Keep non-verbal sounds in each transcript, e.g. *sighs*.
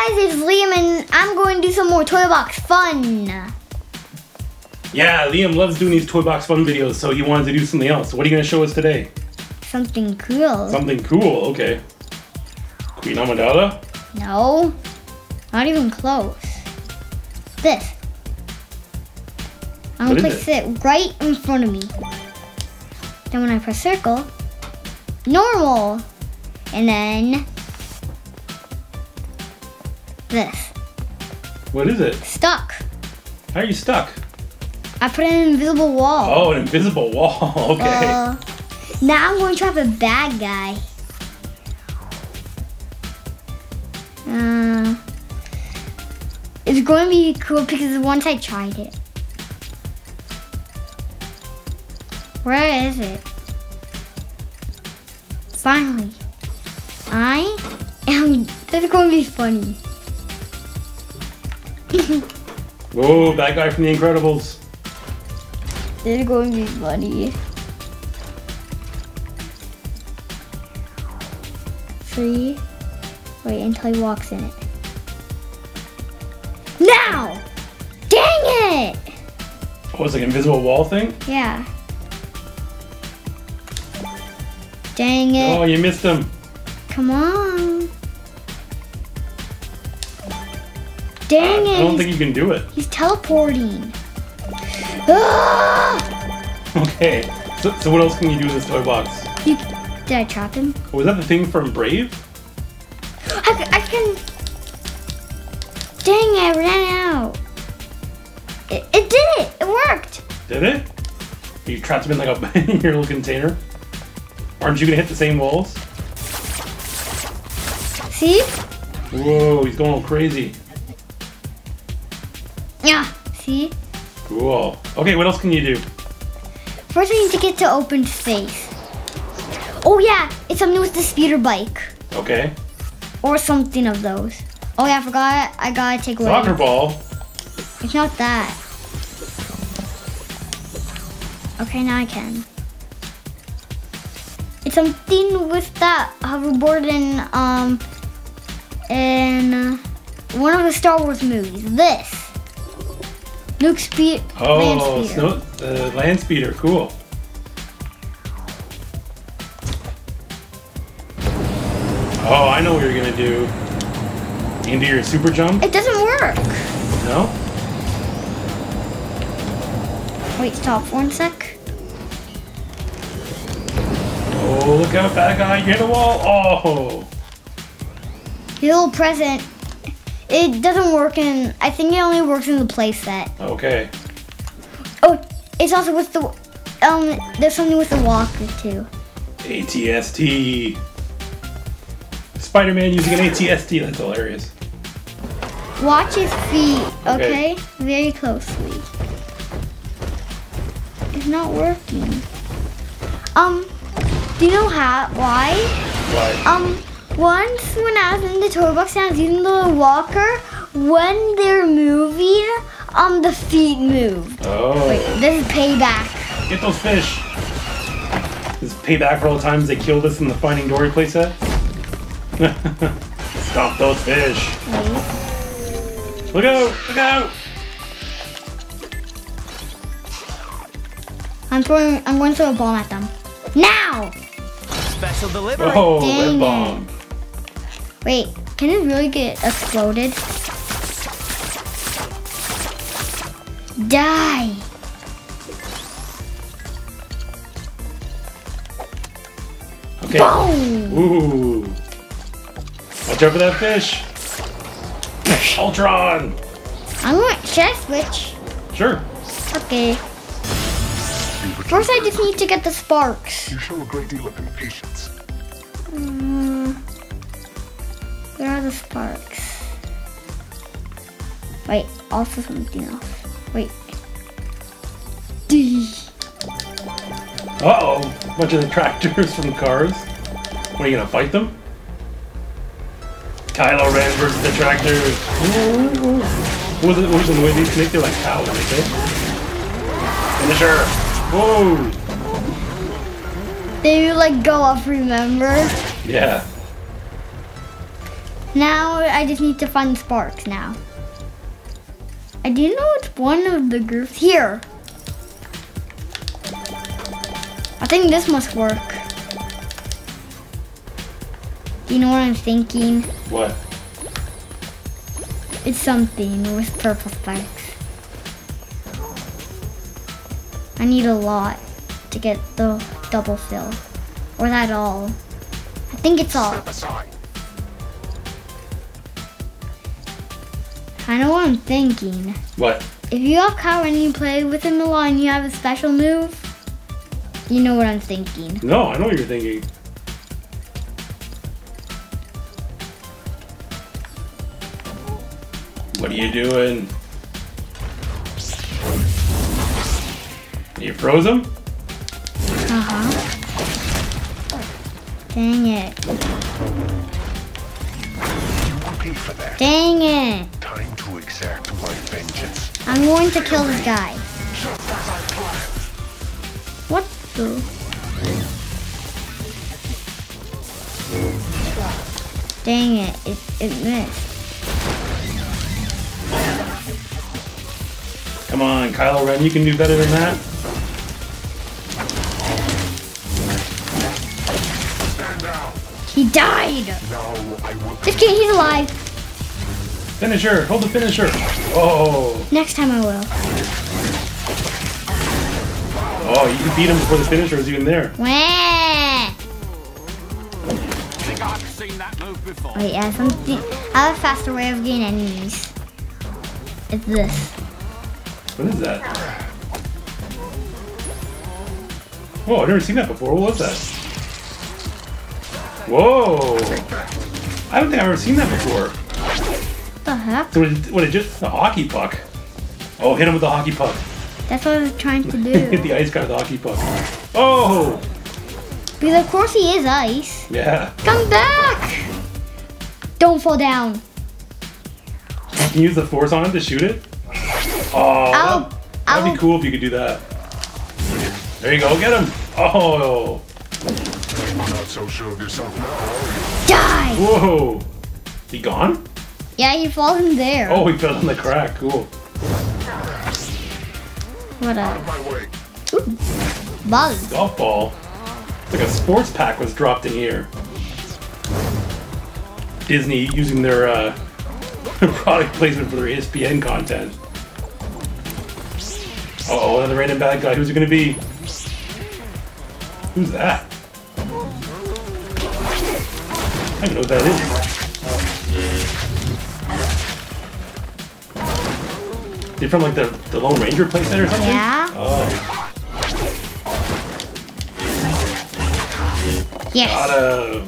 guys, it's Liam and I'm going to do some more Toy Box fun. Yeah, Liam loves doing these Toy Box Fun videos, so he wanted to do something else. What are you going to show us today? Something cool. Something cool, okay. Queen Amidala? No, not even close. This. I'm gonna is place it? right in front of me. Then when I press circle, normal. And then this. What is it? Stuck. How are you stuck? I put an invisible wall. Oh, an invisible *laughs* wall. okay. Uh, now I'm going to trap a bad guy. Uh, it's going to be cool because once I tried it. Where is it? Finally. I am. *laughs* This is going to be funny. *laughs* Whoa, bad guy from The Incredibles. This is going to be funny. Three. Wait until he walks in it. Now! Dang it! Oh, it's like an invisible wall thing? Yeah. Dang it. Oh, you missed him. Come on. Dang it. I don't think you can do it. he's teleporting. Ah! Okay. So, so what else can you do with this toy box? You, did I trap him? Was that the thing from Brave? I, I can. Dang it, I ran out. It, it did it. It worked. Did it? You trapped him in like a *laughs* in your little container? Aren't you gonna hit the same walls? See? Whoa, he's going all crazy. Yeah. See? Cool. Okay, what else can you do? First, I need to get to open space. Oh yeah, it's something with the speeder bike Okay. or something of those. Oh yeah, I forgot. I gotta take away. Soccer ball. It's not that. Okay, now I can. It's something with that hoverboard in um in uh, one of the Star Wars movies. This. Luke Speed. Oh, Land Speeder. snow, uh, land speeder. Cool. Oh, I know what you're gonna do. Do your super jump. It doesn't work. No? Wait, stop one sec. Oh, look out, bad guy! You hit a wall. Oh. The little present. It doesn't work in. I think it only works in the playset. Okay. Oh, it's also with the. Um, there's something with the walker too. ATST. Spider-Man using an ATST. That's hilarious. Watch his feet, Okay. okay? Very closely. It's not working. Um, do you know how? Why? Why? Um, once when I was in the toy box and I was using the walker, when they're moving, um, the feet moved. Oh. Wait, this is payback. Get those fish. This is payback for all the times they killed us in the Finding Dory playset. *laughs* Stop those fish. Wait. Look out! Look out! I'm throwing. I'm going to throw a bomb at them. Now! Special delivery. Oh, Dang red bomb. Wait, can it really get exploded? Die! Okay. Boom! Ooh. Watch out for that fish. Ultron. I'm going. Should I switch? Sure. Okay. First, I just need to get the sparks. You show a great deal of impatience. Mm, where are the sparks? Wait, also something else. Wait. *laughs* D. Uh oh. Bunch of the tractors from cars. What are you gonna fight them? Kylo Ren versus the tractors. What was it? What was the way these connect? They're like cows, aren't they? Finisher. Whoa. They like go up, remember? Yeah. Now I just need to find sparks now. I do know it's one of the groups here. I think this must work. You know what I'm thinking? What? It's something with purple spikes. I need a lot to get the double fill. Or that all. I think it's all. I know what I'm thinking. What? If you have Kylo and you play with him a lot and you have a special move, you know what I'm thinking. No, I know what you're thinking. What are you doing? You froze him? Uh huh. Dang it. You will pay for that. Dang it. Time to exact my vengeance. I'm going to kill this guy. What the? Dang it. It, it missed. Come on, Kylo Ren, you can do better than that. He died. Now I will Just. He's alive. Finisher, hold the finisher. Oh, Next time I will. oh, you can beat him before the finisher was even there. Wah. Think I've seen that move before. Wait, yeah, something. I have a faster way of getting enemies. It's this. What is that? Whoa, I've never seen that before. What was that? Whoa! I don't think I've ever seen that before. What the heck? So what, it, it just the hockey puck? Oh, hit him with the hockey puck. That's what I was trying to do. hit *laughs* do. the ice guy with the hockey puck. Oh, because of course he is ice. yeah. Come back! Don't fall down. You can use the force on him to shoot it. Oh, I'll- that, that'd I'll- be cool if you could do that. There you go, get him. Oh, not so sure of yourself now, are you? Die! whoa. He gone? Yeah, he falls in there. Oh, he fell in the crack. Cool. What a My way. Golf ball. It's like a sports pack was dropped in here. Disney using their uh, *laughs* product placement for their ESPN content. Uh oh, another random bad guy. Who's it gonna be? Who's that? I don't know what that is. They're from like the, the Lone Ranger playset or something? Yeah? Oh, Yes. got him.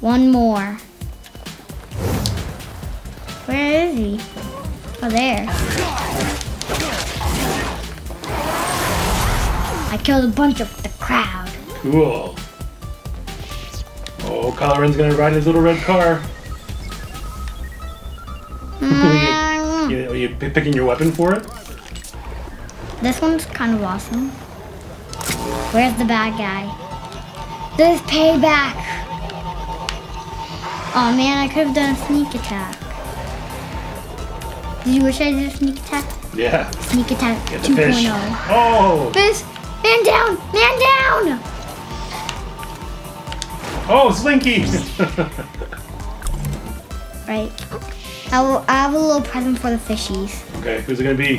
One more. Where is he? Oh, there. I killed a bunch of the crowd. Cool. Oh, Kylo Ren's gonna ride his little red car. Mm, Hmm. You, are you picking your weapon for it? this one's kind of awesome. Where's the bad guy? This payback. Oh man, I could have done a sneak attack. Did you wish I did a sneak attack? Yeah. Sneak attack Get the fish. 2.0. Oh! Fish! Man down! Man down! Oh, Slinky! *laughs* Right. I, will, I have a little present for the fishies. okay, who's it gonna be?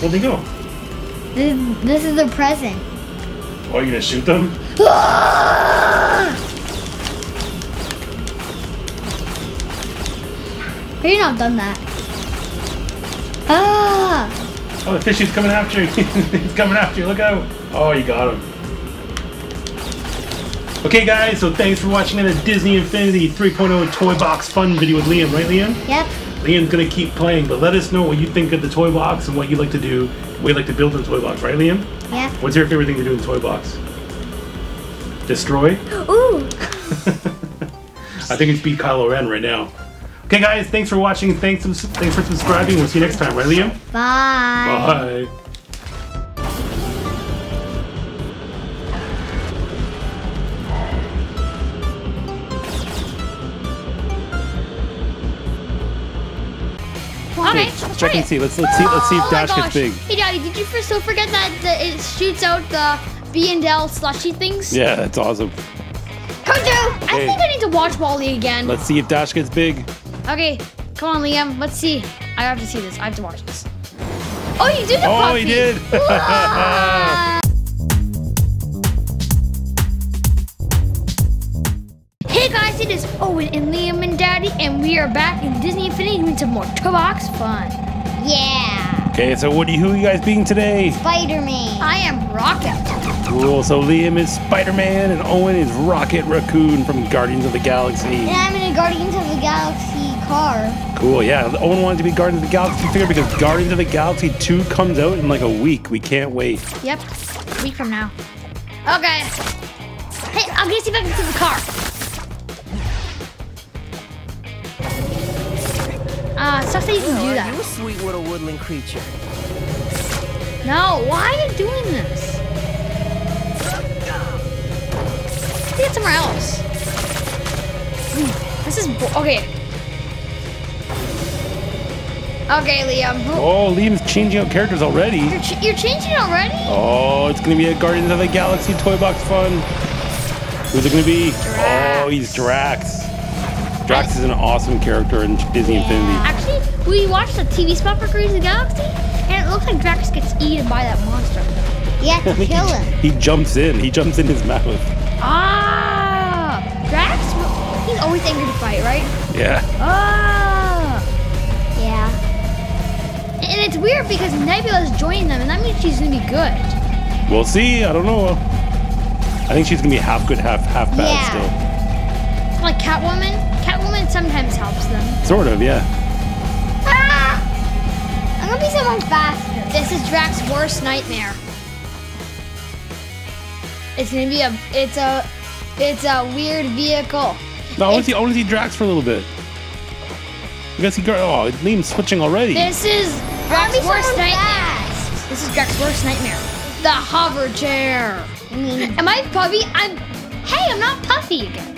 Where'd they go? This, this is a present. Oh, you gonna shoot them? Have you not done that? Ah! Oh, the fishy's coming after you. *laughs* He's coming after you. Look out. Oh, you got him. Okay, guys, so thanks for watching another Disney Infinity 3.0 Toy Box Fun video with Liam, right, Liam? Yep. Liam's gonna keep playing, but let us know what you think of the toy box and what you like to do, what you like to build in the toy box, right, Liam? Yep. What's your favorite thing to do in the toy box? Destroy? *gasps* *laughs* Ooh! I think it's beat Kylo Ren right now. Okay, guys, thanks for watching. Thanks, thanks for subscribing. We'll see you next time, right, Liam? Bye. Bye. Check try and see. Let's let's see let's see if Oh Dash gets big. Hey, Daddy, did you still forget that the, it shoots out the B and L slushy things? Yeah, that's awesome. Come do. I think I need to watch WALL-E again. Let's see if Dash gets big. Okay, come on, Liam. Let's see. I have to see this. I have to watch this. Oh, you did the Oh, puppy. he did. *laughs* Hey guys, it is Owen and Liam and Daddy, and we are back in Disney Infinity doing some more Toy Box fun. Yeah, Okay, so you, who are you guys being today? Spider-Man. I am Rocket. Cool. So Liam is Spider-Man and Owen is Rocket Raccoon from Guardians of the Galaxy. And I'm in a Guardians of the Galaxy car. Cool. Yeah, Owen wanted to be Guardians of the Galaxy figure because Guardians of the Galaxy 2 comes out in like a week. We can't wait. Yep, a week from now. Okay. Hey, I'm gonna see if I can the car. Uh, it sucks that you can do Are that. you a sweet little woodland creature? No, why are you doing this? Let's get somewhere else. This is bo- okay. Okay, Liam. Who- Oh, Liam's changing out characters already. You're, ch- you're changing already? Oh, it's gonna be a Guardians of the Galaxy toy box fun. Who's it gonna be? Oh, he's Drax. Drax is an awesome character in Disney Infinity. Actually, we watched a TV spot for Guardians of the Galaxy, and it looks like Drax gets eaten by that monster. Yeah, to *laughs* kill him. He jumps in. He jumps in his mouth. Ah, Drax. He's always angry to fight, right? Yeah. Ah. Yeah. And it's weird because Nebula's joining them, and that means she's gonna be good. We'll see. I don't know. I think she's gonna be half good, half half bad Yeah. still. Like Catwoman. Catwoman sometimes helps them. Sort of, yeah. Ah! I'm gonna be someone faster. This is Drax's worst nightmare. It's gonna be a. It's a. It's a weird vehicle. No, I want to see. I want to see Drax for a little bit. I guess he got, Oh, Liam's switching already. This is I'm Drax's gonna worst nightmare. fast. This is Drax's worst nightmare. The hover chair. I mean, Am I puffy? I'm. Hey, I'm not puffy again.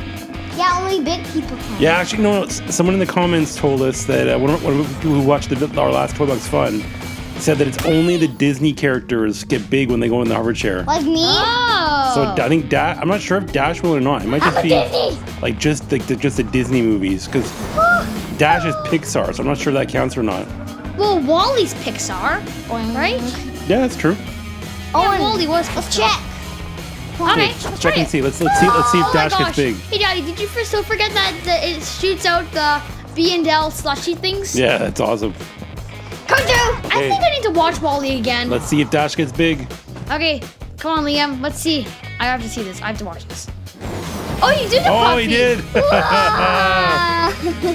Yeah, only big people can. Yeah, actually, no. Someone in the comments told us that uh, one of one of the people who watched the, our last Toy Box Fun said that it's only the Disney characters get big when they go in the hover chair. Like me? Oh. So I think Dash. I'm not sure if Dash will or not. It might just I'm be Disney. like just the, the just the Disney movies because *gasps* Dash is Pixar, so I'm not sure if that counts or not. Well, WALL-E's Pixar, right? Yeah, that's true. Oh, yeah, WALL-E was. let's Pixar. Check. Okay, Okay, let's check try and it. see. Let's let's see let's see if oh Dash gets big. Hey, Daddy, did you for- still forget that the, it shoots out the B and L slushy things? Yeah, that's awesome. Come do. I think I need to watch WALL-E again. Let's see if Dash gets big. Okay, come on, Liam. Let's see. I have to see this. I have to watch this. Oh, you did the Oh, puppy. he did. *laughs*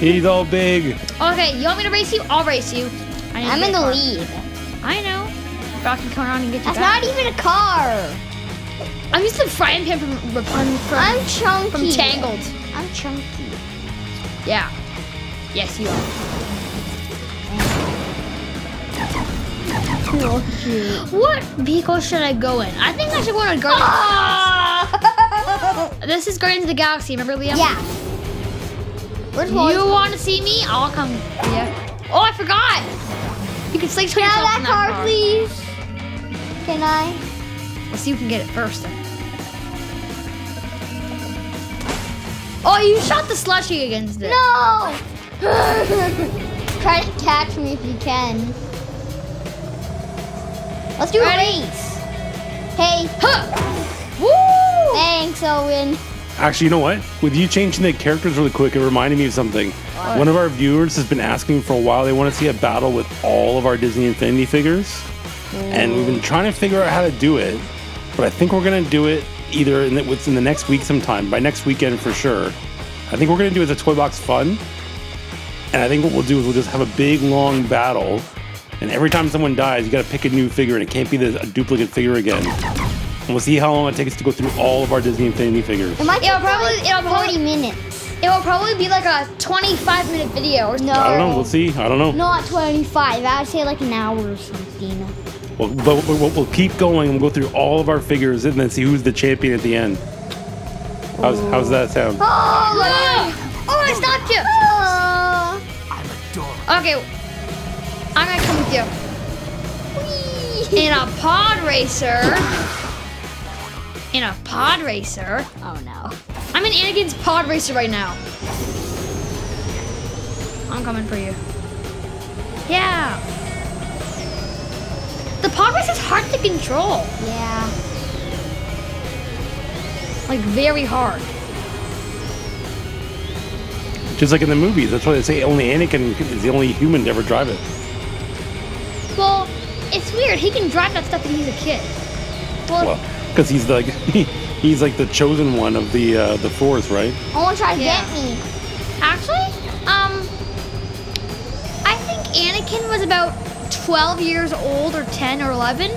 *laughs* He's all big. Okay, you want me to race you? I'll race you. I need to I'm in the car. lead. I know. But I can come around and get you That's back. not even a car. I'm just a frying pan from from from, I'm chunky. from Tangled. I'm chunky. Yeah. Yes, you are. What vehicle should I go in? I think I should go in a Guardians. *laughs* Ah! This is Guardians of the Galaxy. Remember, Liam? yeah. Where's? You want to see me? I'll come. Yeah. Oh, I forgot. You can Can I yourself in that car, car. please? Can I? Let's see who can get it first. Then. Oh, you shot the slushy against it. No! *laughs* Try to catch me if you can. Let's do Ready? a race. Hey, Huh. Woo! thanks, Owen. Actually, you know what? With you changing the characters really quick, it reminded me of something. One of our viewers has been asking for a while. They want to see a battle with all of our Disney Infinity figures, and we've been trying to figure out how to do it. But I think we're gonna do it either in the, within the next week sometime. By next weekend for sure. I think we're gonna do it as a toy box fun. And I think what we'll do is we'll just have a big long battle. And every time someone dies, you gotta pick a new figure, and it can't be the, a duplicate figure again. And we'll see how long it takes to go through all of our Disney Infinity figures. It might It'll probably- like it'll 40 probably- minutes. It will probably be like a 25 minute video or No. I don't know. We'll see. I don't know. Not 25. I would say like an hour or something. We'll, but we'll, we'll keep going and we'll go through all of our figures and then see who's the champion at the end. How's, how's that sound? Oh, Oh, I stopped you. I'm adorable. Okay. I'm gonna come with you. In a pod racer. In a pod racer. Oh no. I'm in Anakin's pod racer right now. I'm coming for you. Yeah. The pod race is hard to control. Yeah. Like very hard. Just like in the movies. That's why they say only Anakin is the only human to ever drive it. Well, it's weird. He can drive that stuff when he's a kid. Well, Well, because he's like *laughs* he's like the chosen one of the uh, the Force, right? I want to try to Yeah. get me. actually, um, I think Anakin was about 12 years old or 10 or 11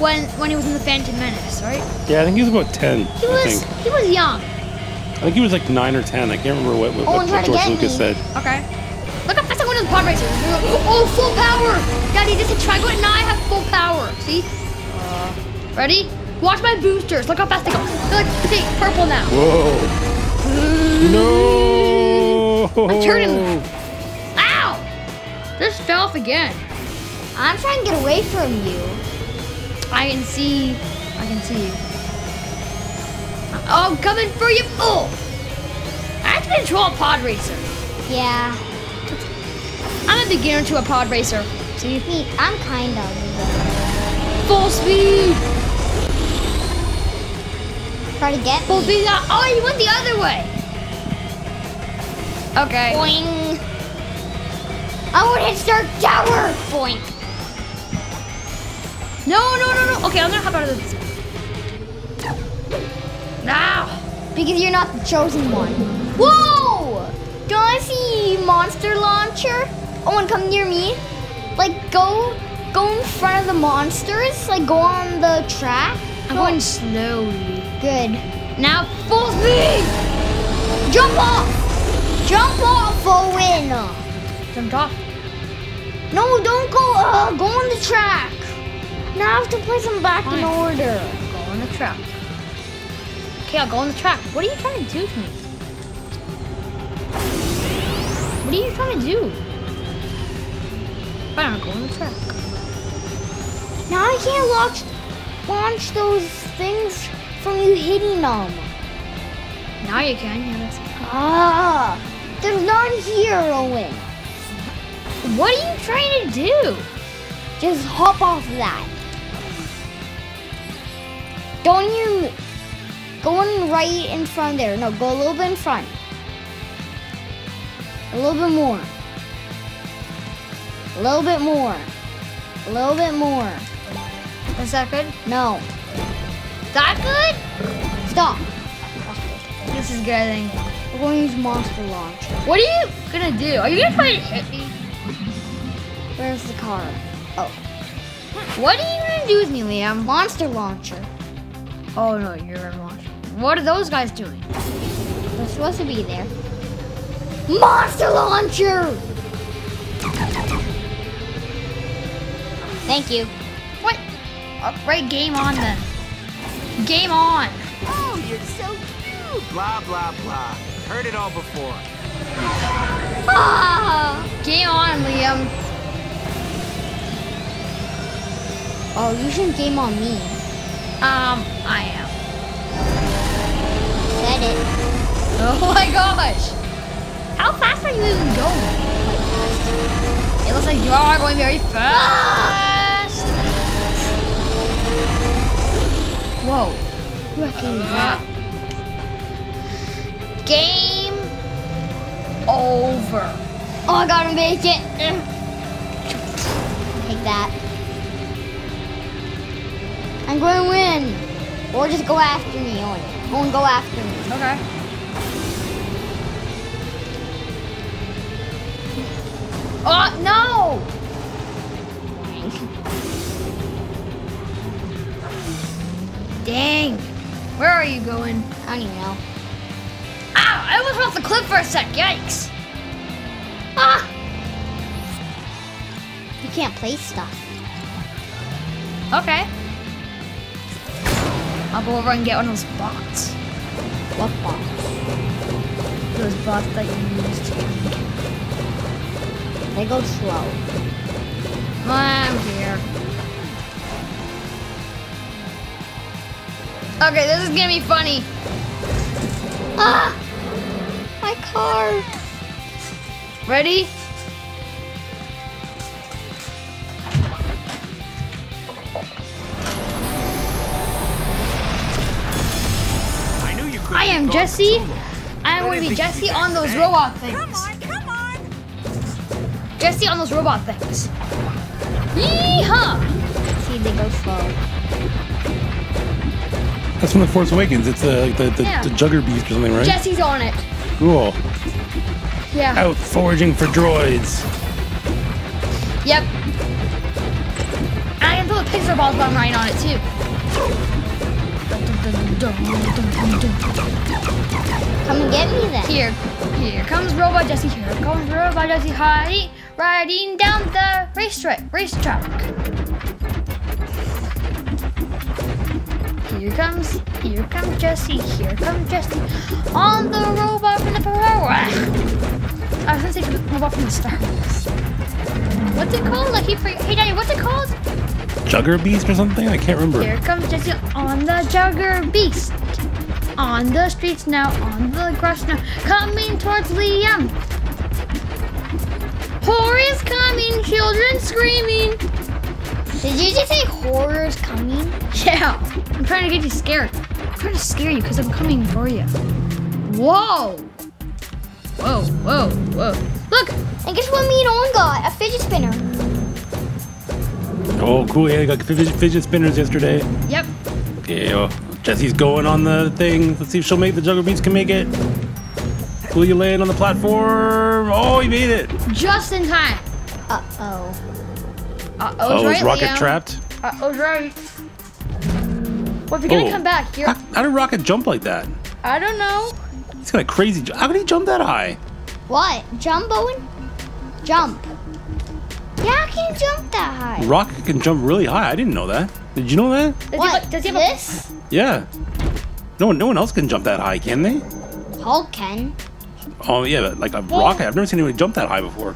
when when he was in the Phantom Menace, right? Yeah, I think he was about ten. He I was think. he was young. I think he was like nine or ten. I can't remember what, what, Oh, what, and to George Lucas me. said. Okay. Look how fast I went in the pod racer. Oh, full power! Daddy, this is try go. Now I have full power. See? Uh, ready? Watch my boosters. Look how fast they go. They're like pink, purple now. Whoa! No! I'm turning- Ow! This fell off again. I'm trying to get away from you. I can see. I can see you. Oh, I'm coming for you. Oh! I have to control a pod racer. Yeah. I'm a beginner to a pod racer. See? Me, I'm kind of. Full speed! Try to get Full me. speed! Oh, you went the other way! Okay. Boing. I would hit Stark Tower. Boink. No, no, no, no. Okay, I'm gonna hop out of this. Now! Because you're not the chosen one. Whoa! Don't I see monster launcher? Oh, and come near me. Like go, go in front of the monsters. Like go on the track. I'm No, going slowly. good. Now, full speed! Jump off! Jump off, Owen! Jumped off. No, don't go. Uh, go on the track. Now I have to place them back in order. Go on the track. Okay, I'll go on the track. What are you trying to do to me? What are you trying to do? Fine, I'll go on the track. Now I can't launch, launch those things from you hitting them. Now you can. Yeah, that's Ah, there's none here, Owen. What are you trying to do? Just hop off that. Don't you go in right in front there. No, go a little bit in front. A little bit more. A little bit more. A little bit more. Is that good? No. That good? Stop. This is good, I think. We're going to use monster launch. What are you gonna do? Are you gonna try to hit me? Where's the car? Oh, What are you gonna do with me, Liam? monster launcher. Oh no, you're gonna. What are those guys doing? They're supposed to be there. Monster launcher. Thank you. What? Right, game on then. Game on. Oh, you're so cute. Blah, blah, blah. Heard it all before. Ah! Game on, Liam. Oh, you shouldn't game on me. Um, I am. Said it. Oh my gosh! How fast are you even going? It looks like you are going very fast. Whoa. Uh, game over. Oh, I gotta make it. Take that. I'm going to win. Or just go after me, Owen. Owen, go after me. Okay. Oh no! Dang. Where are you going? I don't even know. Ow! I almost off the cliff for a sec. Yikes. Ah! You can't play stuff. Okay. I'll go over and get one of those bots. What bots? Those bots that you use to. drink. They go slow. I'm here. Okay, this is gonna be funny. Ah! My car. Ready? I knew you couldn't I am Jesse. I'm going to be Jesse on those robot things. Come on. Jesse on those robot things. Yeehaw! See, they go slow. That's from the Force Awakens. It's uh, the the, the, Yeah. the Jugger Beast or something, right? Jesse's on it. Cool. Yeah. Out foraging for droids. Yep. I can throw the Pixar balls while I'm riding on it too. Come and get me then. Here, here comes Robot Jesse. Here comes Robot Jesse. Riding, riding down the racetrack. Racetrack. Here comes, here comes Jesse. Here comes Jesse on the robot from the power. I was gonna say robot from the Star Wars. What's it called? Keep forgetting. Hey, Daddy, what's it called? Jugger Beast or something? I can't remember. Here comes Jesse on the Jugger Beast. On the streets now, on the grass now, coming towards Liam. Horror is coming, children screaming. Did you just say horror is coming? *laughs* Yeah, I'm trying to get you scared. I'm trying to scare you because I'm coming for you. Whoa. Whoa, whoa, whoa. Look, And guess what me and Owen got? A fidget spinner. Oh, cool. Yeah, I got fidget, fidget spinners yesterday. yep. Okay, oh, Jesse's going on the thing. Let's see if she'll make the Jugger Beast can make it. Will you land on the platform? Oh, he made it. Just in time. Uh-oh. Uh-oh's Oh, right, is Rocket Liam. trapped? Uh-oh's right. Well, if you're gonna Oh. come back, you're... How, how did Rocket jump like that? I don't know. He's got a crazy. ju- How could he jump that high? What? Jump, Owen? Jump. Yeah, how can jump that high? Rocket can jump really high. I didn't know that. Did you know that? Does he What? have- does he have a- this? Yeah. No one, no one else can jump that high, can they? Hulk can. Oh yeah, but like a rocket. I've never seen anyone jump that high before.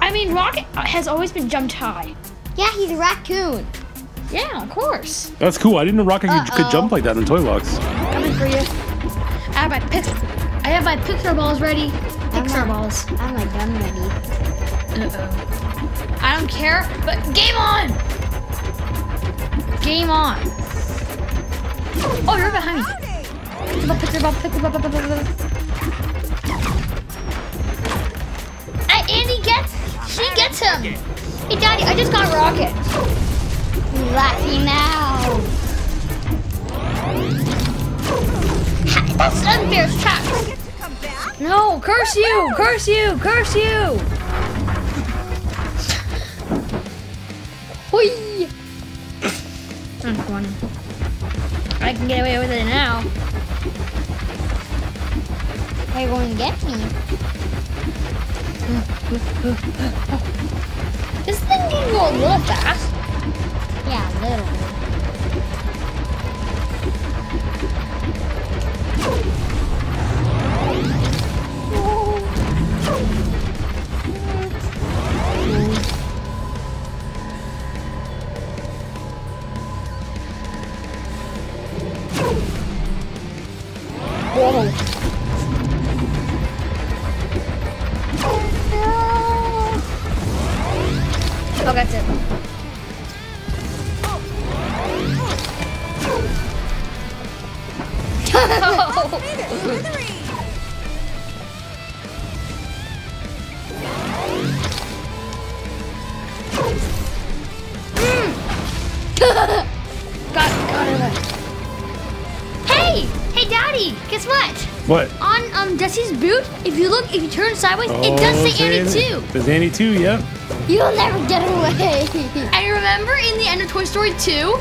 I mean, Rocket has always been jumped high. Yeah, he's a raccoon. Yeah, of course. That's cool. I didn't know Rocket could, could Uh-oh. jump like that in Toy Box. Coming for you. I have my pix. I have my Pixar balls ready. Pixar balls. I'm a gun ready. Uh-oh. I don't care, but game on! Game on. Oh, you're behind me. Pixar ball, Pixar ball, Pixar ball, ball, ball, ball, ball. Hey, Andy gets. She gets him. Hey, Daddy, I just got a Rocket. Laughing now. Ha, That's unfair tax. No, curse you, curse you, curse you. Whee! I'm funny. I can get away with it now. They're going to get me. *laughs* This thing can go a little fast. Yeah, a little if you look, if you turn sideways, it does Oh, say Annie say- too. There's Annie too. Yep. You'll never get away. *laughs* I remember in the end of Toy Story 2,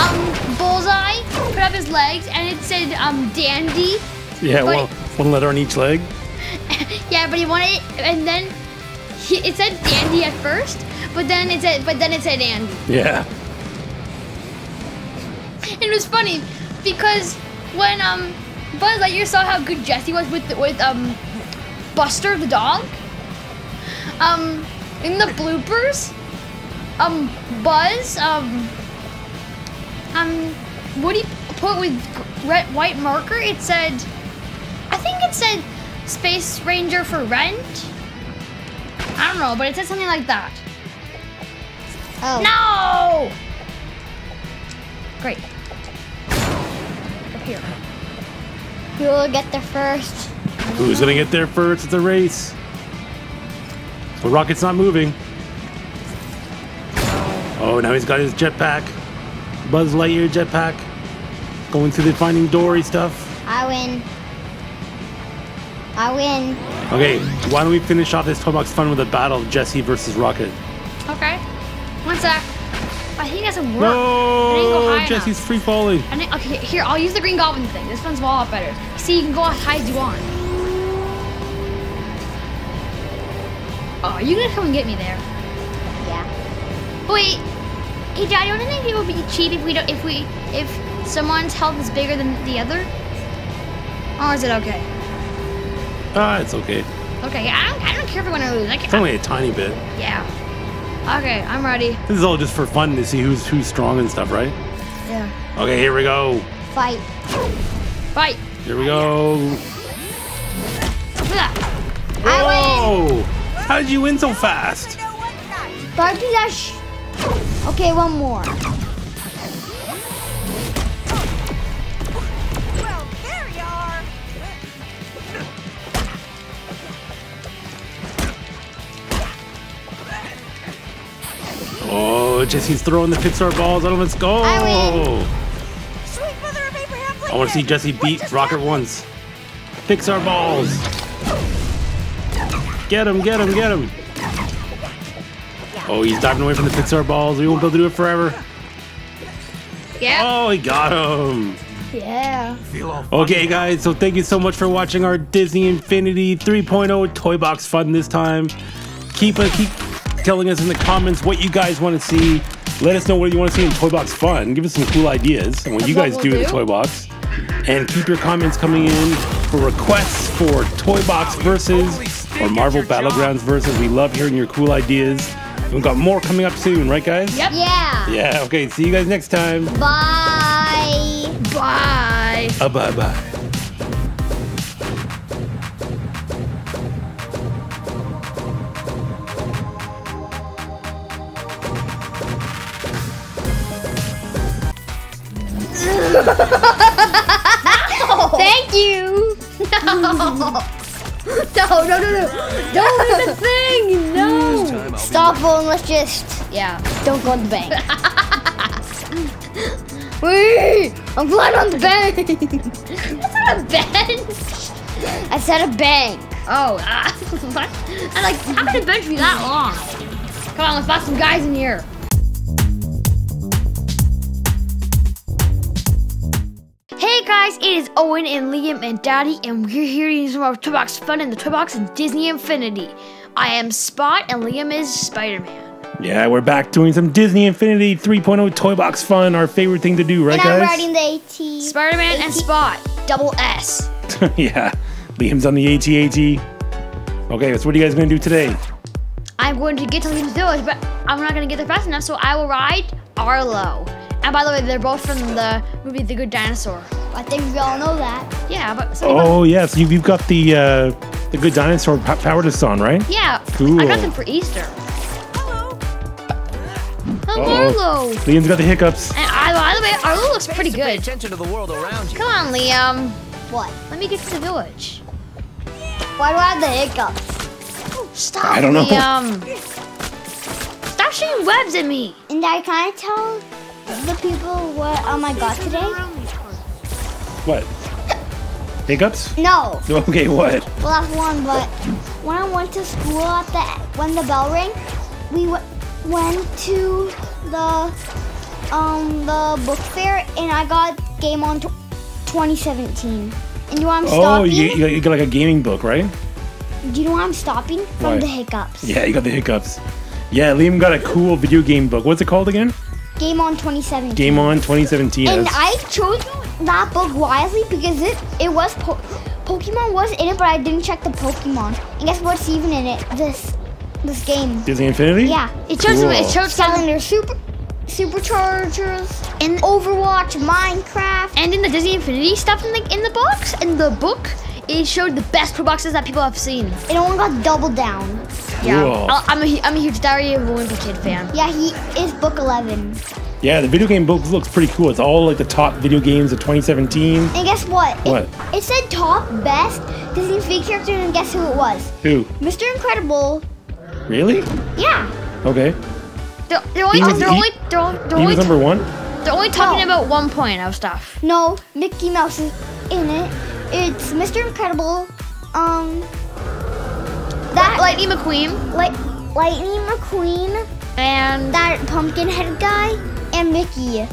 um, Bullseye put up his legs and it said um Dandy. Yeah. well, One, letter on each leg. *laughs* Yeah, but he wanted it, and then he, it said Dandy at first, but then it said, but then it said Andy. Yeah. *laughs* It was funny because when um Buzz Lightyear saw how good Jesse was with with um Buster the dog, um in the bloopers, um, Buzz, um, um, what do you put with red, white marker? It said, I think it said Space Ranger for rent. I don't know, but it said something like that. Oh. No! Great. Up here. Who will get there first? Who's gonna get there first? It's a race. So Rocket's not moving. Oh, now he's got his jetpack. Buzz Lightyear jetpack. Going through the Finding Dory stuff. I win. I win. Okay, why don't we finish off this Toy Box fun with a battle of Jesse versus Rocket? Okay. One sec. I think that's a work. I didn't go No, Jesse's enough. free falling. Okay, here, I'll use the Green Goblin thing. This one's a lot better. See, you can go as high as you want. Oh, you gonna come and get me there. Yeah. Wait. Hey, Dad, don't you think it would be cheap if we don't, if we, if someone's health is bigger than the other? Or is it okay? Ah, it's okay. Okay, I don't, I don't care if we want to lose. I It's can, only a tiny bit. yeah. Okay, I'm ready. This is all just for fun to see who's who's strong and stuff, right? Yeah. Okay, here we go. Fight. Fight. Here we go. Look at that. Whoa! How did you win so fast? No. Barbie Dash. Okay, one more. Well, there you are. Oh, Jesse's throwing the Pixar balls at him. Let's go! I. Sweet mother of Abraham I want to see Jesse beat Rocket once. Pixar balls. Get him, get him, get him. Oh, he's diving away from the Pixar balls. We won't be able to do it forever. Yeah. Oh, he got him. Yeah. Okay, guys, so thank you so much for watching our Disney Infinity 3.0 Toy Box Fun this time. Keep uh, keep telling us in the comments what you guys want to see. Let us know what you want to see in Toy Box Fun. Give us some cool ideas and what you what guys we'll do in the. Toy Box. And keep your comments coming in for requests for Toy Box versus or Marvel Battlegrounds versus. We love hearing your cool ideas. We've got more coming up soon, right, guys? Yep. Yeah. Yeah. Okay. See you guys next time. Bye. Bye. Uh, bye bye. *laughs* Thank you. No, *laughs* *laughs* *laughs* no, no, no. no. Don't leave the thing. No. Stop and let's just Yeah. don't go on the bank. *laughs* Wee! I'm flying on the bank. That's not a bench. I said a bank. Oh, uh, *laughs* what? I'm like, how could a bench be that long? Come on, let's find some guys in here. Hey guys, it is Owen and Liam and Daddy, and we're here doing some more Toy Box fun in the Toy Box in Disney Infinity. I am Spot, and Liam is Spider Man. Yeah, we're back doing some Disney Infinity 3.0 Toy Box fun, our favorite thing to do, right, and I'm guys? riding the AT. Spider Man and Spot, double S. *laughs* yeah, Liam's on the AT-AT. Okay, so what are you guys gonna do today? I'm going to get to Liam's village, but I'm not going to get there fast enough, so I will ride Arlo. And by the way, they're both from the movie The Good Dinosaur. I think we all know that. Yeah, but so Oh, yeah, so you've, you've got the uh, the good dinosaur pa- power disc on, right? yeah, Cool. I got them for Easter. Hello. Oh, Uh-oh. Arlo. Liam's got the hiccups. And I, by the way, Arlo looks pretty Pay good. attention to the world around you. Come on, Liam. What? Let me get to the village. Why do I have the hiccups? Stop, I don't know. Liam. Stop shooting webs at me. And I can I tell the people what um I got today? What? Hiccups? No. *laughs* Okay, what? Well, that's one. But when I went to school at the when the bell rang, we w- went to the um the book fair and I got Game On tw 2017. And you know I'm Oh, stopping? you, you, got, you got like a gaming book, right? Do you know why I'm stopping? From Why? the hiccups. Yeah, you got the hiccups. Yeah, Liam got a cool video game book. What's it called again? Game On 2017. Game On 2017. And That's- I chose that book wisely because it it was po- Pokemon was in it, but I didn't check the Pokemon. And guess what's even in it? This This game. Disney Infinity? Yeah. It shows Cool. it shows some Skylanders super superchargers in Overwatch, Minecraft. and in the Disney Infinity stuff in the in the box in the book. It showed the best pro boxes that people have seen. It only got doubled down. Yeah, Cool. I- I'm a hu- I'm a huge Diary of a Wimpy Kid fan. Yeah, he is book 11. Yeah, the video game book looks pretty cool. It's all like the top video games of 2017. And guess what? What? It, it said top best Disney Infinity character, and guess who it was? Who? Mr. Incredible. Really? Yeah. Okay. They're, they're only He was- they're he- only they're, only- they're only number one? they're only talking No. about one point of stuff. No, Mickey Mouse is in it. It's Mr. Incredible. Um. That Lightning McQueen like Lightning McQueen, and that pumpkin head guy, and Mickey.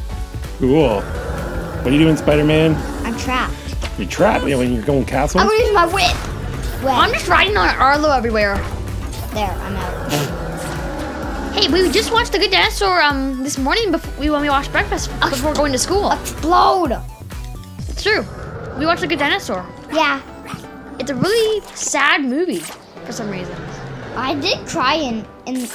Cool. What are you doing, Spider Man? I'm trapped. You're trapped yeah, when you're going castle? I'm gonna use my whip. Well, I'm just riding on Arlo everywhere. there. I'm out. Hey, we just watched The Good Dinosaur um this morning before we when we watched breakfast before going to school. Explode. It's true. We watched The Good Dinosaur. Yeah, It's a really sad movie for some reason. I did cry in in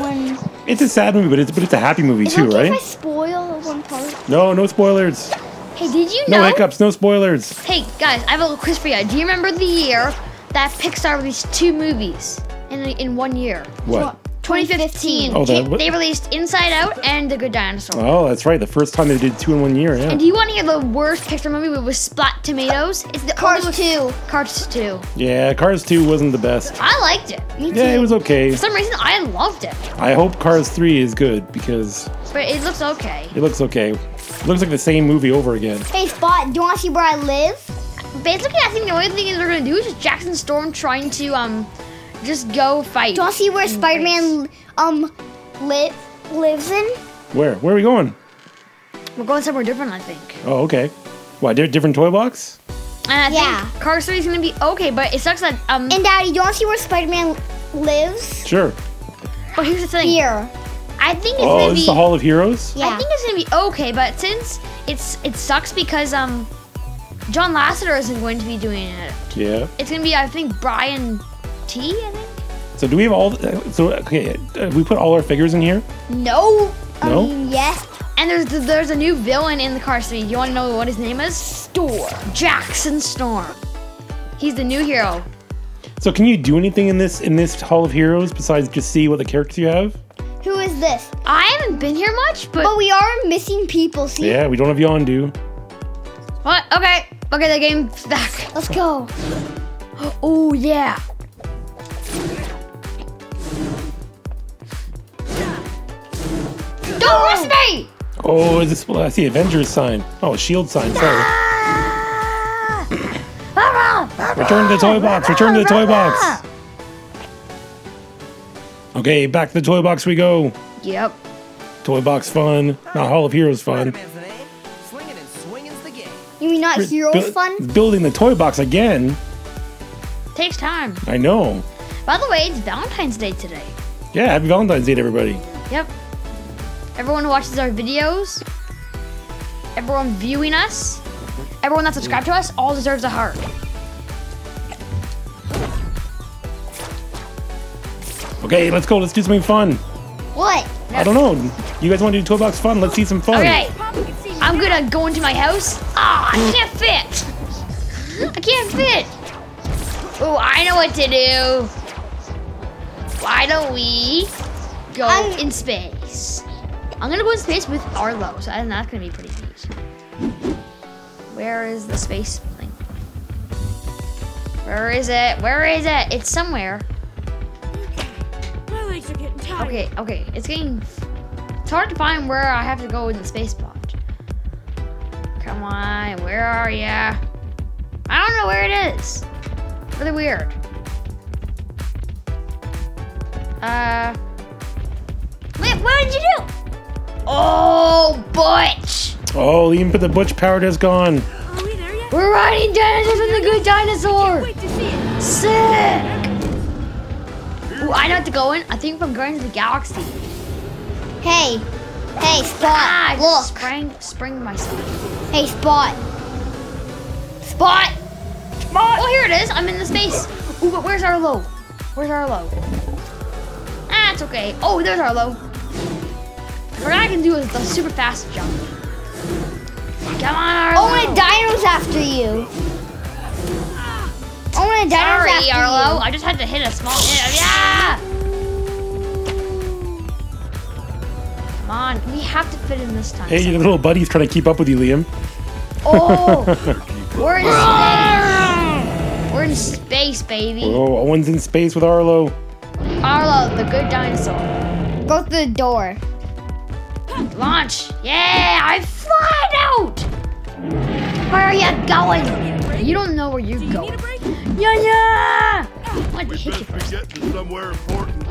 when. It's a sad movie, but it's but it's a happy movie too, okay right? if I spoil one part? No, no spoilers. Hey, did you know? No hiccups, no spoilers. Hey guys, I have a little quiz for you. Do you remember the year that Pixar released two movies in in one year? What? 2015. Oh, that- They- released Inside Out and The Good Dinosaur. Oh, that's right. The first time they did two in one year, yeah. And do you want to hear the worst Pixar movie with Splat Tomatoes? It's the Cars only 2. Cars 2. Yeah, Cars 2 wasn't the best. I liked it. Me too. Yeah, it was okay. For some reason, I loved it. I hope Cars 3 is good because But it looks okay. it looks okay. It looks like the same movie over again. Hey Spot, do you want to see where I live? Basically, I think the only thing they're gonna do is just Jackson Storm trying to um just go fight. Do you want to see where Spider-Man um live lives in? Where? Where are we going? We're going somewhere different, I think. Oh, okay. What, different toy box? And I Yeah. think Cars 3 is gonna be okay, but it sucks that um. And Daddy, do you want to see where Spider-Man lives? Sure. but here's the thing. Here. I think it's Oh, gonna this be. is the Hall of Heroes? Yeah. I think it's gonna be okay, but since it's it sucks because um John Lasseter isn't going to be doing it. Yeah. It's gonna be I think Brian T. I think. So do we have all? The, so okay, we put all our figures in here. No. I No? mean, yes. And there's there's a new villain in the car 3. Do you want to know what his name is? Storm. Jackson Storm. He's the new hero. So can you do anything in this in this Hall of Heroes besides just see what the characters you have? Who is this? I haven't been here much, but But we are missing people. See? Yeah, we don't have Yondu. what? Okay, okay, the game's back. Let's go. *gasps* Oh yeah. Don't rush me! Oh, is this? Well, I see Avengers sign. Oh, Shield sign. Sorry. Ah! Return to the toy box. Return to the toy box. Okay, back to the toy box we go. Yep. Toy box fun, not Hall of Heroes fun. Spider-Man's the name. Slinging and swinging's the game. You mean not hero Bu- fun? Building the toy box again. Takes time. I know. By the way, it's Valentine's Day today. Yeah, happy Valentine's Day to everybody. Yep. Everyone who watches our videos, everyone viewing us, everyone that subscribed to us, all deserves a heart. Okay, let's go. Let's do something fun. What? I don't know. You guys want to do toy box fun? Let's see some fun. Okay, I'm gonna go into my house. Ah, I can't fit. *laughs* I can't fit. Oh, I know what to do. Why don't we go I'm- in space? I'm gonna go in space with Arlo, so that's gonna be pretty neat. Where is the space thing? Where is it? Where is it? It's somewhere. My legs are getting tired. Okay, okay. It's getting. It's hard to find where I have to go in the space pod. Come on, where are ya? I don't know where it is. Really weird. Uh. Wait, what did you do? Oh, Butch! Oh, even put the Butch power disc gone. Are we there yet? We're riding dinosaurs in the good dinosaur! Wait to see it. Sick! Ooh, I know what to go in. I think from Guardians of the Galaxy. Hey. Hey, Spot. Ah, Look. Sprang, spring myself. Hey, Spot. Spot! Spot! Oh, here it is. I'm in the space. Ooh, but where's Arlo? Where's Arlo? That's okay. Oh, there's Arlo. What I can do is the super fast jump. Come on, Arlo. Oh, and a dino's after you. Oh, and a dino's Sorry, after Arlo. you. I just had to hit a small hit. Yeah! Come on, we have to fit in this time. Hey, your little buddy's trying to keep up with you, Liam. Oh, *laughs* we're in space. We're in space, baby. Oh, Owen's in space with Arlo. Arlo, the good dinosaur. Go through the door. Launch. Yeah, I'm flying out. Where are you going? You don't know where you're Need going. a break? Yeah, yeah. I hit you Best be first. getting somewhere important.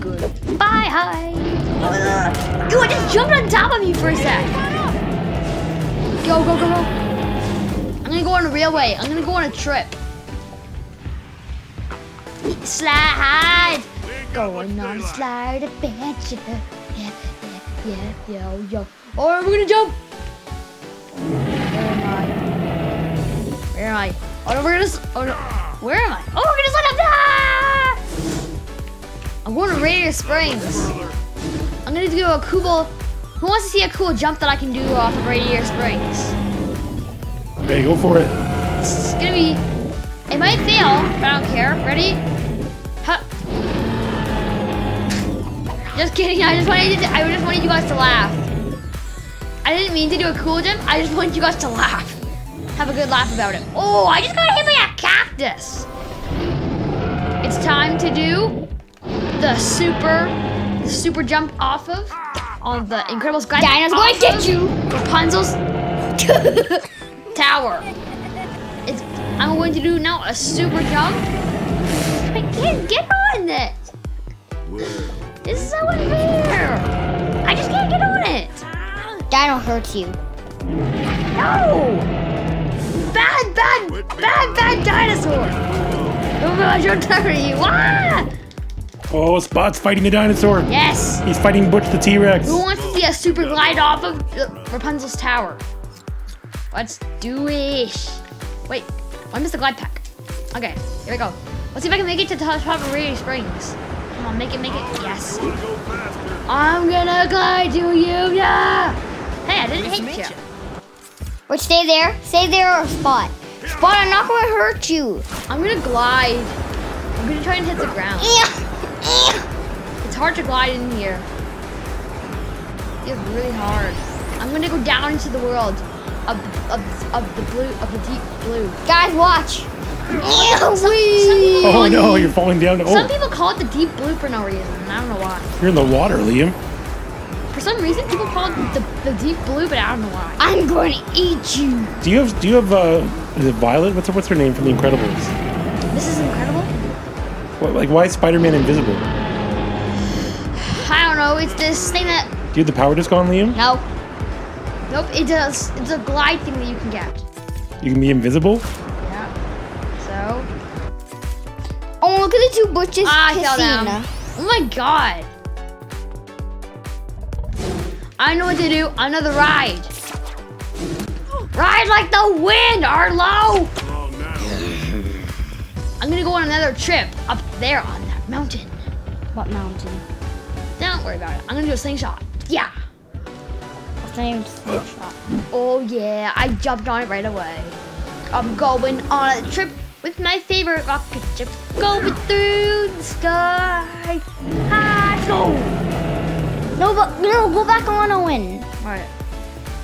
Good. Bye, hi. Ooh, I just jumped on top of you for a sec. Go, go, go, go. I'm gonna go on a railway. I'm gonna go on a trip. Slide. Going on a slide adventure. Yeah, yeah, yeah, yo, yo. Oh, we're gonna jump. Where am I? Where am I? Oh no, we're gonna. Oh no. Where am I? Oh, we're gonna slide up. Ah! I'm going to Radiator Springs. I'm gonna do a cool. Who wants to see a cool jump that I can do off of Radiator Springs? Okay, go for it. It's gonna be. It might fail, but I don't care. Ready? Just kidding. I just wanted. To, I just wanted you guys to laugh. I didn't mean to do a cool jump. I just wanted you guys to laugh. Have a good laugh about it. Oh, I just got hit by a cactus. It's time to do the super, the super jump off of on the Incredible Sky. Dino's going to get you. Rapunzel's *laughs* tower. It's, I'm going to do now a super jump. I can't get on it. This is so unfair. I just can't get on it. Dino hurts you. No. Bad, bad, bad, bad dinosaur. Oh, my I should turn you. Ah! Oh, Spot's fighting the dinosaur. Yes. He's fighting Butch the T-Rex. Who wants to see a super glide off of Rapunzel's tower? Let's do it. Wait, I missed the glide pack. Okay, here we go. Let's see if I can make it to the top of Radiator Springs. Come on, make it, make it. Yes. I'm gonna glide to you, yeah. Hey, I didn't hit you. But stay there. Stay there or spot. Spot, I'm not to hurt you. I'm gonna glide. I'm gonna try and hit the ground. It's hard to glide in here. It's really hard. I'm gonna go down into the world of of, of the blue of the deep blue. Guys, watch. Some, some people Oh call it- no, you're falling down. Some Oh, people call it the deep blue for no reason. I don't know why. you're in the water, Liam. For some reason, people call it the, the deep blue, but I don't know why. I'm going to eat you. Do you have? Do you have? Uh, is it Violet? What's her, what's her name from The Incredibles? This is incredible. What, like, why is Spider-Man invisible? I don't know. It's this thing that Do you have the power disc on, Liam? No. nope. It does. It's a glide thing that you can get. You can be invisible. Oh, look at the two butches Ah, I kissing. fell down. Oh my god. I know what to do. Another ride. Ride like the wind, Arlo. I'm gonna go on another trip up there on that mountain. What mountain? Don't worry about it. I'm gonna do a slingshot. Yeah. Name slingshot? Oh yeah, I jumped on it right away. I'm going on a trip with my favorite rocket ship, going through the sky. Ah, go! No, but no, go back on Owen. Alright.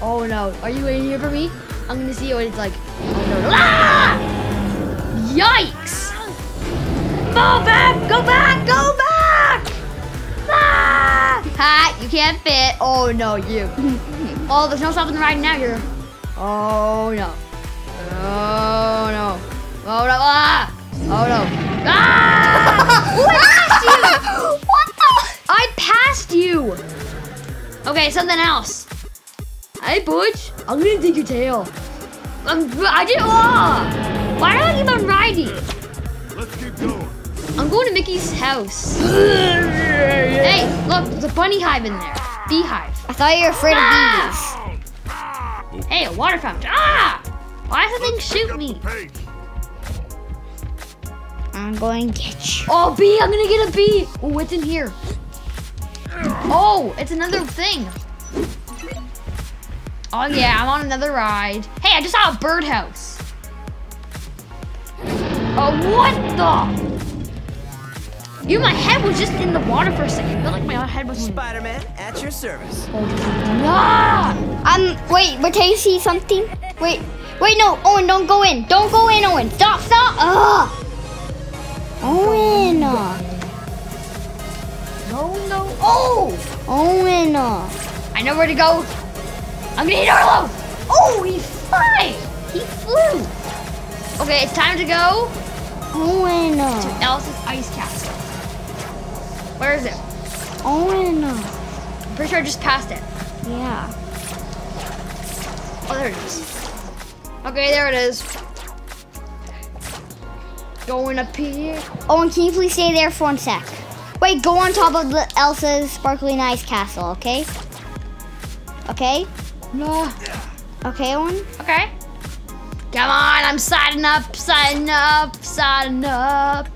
Oh no, are you waiting here for me? I'm gonna see what it's like. Oh no, no. Ah! Yikes! Go back! Go back! Go back! Ah! Ha! You can't fit. Oh no, you. *laughs* oh, there's no stopping the ride now. You're. Oh no. Oh no. Oh no. Ah! Oh no. Ah! Ooh, I passed you! what the? I passed you! Okay, something else. Hey, Butch. I'm gonna dig your tail. I'm, I did. Oh! Why do I keep on riding? Let's keep going. I'm going to Mickey's house. *laughs* hey, look, there's a bunny hive in there. Beehive. I thought you were afraid Ah! of bees. Hey, a water fountain. Ah! Why does the thing shoot me? Pace. I'm going to get you. Oh, I'm gonna get a B. Oh, what's in here? Oh, it's another thing. Oh yeah, I'm on another ride. Hey, I just saw a birdhouse. Oh, what the? You, my head was just in the water for a second. I felt like my head was. Spider-Man at your service. Ah! Um, wait, but can you see something? Wait, wait, no, Owen, don't go in. Don't go in, Owen. Stop, stop. Ugh. Owen. No, no. Oh! Owen. I know where to go. I'm gonna hit Arlo. Oh, he's fine. He flew. Okay, it's time to go Owen. to Elsa's ice castle. Where is it? Owen. I'm pretty sure I just passed it. Yeah. Oh, there it is. Okay, there it is. Going up here. Oh, Owen, can you please stay there for one sec? Wait, go on top of Elsa's sparkling ice castle, okay? Okay? No. Okay, Owen? Okay. Come on, I'm signing up, signing up, signing up.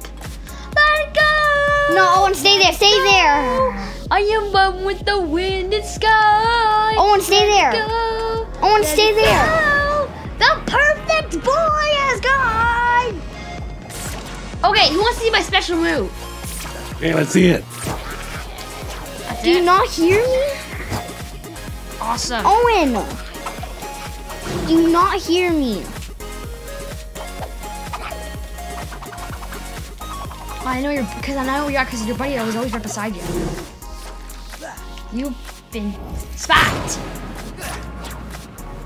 Let go. No, Owen, stay there, stay there. I am one with the wind and sky. Owen, stay there. Go. Owen, Let stay there. go. The perfect boy has gone. Okay, who wants to see my special move? Okay, let's see it. That's Do you not hear me? Awesome. Owen! Do you not hear me? I know you're because I know where you are because your buddy was always right beside you. You've been spat.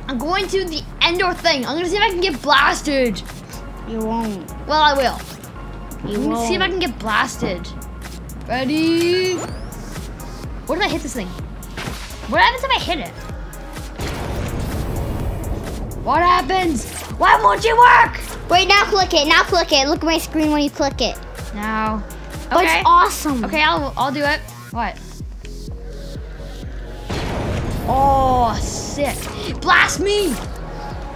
I'm going to the Endor thing. I'm gonna see if I can get blasted. You won't. Well, I will. You I'm gonna see if I can get blasted. Ready? What if I hit this thing? What happens if I hit it? What happens? Why won't you work? Wait, now click it. Now click it. Look at my screen when you click it. Now. Oh, Okay. it's awesome. Okay, I'll I'll do it. What? Oh, sick! Blast me!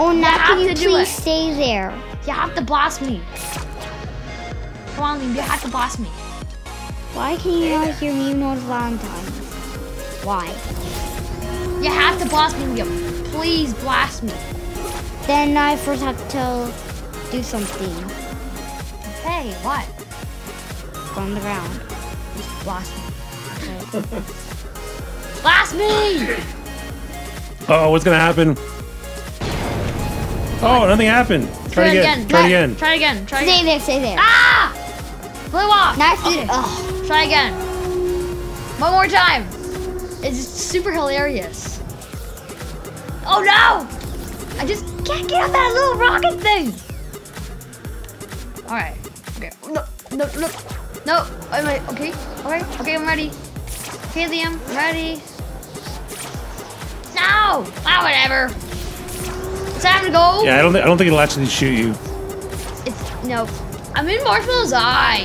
Oh, now have can you to do please it. stay there? You have to blast me. Come on, Liam, you have to blast me. Why can you not hear me even though it's Valentine's? Why? You have to blast me, Liam. Please blast me. Then I first have to do something Hey, what? from the ground. Blast me. *laughs* blast me! Oh, what's gonna happen? Oh, nothing happened. Try, it again. Try it again. Try again. Try it Stay again. there, stay there. Ah! Flew off. Now I have to Try again. One more time. It's super hilarious. Oh no! I just can't get out that little rocket thing. All right. Okay. No, no, no, no. Am I okay? Okay. Okay. I'm ready. Okay, Liam. I'm ready. No. Ah, whatever. It's time to go. Yeah, I don't. Th- I don't think it'll actually shoot you. It's no. I'm in Marshmallow's eye.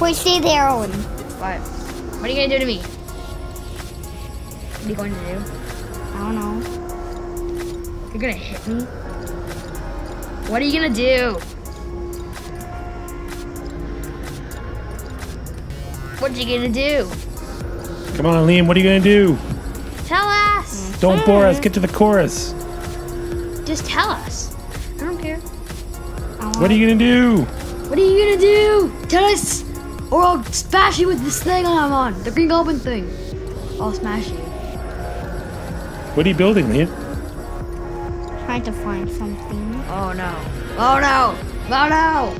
Wait, stay there, Owen. What? What are you gonna do to me? What are you going to do? I don't know. You're gonna hit me? What are you gonna do? What are you gonna do? Come on, Liam. What are you gonna do? Tell us. Don't bore us. Hmm. Get to the chorus. Just tell us. I don't care. What are you gonna do? What are you gonna do? Tell us, or I'll smash you with this thing I'm on, the green goblin thing. I'll smash you. What are you building, Liam? Trying to find something. Oh no. Oh no. Oh no.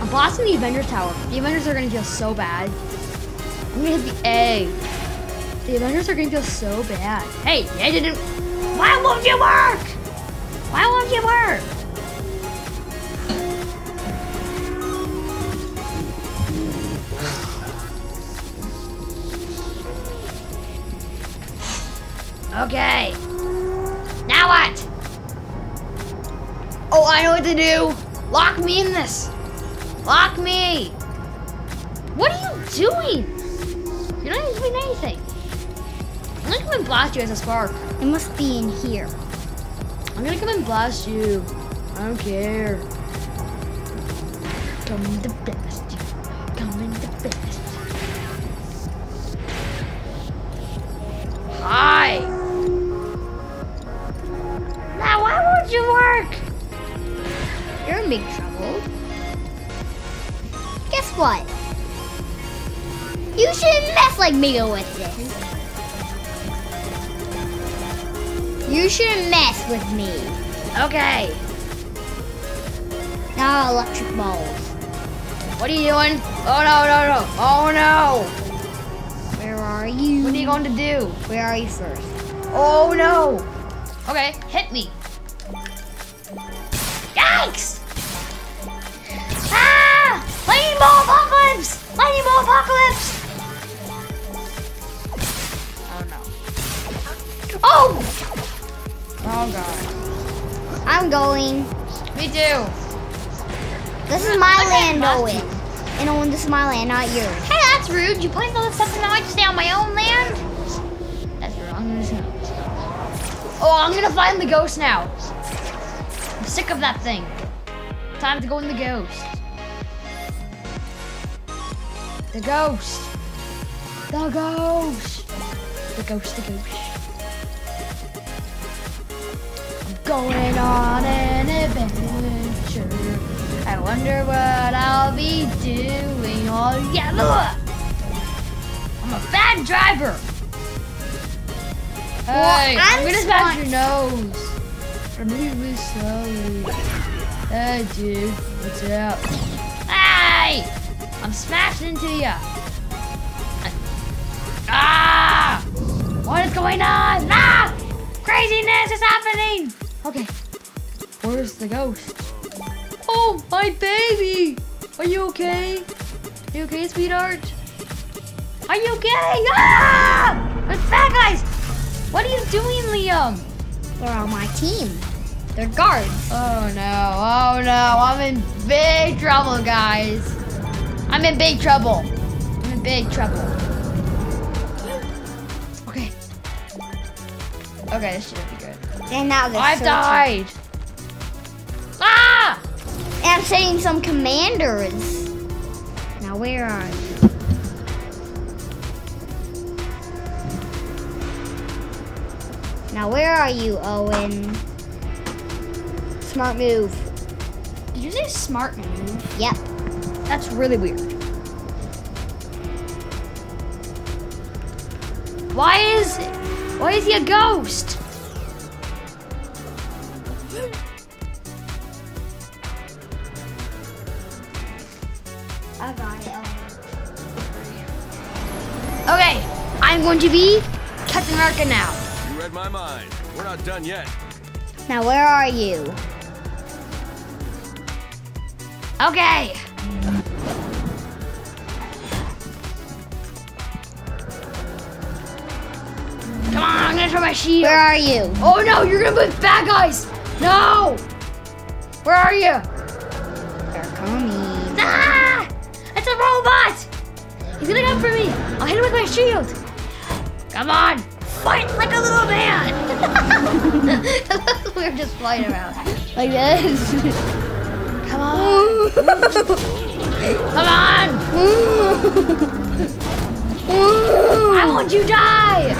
I'm blasting the Avengers Tower. The Avengers are gonna feel so bad. I'm gonna hit the A. The Avengers are gonna feel so bad. Hey, I didn't. Why won't you work? Why won't you work? Okay. Now what? Oh, I know what to do. Lock me in this. Lock me. What are you doing? You're not even doing anything. I'm gonna come and blast you as a spark. It must be in here. I'm gonna come and blast you. I don't care. Come the best. Hi. Now why won't you work? You're in big trouble. Guess what? You shouldn't mess like me with this. You shouldn't mess with me. Okay. Now electric balls. What are you doing? Oh no no no! Oh no! Are you? What are you going to do? Where are you first? Oh no! Okay, hit me. Yikes! Ah! Lightning ball apocalypse! Lightning ball apocalypse! Oh no. Oh! Oh god. I'm going. Me too. This is my land, Owen. And Owen, this is my land, not yours. Hey, that's rude. You planted all this stuff and now I just stay on my own land? That's wrong. That's not. Oh, I'm gonna find the ghost now. I'm sick of that thing. Time to go in the ghost. The ghost. The ghost. The ghost, the ghost. I'm going on an adventure. I wonder what I'll be doing. Oh, yeah, look! I'm a bad driver. Hey, I'm, gonna smash your nose. I'm moving slowly. Hey, dude, what's up? Hey! I'm smashing into you. Ah! What is going on? Ah! Craziness is happening! Okay. Where's the ghost? Oh, my baby! Are you okay? Are you okay, sweetheart? Are you okay? Ah! There's bad guys! What are you doing, Liam? They're on my team. They're guards. Oh no, oh no, I'm in big trouble, guys. I'm in big trouble. I'm in big trouble. Okay. Okay, this should be good. And now I've died. And I'm setting some commanders. Now where are you? Now where are you, Owen? Smart move. Did you say smart move? Yep. That's really weird. Why is why is he a ghost? I'm going to be Captain America now. You read my mind. We're not done yet. Now where are you? Okay. Come on, I'm gonna try my shield. Where are you? Oh no, you're gonna put bad guys! No! Where are you? They're coming. Ah! It's a robot! He's gonna come for me! I'll hit him with my shield! Come on! Fight like a little man! *laughs* We're just flying around. Like this. Come on! Come on! I want you die!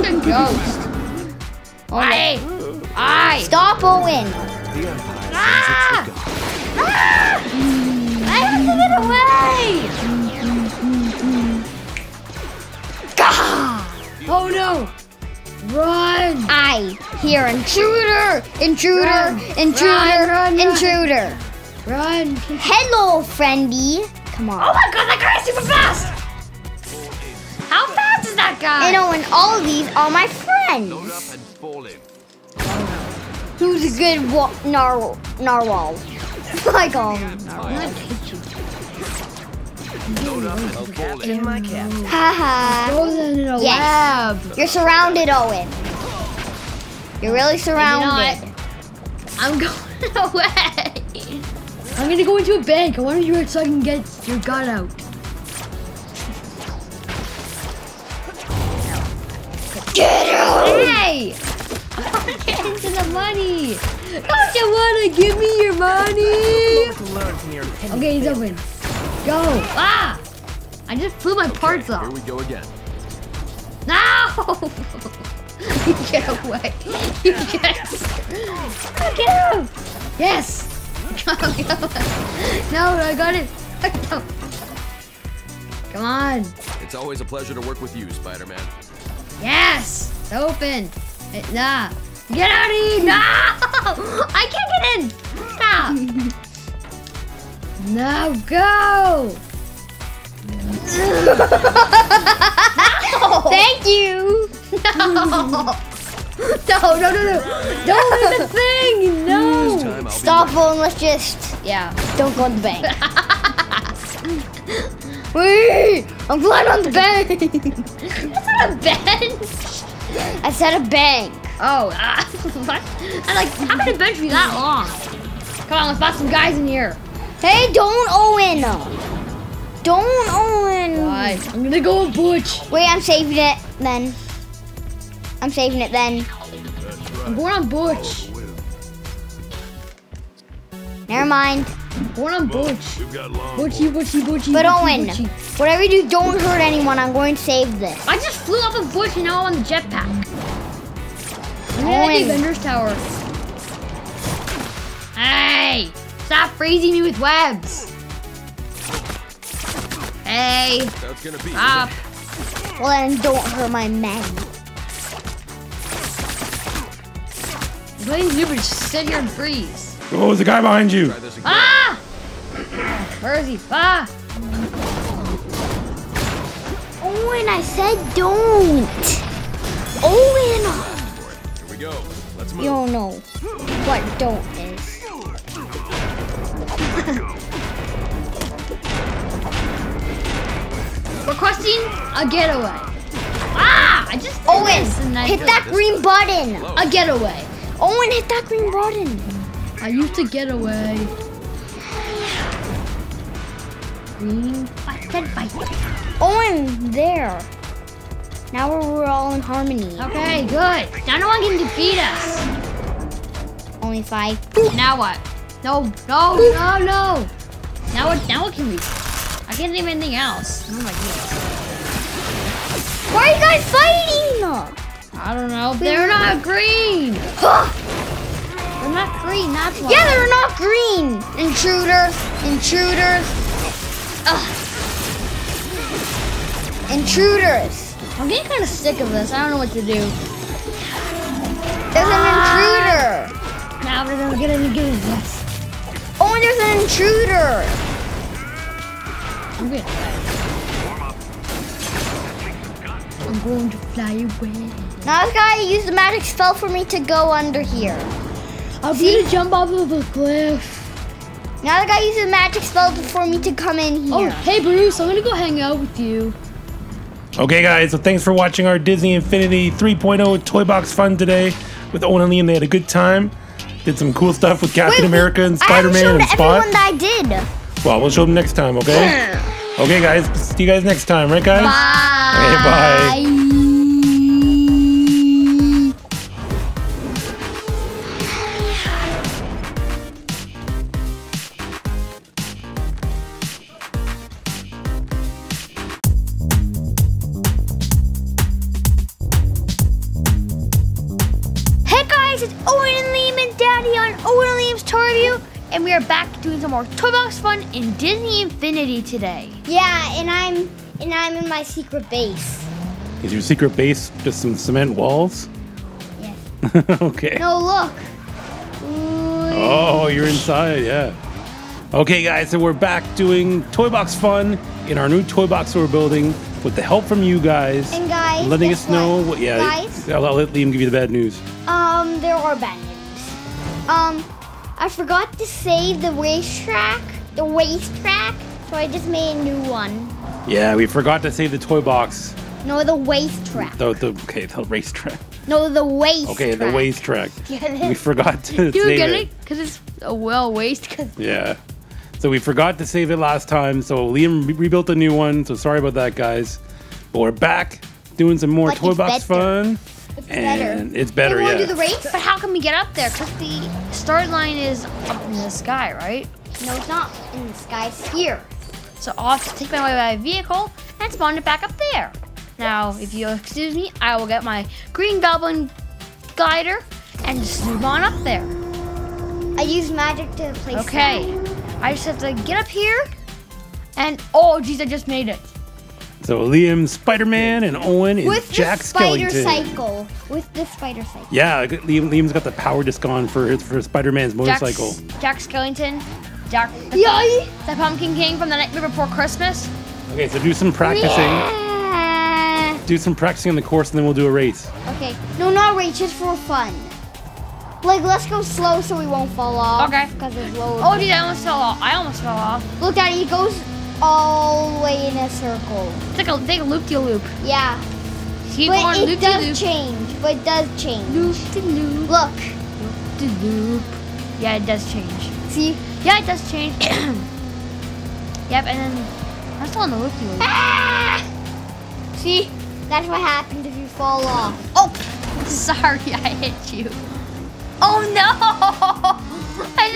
That's like a ghost. I, I, Stop, Owen. Ah! Ah! I have get away! Gah! Oh no! Run! I hear intruder, intruder, Run, intruder, run, run, run. intruder. Run! Hello, friendy. Come on. Oh my god, that guy's super fast! How fast is that guy? And Owen, all of these are my load up friends. and fall in. Who's a good wa- nar- narwhal? I call him. I'm gonna you. Load up and fall in. In my cap. Haha. Throw that in a Yes. lab. You're surrounded, Owen. You're really surrounded. I'm *laughs* going away. I'm gonna go into a bank. I want you so I can get your gun out. Get out! Hey! money. Don't you wanna give me your money? To learn from your opinion. Okay, he's open. Go. Ah! I just flew my parts off. Here off. we go again. No! *laughs* get away. You get. Oh, get out! Yes! Go, *laughs* go. No, I got it. No. *laughs* Come on. It's always a pleasure to work with you, Spider-Man. Yes! It's open. Eh, nah. Get out of here! No! I can't get in! Stop! No, go! *laughs* Thank you. No! *laughs* No, no, no, no! Don't hit the thing! This No! Stop, phone. Let's just Yeah. don't go on the bank. *laughs* Wait, I'm flying on the bank. That's not a bench! I said a bank. Oh, uh, what? I like, how can a bench be that long? Come on, let's find some guys in here. Hey, don't Owen. Don't Owen. Why? I'm gonna go with Butch. Wait, I'm saving it then. I'm saving it then. I'm going on Butch. Never mind. I'm going on Butch. We've got long. Butchy, Butchy, Butchy. But Butchy, Owen, Butchy. whatever you do, don't hurt anyone. I'm going to save this. I just flew off a bush and now I'm on the jetpack. I'm gonna Owen. the Avengers Tower. Hey! Stop freezing me with webs! Hey! That's gonna be. Stop! Well, then don't hurt my men. What do you do just sit here and freeze? Oh, there's a guy behind you. Try this again. Ah! Where is he? Ah! Owen, I said don't. Owen. Here we go. Let's move. You don't know what don't is. *laughs* Requesting a getaway. Ah! I just Owen, hit that green button. A getaway. Owen, hit that green button. I used to get away. Green. Said fight. Owen, there. Now we're, we're all in harmony. Okay, good. Now no one can defeat us. Only five. Now what? No, no, no, no. Now what? Now what can we? I can't think of anything else. Oh my goodness. Why are you guys fighting? I don't know. They're not green. *gasps* They're not green. That's why. Yeah, they're not green. Intruders. Intruders. Ugh. Intruders. I'm getting kind of sick of this. I don't know what to do. There's an ah. intruder. Now we're gonna get any good this. Oh, there's an intruder. I'm gonna fly. I'm going to fly away. Now this guy used the magic spell for me to go under here. I'm gonna jump off of a cliff. Now the guy uses magic spell for me to come in oh, here. Oh, hey Bruce, I'm gonna go hang out with you. Okay, guys, so thanks for watching our Disney Infinity 3.0 Toy Box Fun today with Owen and Liam. They had a good time. Did some cool stuff with Captain Wait, America and I haven't Spider Man and Spot. everyone that I did. Well, we'll show them next time, okay? Hmm. okay, guys. See you guys next time, right, guys? Bye. Okay, bye. Fun in Disney Infinity today. Yeah, and I'm and I'm in my secret base. Is your secret base just some cement walls? Yes. *laughs* okay. No, look. Oh, you're inside, yeah. Okay, guys, so we're back doing Toy Box Fun in our new toy box we're building with the help from you guys. And guys, letting us know what? what, yeah. Guys? I'll, I'll let Liam give you the bad news. Um, there are bad news. Um, I forgot to save the racetrack, the racetrack, so I just made a new one. Yeah, we forgot to save the toy box. No, the waste track. The, the okay, the racetrack. No, the waste. Okay, the waste track. *laughs* Get We forgot to Do you save get it. it? Because it's a well waste. Cause *laughs* Yeah. So we forgot to save it last time. So Liam re- rebuilt a new one. So sorry about that, guys. But we're back doing some more But toy box better. fun. better. and it's better. You want Yeah. to do the race? But how can we get up there? Because the start line is up in the sky, right? No, it's not mm, in the sky. It's here. So I'll have to take my way by vehicle and spawn it back up there. Now, if you'll excuse me, I will get my green goblin glider and just zoom on up there. I use magic to place. Okay. I just have to get up here and oh geez, I just made it. So Liam, Spider Man, and Owen is With Jack the spider Skellington. cycle. With the spider cycle. Yeah, Liam, Liam's got the power disc on for his, for Spider Man's motorcycle. Jack's, Jack Skellington. Jack. Yay! The Pumpkin King from the night Before Christmas. Okay, so do some practicing. Yeah. Do some practicing on the course, and then we'll do a race. Okay. No, not race, just for fun. Like, let's go slow so we won't fall off. Okay. Because it's low. Oh geez, I almost fell off. I almost fell off. Look, Daddy, it goes all the way in a circle. It's like a big loop de loop. Yeah. Keep but going it loop de does loop. change. But it does change. Loop de loop. Look. Loop de loop. Yeah, it does change. See? Yeah, it does change. *coughs* yep, and then I'm still on the loop de. Ah! See? That's what happens if you fall off. Oh, *laughs* sorry, I hit you. Oh no! *laughs* I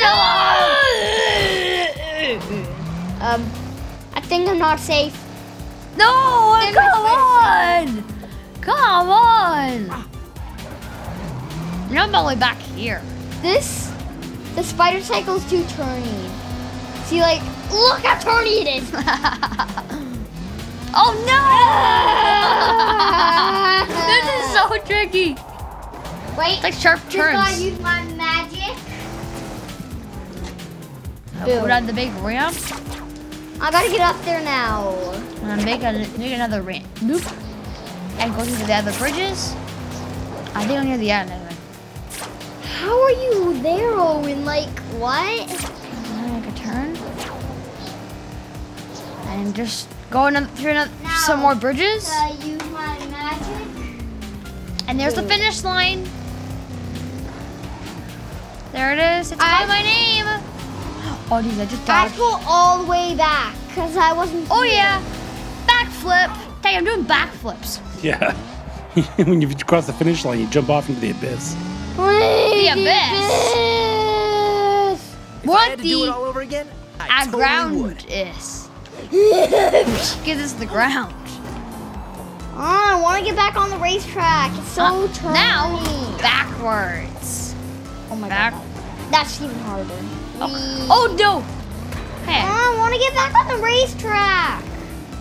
know. *laughs* Um, I think I'm not safe. No, Then come on! Come on! Now I'm all the way back here. This, the spider cycle's too turny. See, like, look how turny it is. *laughs* oh no! *laughs* this is so tricky. Wait, It's like sharp turns. use my magic. I'll Put on the big ramp I gotta get up there now. and make, a, make another ramp. Loop. And go through the other bridges. I think I'm near the end. Anyway. How are you there, Owen? Like, what? And then make a turn. And just go another, through another, some more bridges. Uh, use my magic. And there's the finish line. There it is. It's I- calling my name. *gasps* Oh, geez, I just I dodged. go all the way back because I wasn't. Oh, here. yeah. Backflip. Hey, I'm doing backflips. Yeah. *laughs* when you cross the finish line, you jump off into the abyss. The abyss. If I What had do it the all over again, I a totally ground would. is? *laughs* Give us the ground. Oh, I want to get back on the racetrack. It's so Uh, turny. now, backwards. Oh my back- god. That's even harder. Oh, oh no. Hey, I want to get back on the racetrack.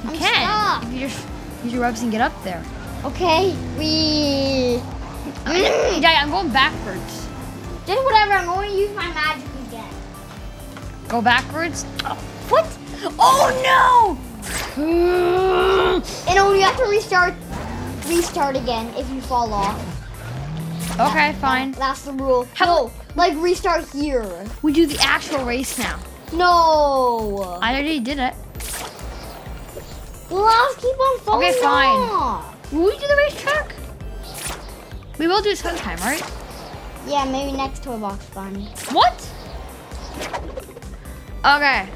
you I'm can. stuck. You just use your ropes and get up there. Okay, we. Mm. Hey, Daddy, I'm going backwards. Just whatever. I'm going to use my magic again. Go backwards. Oh, what? Oh no! And only you have to restart, restart again if you fall off. Okay, fine. That's the rule. How- no, like restart here. We do the actual race now. No. I already did it. Well, I'll keep on falling Okay, fine. off. Will we do the racetrack? We will do it sometime, right? Yeah, maybe next toy box fun. What? Okay.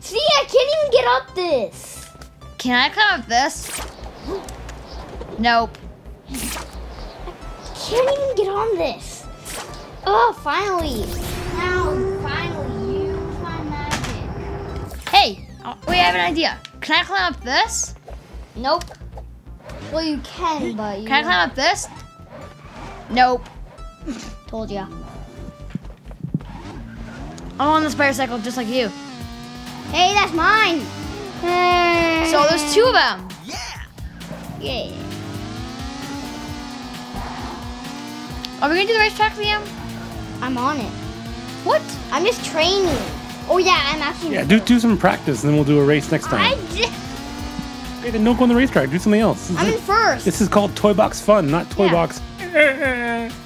See, I can't even get up this. Can I climb up this? Nope. Can't even get on this. Oh, finally. Now, finally, use my magic. Hey, uh, we have an idea. Can I climb up this? Nope. Well, you can, but you Can I climb up this? Nope. told ya. I'm on this spider cycle just like you. Hey, that's mine. So there's two of them. Yeah. Yeah. Are we gonna do the racetrack, Liam? I'm on it. What? I'm just training. Oh yeah, I'm actually. Yeah, do, do some practice, and then we'll do a race next I time. Did. Okay, then don't go on the racetrack. Do something else. This I'm in is, first. this is called Toy Box Fun, not Toy Yeah. Box. *laughs*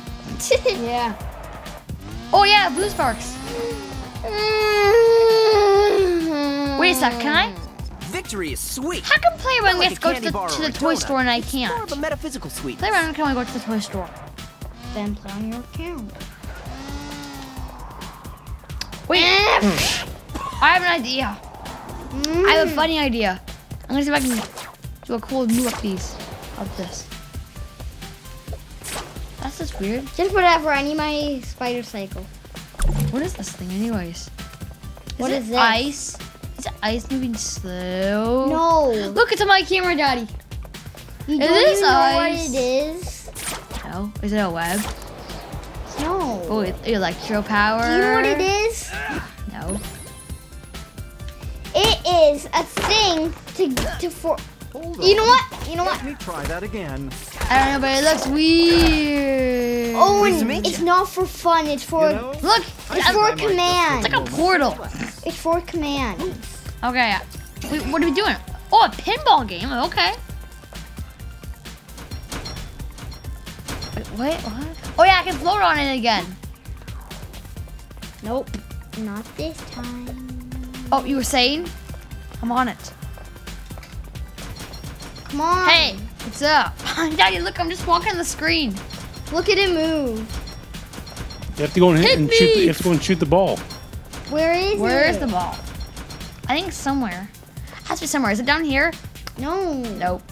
Yeah. Oh yeah, blue sparks. Wait a sec, can I? Victory is sweet. How come Playground Like gets a to go to the, to the toy donut. store and I It's more can't? of a metaphysical sweetness. Playground can only go to the toy store. Then play on your account. Wait. Mm. I have an idea. I have a mm. funny idea. I'm gonna see if I can do a cool new up these. Up this. That's just weird. Just whatever. I need my spider cycle. What is this thing, anyways? What is is it this? Ice. Is it ice moving slow? No. Look, it's on my camera, Daddy. You It is ice. what it is. No. Is it a web? No. Oh, it- electro power. Do you know what it is? No. It is a thing to to for. Hold You know on. what? You know what? Let me try that again. I don't know, but it looks weird. Oh, and it's not for fun. It's for You know, Look, it's it's for I command. It's like a portal. It's for command. Okay. Uh, wait, what are we doing? Oh, a pinball game. Okay. Wait, wait, what? Oh yeah, I can float on it again. Nope. Not this time. Oh, you were saying? I'm on it. Come on. Hey, what's up? *laughs* Daddy, look, I'm just walking the screen. Look at it move. You have to go and, Hit and shoot. The, you have to go and shoot the ball. Where is it? Where's the ball? I think somewhere. Has to be somewhere. Is it down here? No. Nope.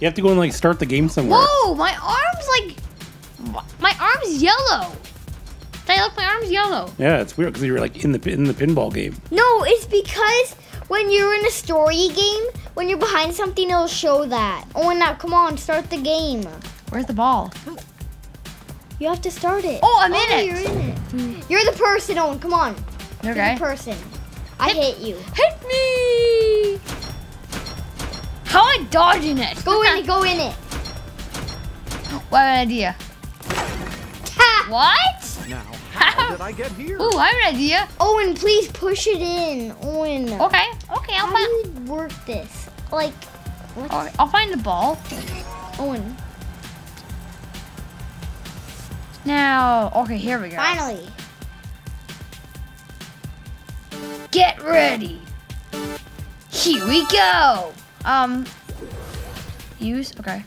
You have to go and like start the game somewhere. Whoa, my arm's like, my arm's yellow. Daddy, look, my arm's yellow. Yeah, it's weird because you're like in the in the pinball game. No, it's because when you're in a story game, when you're behind something, it'll show that. Oh, and now, come on, start the game. Where's the ball? You have to start it. Oh, I'm oh, in it. You're in it. You're the person, Owen. Come on. You're Okay. the person. I hit you. Hit me! How am I dodging it? Go in it. Go in it. What an idea. Ha! What? Now, how did I get here? Ooh, I have an idea. Owen, please push it in. Owen. Okay, okay, I'll How find. do you work this? Like, what? Okay, I'll find the ball. Owen. Now, okay, here we go. Finally. Get ready. Here we go. Um, use. Okay.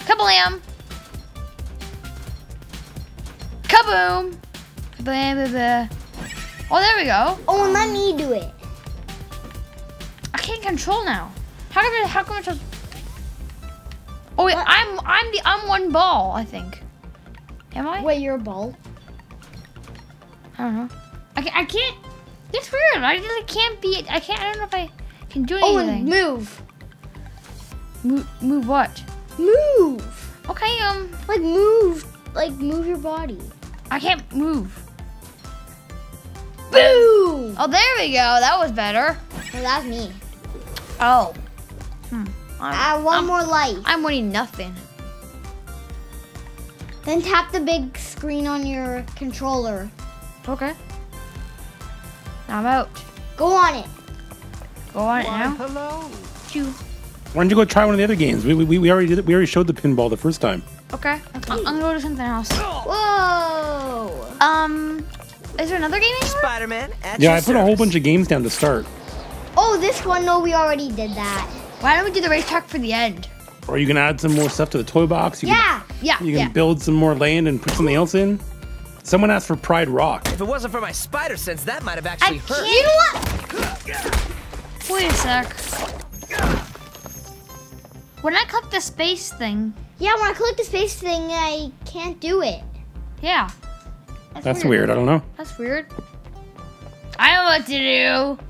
Kablam. Kaboom. Kablam. blah, blah. Oh, there we go. Owen, let me do it. I can't control now. How come? How come? I just... Oh wait, I'm I'm the I'm one ball. I think. Am I? Wait, you're a ball. I don't know. I can't. I can't. It's weird. I really can't be. I can't. I don't know if I can do anything. move. move. Move what? Move. Okay. Um. Like, move. Like, move your body. I can't move. Boom! Oh, there we go. That was better. Well, that's me. Oh. Hmm. I'm, Add one I'm, more life. I'm winning nothing. Then tap the big screen on your controller. Okay. I'm out. Go on it. Go on it now. hello. Choo. Why don't you go try one of the other games? We, we, we already did it. We already showed the pinball the first time. Okay. I'm, I'm gonna go to something else. Whoa! Um, is there another game anywhere? Spider-Man Yeah, I put a whole bunch of games down to start. Oh, this one, no, we already did that. Why don't we do the racetrack for the end? Or you can add some more stuff to the toy box. You Yeah. Yeah, you can yeah. build some more land and put something else in. Someone asked for Pride Rock. If it wasn't for my spider sense, that might have I actually can't. hurt. You know what? Wait a sec. When I click the space thing, Yeah, when I click the space thing, I can't do it. yeah. That's weird. I don't know. That's weird. I know what to do.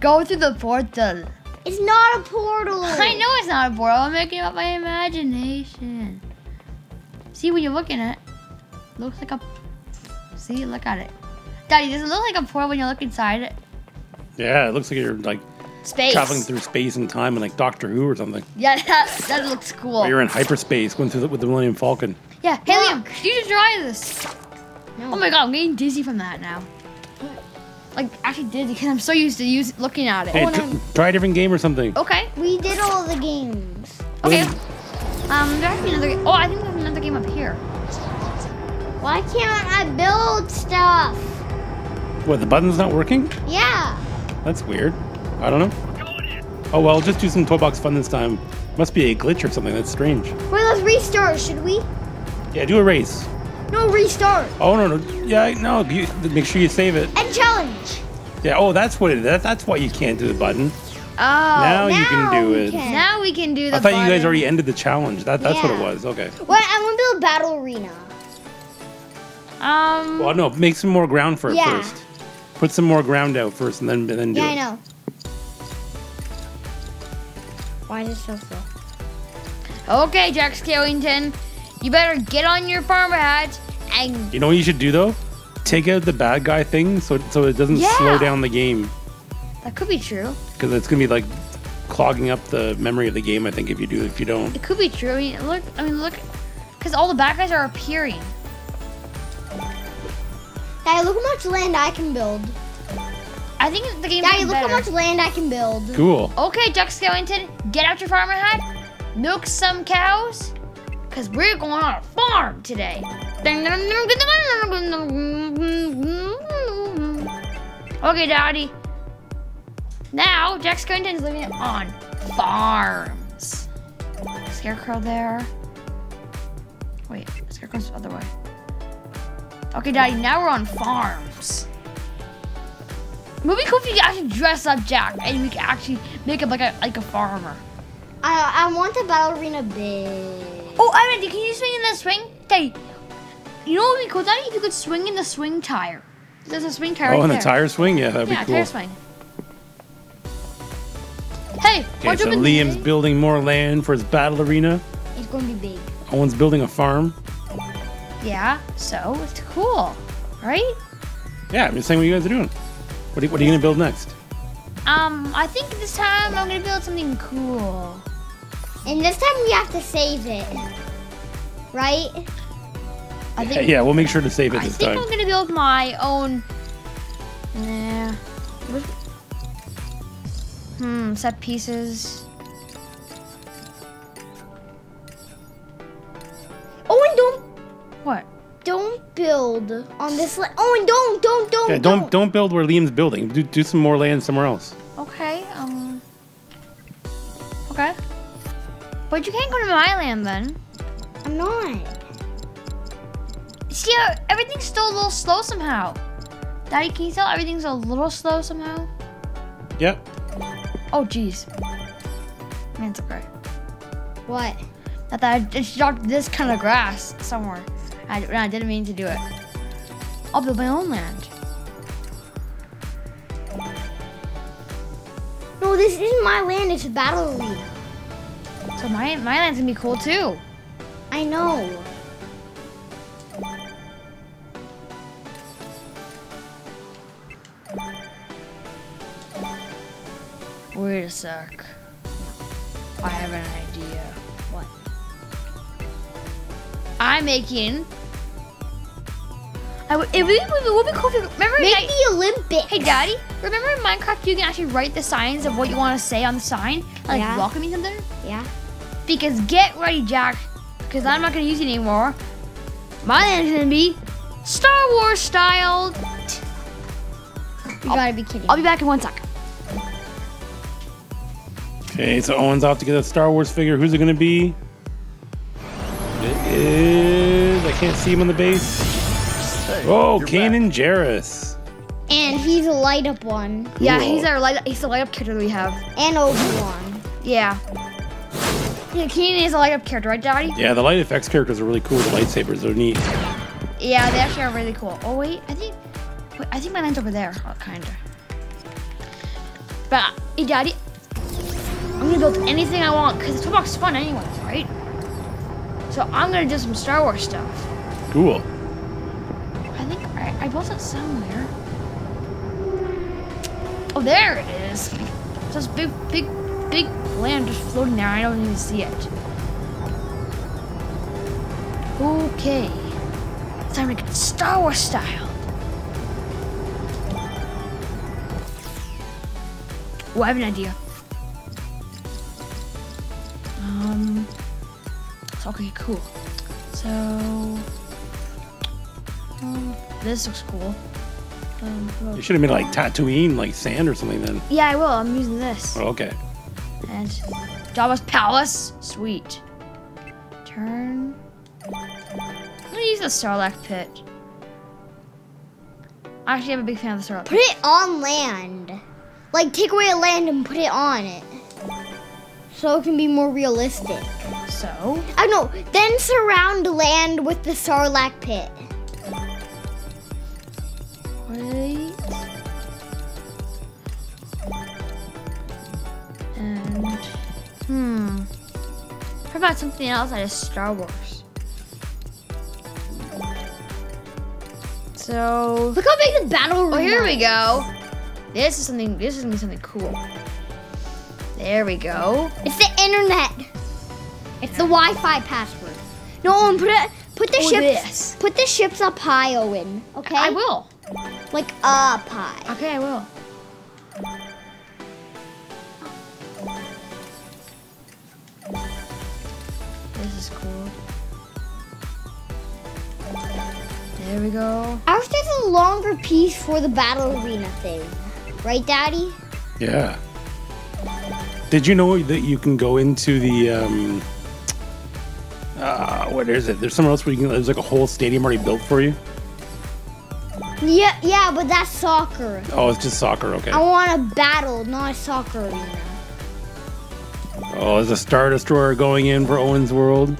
Go through the portal. It's not a portal. *laughs* I know it's not a portal. I'm making up my imagination. See what you're looking at? Looks like a. See, look at it. Daddy, does it look like a portal when you look inside it? Yeah, it looks like you're like Space. traveling through space and time and like Doctor Who or something. Yeah, *laughs* that, that looks cool. Or you're in hyperspace going through the, with the Millennium Falcon. Yeah, Helium, you should try this. No. Oh my god, I'm getting dizzy from that now. Like, actually dizzy because I'm so used to use, looking at it. Hey, Oh, tr- no. try a different game or something. Okay, We did all the games. okay. Um, there has to be another game. Oh, I think there's another game up here. Why can't I build stuff? What, the button's not working? Yeah. That's weird. I don't know. Oh well, just do some toy box fun this time. Must be a glitch or something. That's strange. Wait, let's restart, should we? Yeah, do a race. No, restart. Oh no no. Yeah, no. You, make sure you save it. And challenge. Yeah. Oh, that's what it is. That, that's why you can't do the button. Oh, now, you can do it. can. now we can do the. I thought you guys already ended the challenge. That, that's what it was. Okay. Well, I'm gonna build a battle arena. Um. Well, no, make some more ground for it Yeah. first. Put some more ground out first, and then and then do Yeah, it. I know. Why is it so slow? Okay, Jack Skellington, you better get on your farmer hat and You know what you should do though? Take out the bad guy thing so so it doesn't Yeah. slow down the game that could be true. because it's gonna be like clogging up the memory of the game. I think if you do if you don't. It could be true. I mean, look. I mean, look, because all the bad guys are appearing. Daddy, look how much land I can build. I think the game's Daddy, look better. how much land I can build. Cool. Okay, Jack Skellington, get out your farmer hat, milk some cows, cause we're going on a farm today. Okay, Daddy. Now, Jack Skellington's living on farms. Scarecrow there. Wait, Scarecrow's the other way. Okay, Daddy, now we're on farms. It would be cool if you could actually dress up Jack and we could actually make him like a like a farmer. I, I want the battle arena big. Oh, Ivan, can you swing in the swing? Daddy, you know what would be cool, Daddy? If you could swing in the swing tire. There's a swing tire Oh, right and the tire swing. Yeah, that'd Yeah, be cool. Yeah, tire swing. Hey, Okay, watch so open- Liam's building more land for his battle arena. It's gonna be big. Owen's building a farm. Yeah, so it's cool, right? Yeah, I'm just saying what you guys are doing. What are, you- what are you gonna build next? Um, I think this time I'm gonna build something cool. And this time we have to save it. Right? I Yeah, think yeah, we'll make sure to save it I this think time. I'm gonna build my own. Nah. Hmm. Set pieces. Oh, and don't What? Don't build on this land. Oh, and don't don't don't Yeah, don't don't build where Liam's building. Do do some more land somewhere else. Okay. Um. Okay. But you can't go to my land then. I'm not. See, uh, everything's still a little slow somehow. Daddy, can you tell everything's a little slow somehow? Yep. Oh, jeez. Man, it's okay. What? Not that I just dropped this kind of grass somewhere. I, I didn't mean to do it. Oh, I'll build my own land. No, this isn't my land. It's a battle arena. So my my land's gonna be cool too. I know. Wait a sec. I have an idea. What? I'm making. I would, it would, be- it would be cool if you remember. Make I- the Olympics. Hey, Daddy, remember in Minecraft you can actually write the signs of what you want to say on the sign, like Yeah. welcoming something? Yeah. Because get ready, Jack, because I'm not going to use it anymore. My land's going to be Star Wars styled. You gotta be kidding. I'll be back in one sec. Okay, so Owen's off to get a Star Wars figure. Who's it gonna be? It is. I can't see him on the base. Oh, you're Kanan Jarrus. and he's a light up one. Yeah, he's our light. He's the light up character that we have. And Obi Wan. Yeah. Yeah, Keenan is a light up character, right, Daddy? Yeah, the light effects characters are really cool. The lightsabers, they're neat. Yeah, they actually are really cool. Oh wait, I think, wait, I think my land's over there, oh, kinda. But hey, Daddy, I'm gonna build anything I want because the toolbox is fun anyways, right? So I'm gonna do some Star Wars stuff. Cool. I I, it somewhere. Oh, there it is. This big, big, big land just floating there. I don't even see it. Okay. It's time to get Star Wars style. Oh, I have an idea. Um. Okay, cool. So. Um, this looks cool. Um, You should have made like Tatooine, like sand or something then. yeah, I will. I'm using this. Oh, okay. And Jabba's palace. Sweet. Turn. I'm gonna use the Sarlacc pit. I actually, I'm a big fan of the Sarlacc Put pit. it on land. like take away a land and put it on it, so it can be more realistic. So? I know. Then surround land with the Sarlacc pit. And hmm. What about something else that is Star Wars? So Look how big the battle room. Oh here we go. This is something this is gonna be something cool. There we go. It's the internet. It's the Wi-Fi password. No, Owen, put it. Put the Oh, ships. this. Put the ships up high, Owen. Okay. I will. Like a pie. Okay, I will. This is cool. There we go. I Ours there's a longer piece for the battle arena thing, right, Daddy? Yeah. Did you know that you can go into the um uh what is it? There's somewhere else where you can there's like a whole stadium already built for you. Yeah, yeah, but that's soccer. Oh, it's just soccer, okay. I want a battle, not a soccer arena. Oh, there's a Star Destroyer going in for Owen's World.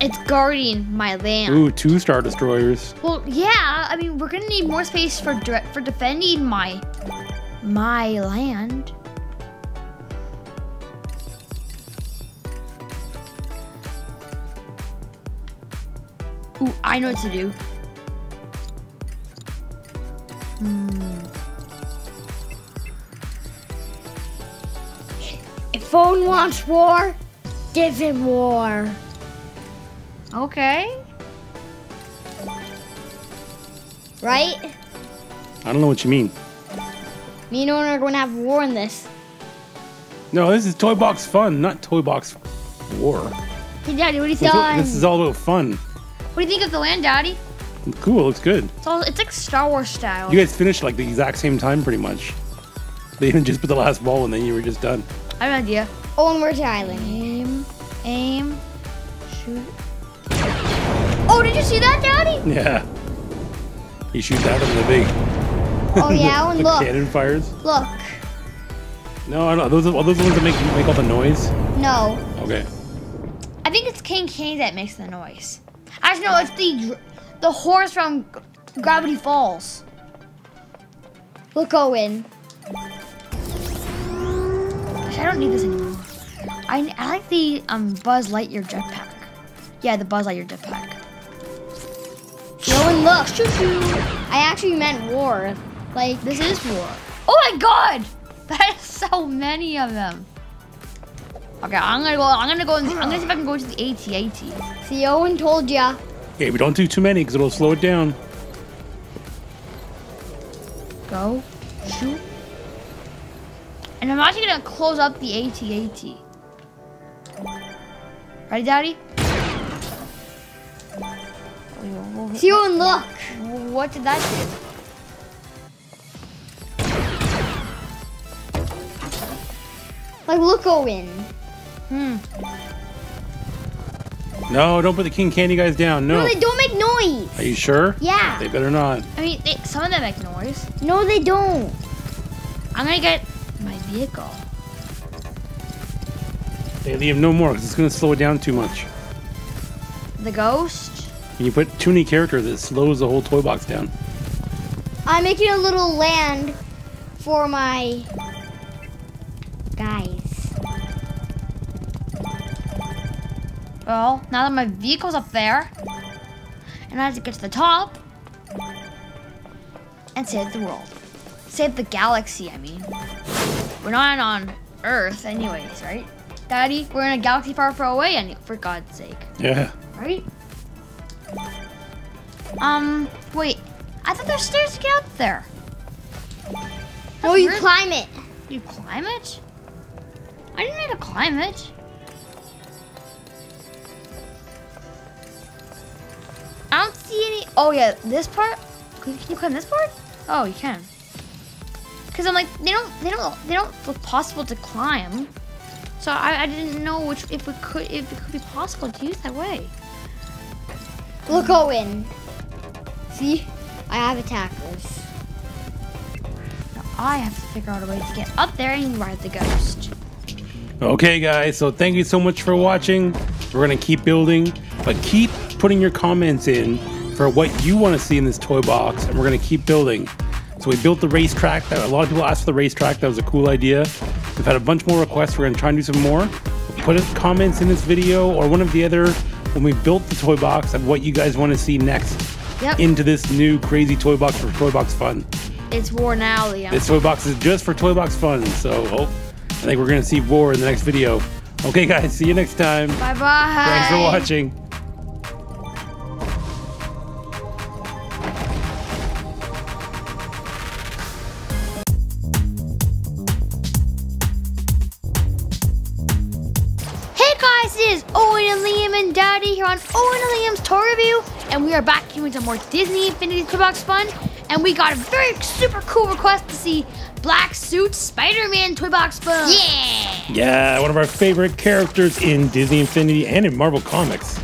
It's guarding my land. Ooh, two Star Destroyers. Well, yeah. I mean, we're gonna need more space for for defending my my land. Ooh, I know what to do. Hmm. If phone wants war, give him war. Okay. Right? I don't know what you mean. Me and Owen are going to have war in this. No, this is Toy Box Fun, not Toy Box War. Hey, Daddy, what do you think? This is all about fun. What do you think of the land, Daddy? Cool, looks good. It's all it's like Star Wars style. You guys finished like the exact same time, pretty much. They even just put the last ball and then you were just done. I have an idea. Oh, Owen, where's the island? Aim, aim, shoot. Oh, did you see that, Daddy? Yeah. He shoots out of the big Oh, yeah, *laughs* Owen, the look. cannon fires. Look. No, I don't. Those are, are those the ones that make make all the noise. No. Okay. I think it's King Candy that makes the noise. I just know it's the dr- the horse from Gravity Falls. Look, Owen. Actually, I don't need this anymore. I, I like the um Buzz Lightyear jetpack. Yeah, the Buzz Lightyear jetpack. Owen, look. I actually meant war. Like, This is war. Oh my god! *laughs* That is so many of them. Okay, I'm gonna go. I'm gonna go. I'm gonna see if I can go to the AT-AT. see, Owen told ya. Okay, we don't do too many because it'll slow it down. Go, shoot. And I'm actually gonna close up the AT-AT. Ready, Daddy? See, Owen, look. What did that do? Like, look, Owen. Hmm. No, don't put the King Candy guys down. No, No. they don't make noise. Are you sure? Yeah. They better not. I mean, they, some of them make noise. No, they don't. I'm gonna get my vehicle. They leave no more because it's gonna slow it down too much. The ghost. And you put too many characters, it slows the whole toy box down. I'm making a little land for my guys. Well, now that my vehicle's up there, and I have to get to the top and save the world. Save the galaxy, I mean. We're not on Earth anyways, right? Daddy, we're in a galaxy far, far away, and for God's sake, Yeah. right? Um, wait. I thought there's stairs to get up there. Oh, you weird. climb it. You climb it? I didn't need to climb it. I don't see any. Oh yeah, this part. Can you climb this part? Oh, you can. Cause I'm like they don't they don't they don't look possible to climb. So I, I didn't know which if we could if it could be possible to use that way. Look, Owen. See? I have attackers. Now I have to figure out a way to get up there and ride the ghost. Okay, guys, so thank you so much for watching. We're gonna keep building, but keep putting your comments in for what you want to see in this toy box, and we're gonna keep building. So we built the racetrack. That a lot of people asked for the racetrack. That was a cool idea. We've had a bunch more requests. We're gonna try and do some more. Put comments in this video or one of the other when we built the toy box of what you guys want to see next Yep. into this new crazy toy box for Toy Box Fun. It's war now, Liam. This toy box is just for Toy Box Fun, so oh, I think we're gonna see War in the next video. Okay, guys, see you next time. bye bye. Thanks for watching. Hey guys, it is Owen and Liam and Daddy here on Owen and Liam's Toy Review, and we are back doing some more Disney Infinity Toy Box fun. And we got a very super cool request to see Black Suit Spider-Man Toy Box fun. Yeah. Yeah, one of our favorite characters in Disney Infinity and in Marvel Comics.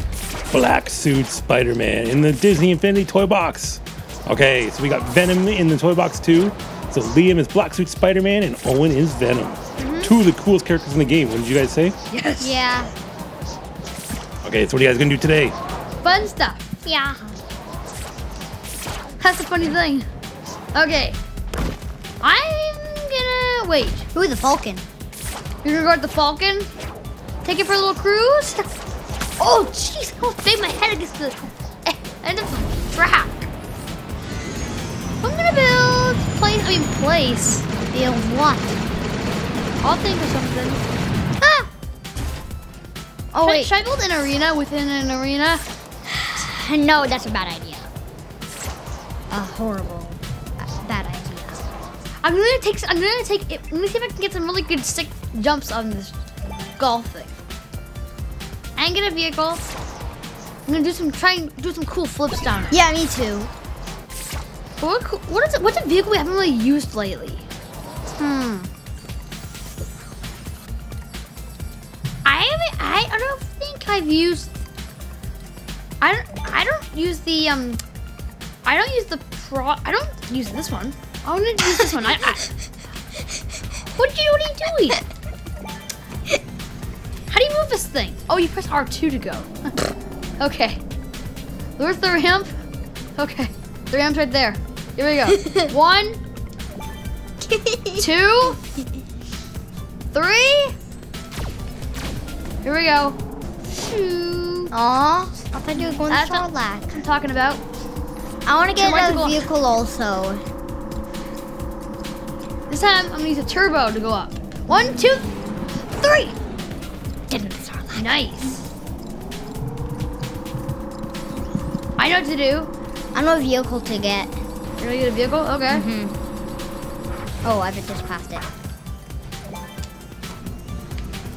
Black Suit Spider-Man in the Disney Infinity toy box. Okay, so we got Venom in the toy box too. So Liam is Black Suit Spider-Man and Owen is Venom. Mm-hmm. Two of the coolest characters in the game. What did you guys say? Yes. Yeah. Okay, so what are you guys gonna do today? Fun stuff. Yeah. That's the funny thing. Okay. I'm gonna wait. Who the Falcon? You're gonna go with the Falcon? Take it for a little cruise? Oh, jeez, I almost banged my head against the end of the track. I'm gonna build place. I mean, place. Build what? I'll think of something. Ah! Oh should, wait. should I build an arena within an arena? *sighs* No, that's a bad idea. A horrible, uh, idea. I'm gonna take. I'm gonna take. It, let me see if I can get some really good sick jumps on this golf thing. And get a vehicle. I'm gonna do some. Try and do some cool flips down it. Yeah, me too. What, what is it? What's a vehicle we haven't really used lately? Hmm. I haven't. I, I don't think I've used. I don't. I don't use the um. I don't use the pro. I don't use this one. I want to use this one. I. I what are you? What are you doing? How do you move this thing? Oh, you press R two to go. *laughs* okay. Where's the ramp? Okay. The ramp's right there. Here we go. *laughs* One, two, three. Here we go. Shoo. Aw, I thought you were going to That's a- Sarlacc. I'm talking about. I want to get Turn a vehicle also. This time, I'm gonna use a turbo to go up. One, two, three. Didn't Sarlacc. Nice. I know what to do. I know a vehicle to get. You're gonna get a vehicle? Okay. Mm-hmm. Oh, I just passed it.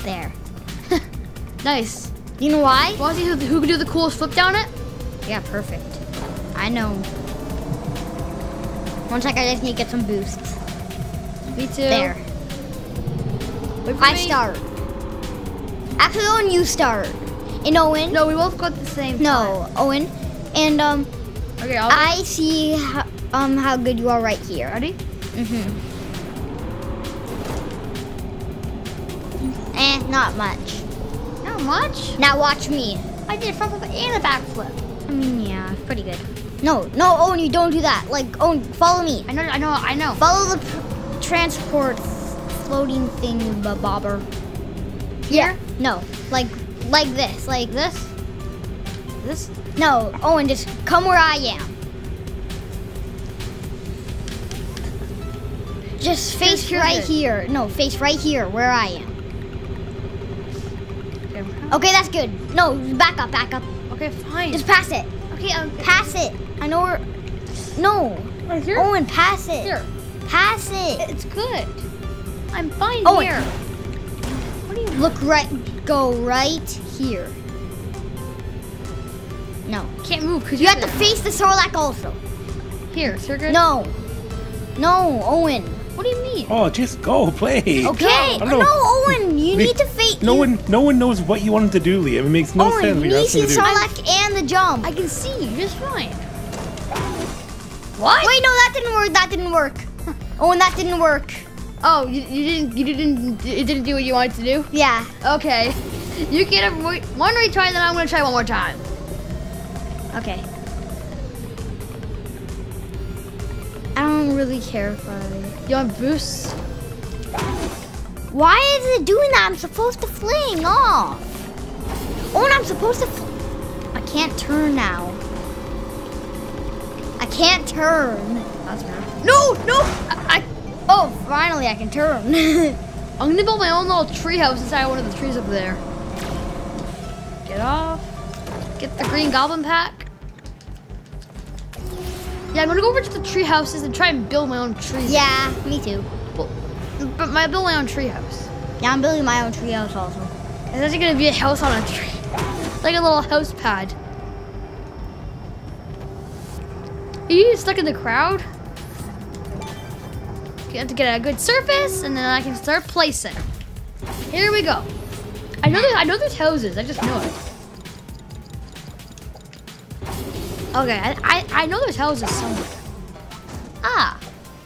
There. *laughs* Nice. You know why? Want to see who, who can do the coolest flip down it? Yeah, perfect. I know. One sec, I just need to get some boosts. Me too. There. I me. start. Actually, Owen, you start. And Owen. No, we both go at the same No, Owen. And um. Okay, I'll. I see how, um how good you are right here. Ready? Mm-hmm. Eh, not much. Not much. Now watch me. I did a front flip and a back flip. I mean, yeah, pretty good. No, no, Owen, you don't do that. Like, Owen, follow me. I know, I know, I know. Follow the transport floating thing, bobber. Here? No, like, like this, like This? This? no, Owen, just come where I am. Just face Here's right it. here. No, face right here where I am. Okay, that's good. No, back up, back up. Okay, fine. Just pass it. okay, um, Pass it. I know where. No. right here. Owen, pass it. Here. Pass it. It's good. I'm fine Oh, here. What do you look right? Go right here. No. Can't move because You have to face the Sarlacc also. Here, Sir good. No. No, Owen. What do you mean? Oh, just go play. Okay. I. No, oh, Owen. You Me- need to face. No one, no one knows what you wanted to do, Liam. It makes no Owen, sense. you what need you're to see the do. Sarlacc and the jump. I can see you just fine. What? Wait, no, that didn't work. That didn't work. Oh, and that didn't work. Oh, you, you didn't. You didn't. It didn't do what you wanted to do. Yeah. Okay. You get a one retry, then I'm gonna try one more time. Okay. I don't really care if I. You want boost? Why is it doing that? I'm supposed to fling off. Oh, and I'm supposed to. I can't turn now. I can't turn. That's fair. No, no. I, Oh, finally I can turn. I, *laughs* I'm gonna build my own little tree house inside one of the trees up there. Get off. Get the green goblin pack. Yeah, I'm gonna go over to the tree houses and try and build my own tree. yeah, me too. But my build my own tree house. Yeah, I'm building my own treehouse also. It's actually gonna be a house on a tree. *laughs* like a little house pad. Are you stuck in the crowd? You have to get a good surface and then I can start placing. Here we go. I know there, I know there's houses, I just know it. Okay, I, I, I know there's houses somewhere. Ah,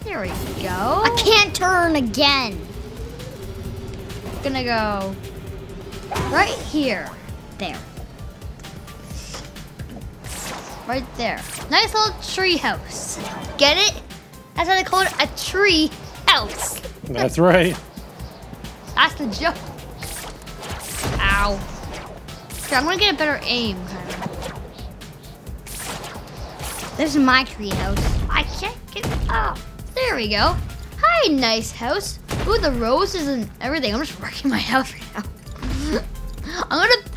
there we go. I can't turn again. gonna go right here. There. Right there. Nice little tree house. Get it? That's why they call it a tree house. That's right. That's the joke. Ow. Okay, I'm gonna get a better aim. This is my tree house. I can't get up. There we go. Hi, nice house. Ooh, the roses and everything. I'm just *laughs* working my house right now. *laughs* I'm gonna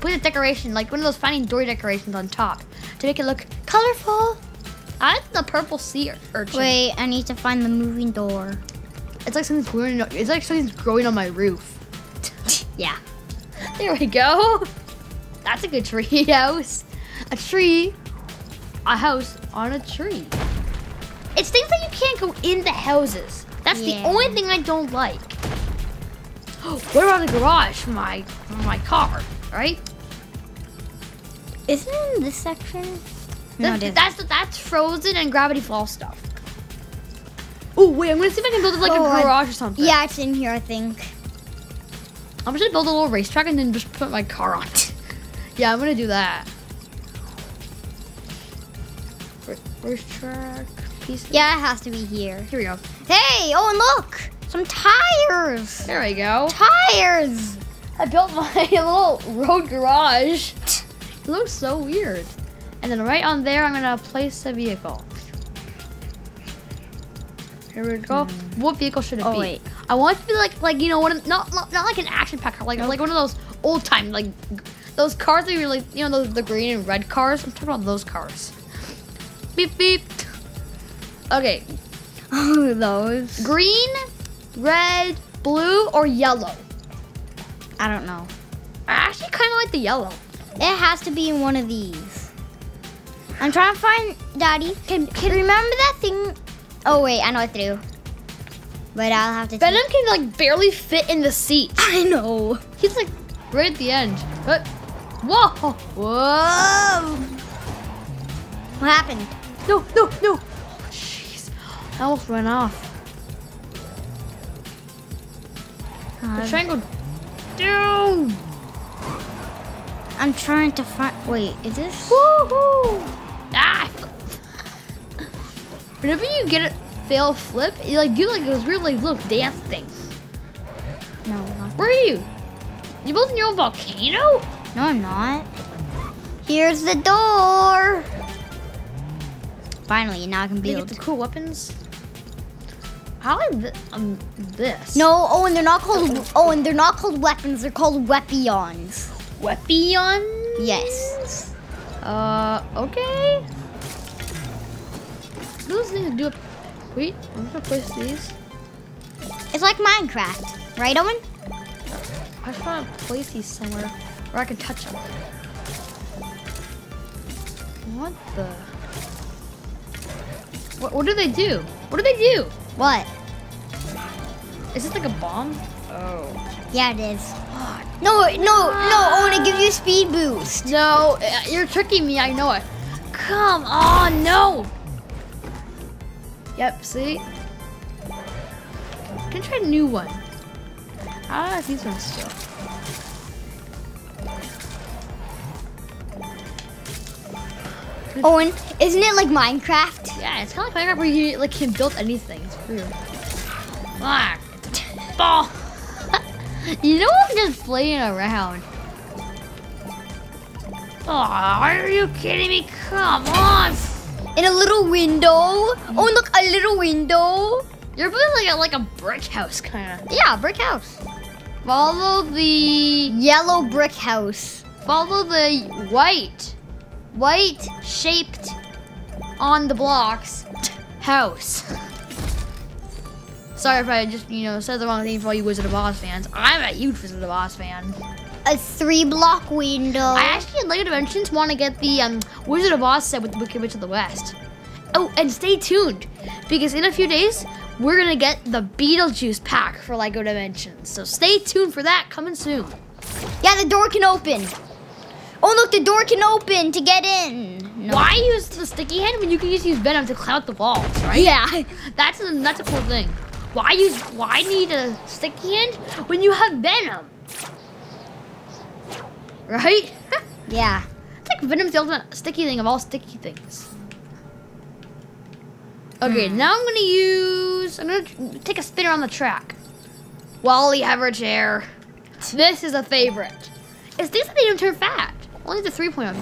put a decoration, like one of those finding Dory decorations on top to make it look colorful. I like the purple sea ur- urchin. Wait, I need to find the moving door. It's like something's growing. It's like something's growing on my roof. *laughs* Yeah. There we go. That's a good tree *laughs* house. A tree, a house on a tree. It's things that you can't go in the houses. That's Yeah. the only thing I don't like. *gasps* What about the garage for my for my car? Right? Isn't it in this section? No, That's that's that's frozen and gravity falls stuff. Oh wait, I'm gonna see if I can build like Oh, a garage or something. Yeah, it's in here, I think. I'm just gonna build a little racetrack and then just put my car on it. *laughs* yeah, I'm gonna do that. Racetrack piece. Yeah, it has to be here. Here we go. Hey, oh, and look! Some tires! There we go. Tires! I built *laughs* my little road garage. It looks so weird. And then right on there, I'm gonna place a vehicle. Here we go. Hmm. What vehicle should it Oh, be? wait. I want it to be like, like you know, one of, not, not not like an action pack car, like like one of those old time like those cars that you like, you know, those the green and red cars. I'm talking about those cars. Beep beep. Okay, *laughs* those. green, red, blue, or yellow. I don't know. I actually kind of like the yellow. It has to be in one of these. I'm trying to find Daddy. Can, can remember that thing? Oh wait, I know what to do. But I'll have to. Venom can like barely fit in the seat. *laughs* I know. He's like right at the end. But whoa, Whoa! What happened? no, no, no. Oh, Jeez, I almost ran off. Uh, The triangle down. I'm trying to find. Wait, is this? Woohoo! Ah! Whenever you get a fail flip, you like do like those weird like little dance things. No, not. Where are you? You building your own volcano? No, I'm not. Here's the door. Finally, now I can Do you get build. the cool weapons? I like th- um, this. No, oh, and they're not called. Oh, and they're not called weapons. They're called weapions. Weapon? Yes. Uh, okay. Those things do. Wait, I'm gonna place these. It's like Minecraft, right, Owen? I just want to place these somewhere where I can touch them. What the? What, what do they do? What do they do? What? Is this like a bomb? Oh. Yeah, it is. No, no, no, Owen, it gives you speed boost. No, uh, you're tricking me. I know it. Come on, no. Yep. See. Can I try a new one? I like these ones still. Owen, isn't it like Minecraft? Yeah, it's kind of like Minecraft where you like can build anything. It's weird. Ah, ball. You know I'm just playing around. Oh, are you kidding me? Come on. In a little window. Oh, look, a little window. You're building like a like a brick house kind of. Yeah, brick house. Follow the Yellow brick house. follow the white, white shaped on the blocks house. *laughs* Sorry if I just you know said the wrong thing for all you Wizard of Oz fans. I'm a huge Wizard of Oz fan. A three block window. I actually in Lego Dimensions want to get the um, Wizard of Oz set with the Wicked Witch of the West. Oh, and stay tuned because in a few days we're gonna get the Beetlejuice pack for Lego Dimensions. So stay tuned for that coming soon. yeah, the door can open. Oh, look, the door can open to get in. No. Why use the sticky hand when you can just use venom to up the walls, right? Yeah. *laughs* That's a, that's a cool thing. Why use why need a sticky hand when you have venom? Right? *laughs* Yeah. it's like venom's the ultimate sticky thing of all sticky things. Okay, hmm. now I'm gonna use I'm gonna take a spin around the track. WALL-E hover chair. This is a favorite. It's things that they don't turn fat. Only the 3.0.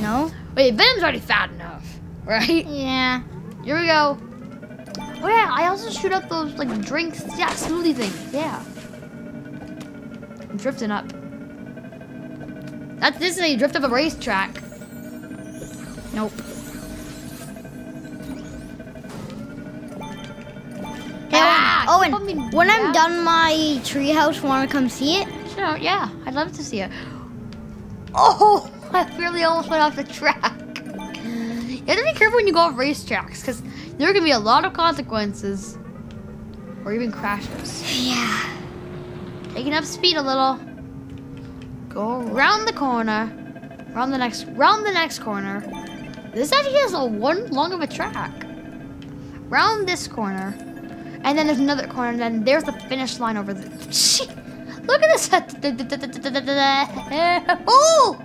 No? Wait, Venom's already fat enough, *laughs* right? Yeah. Here we go. Oh yeah, I also shoot up those like drinks, yeah, smoothie things, yeah. I'm drifting up. That's this is a drift up a racetrack. Nope. Hey, Ah, Owen, bumping when I'm done my treehouse, want to come see it? Sure, yeah, I'd love to see it. Oh, *laughs* I really almost went off the track. You have to be careful when you go off racetracks, because there can be a lot of consequences, or even crashes. Yeah. Taking up speed a little. Go around the corner. Round the next round the next corner. This actually has a one long of a track. Round this corner. And then there's another corner, and then there's the finish line over there. Look at this. *laughs* Oh!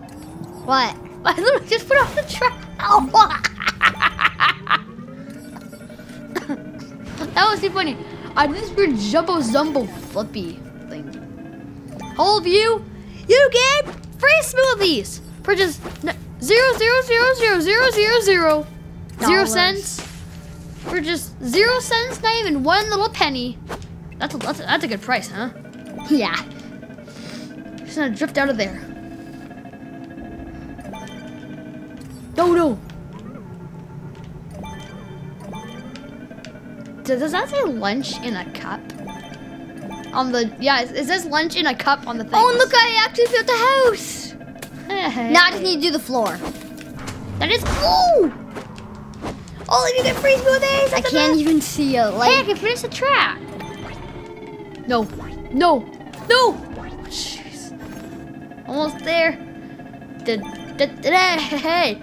What? *laughs* I literally just put off the track. *laughs* Oh. That was too funny. I did this weird jumbo zumbo flippy thing. Whole view, you you get free smoothies for just n- zero zero zero zero zero zero zero zero cents. For just zero cents, not even one little penny. That's a, that's a, that's a good price, huh? Yeah. Just gonna drift out of there. No, no. Does, that say lunch in a cup? On the yeah, it says lunch in a cup on the thing. Oh, and look, I actually built a house. Now I just need to do the floor. that is cool. Oh, you get free smoothies. I can't even see it. Hey, I Like, can finish the track. No, no, no. Jeez. Almost there. Da, da, da, da, hey.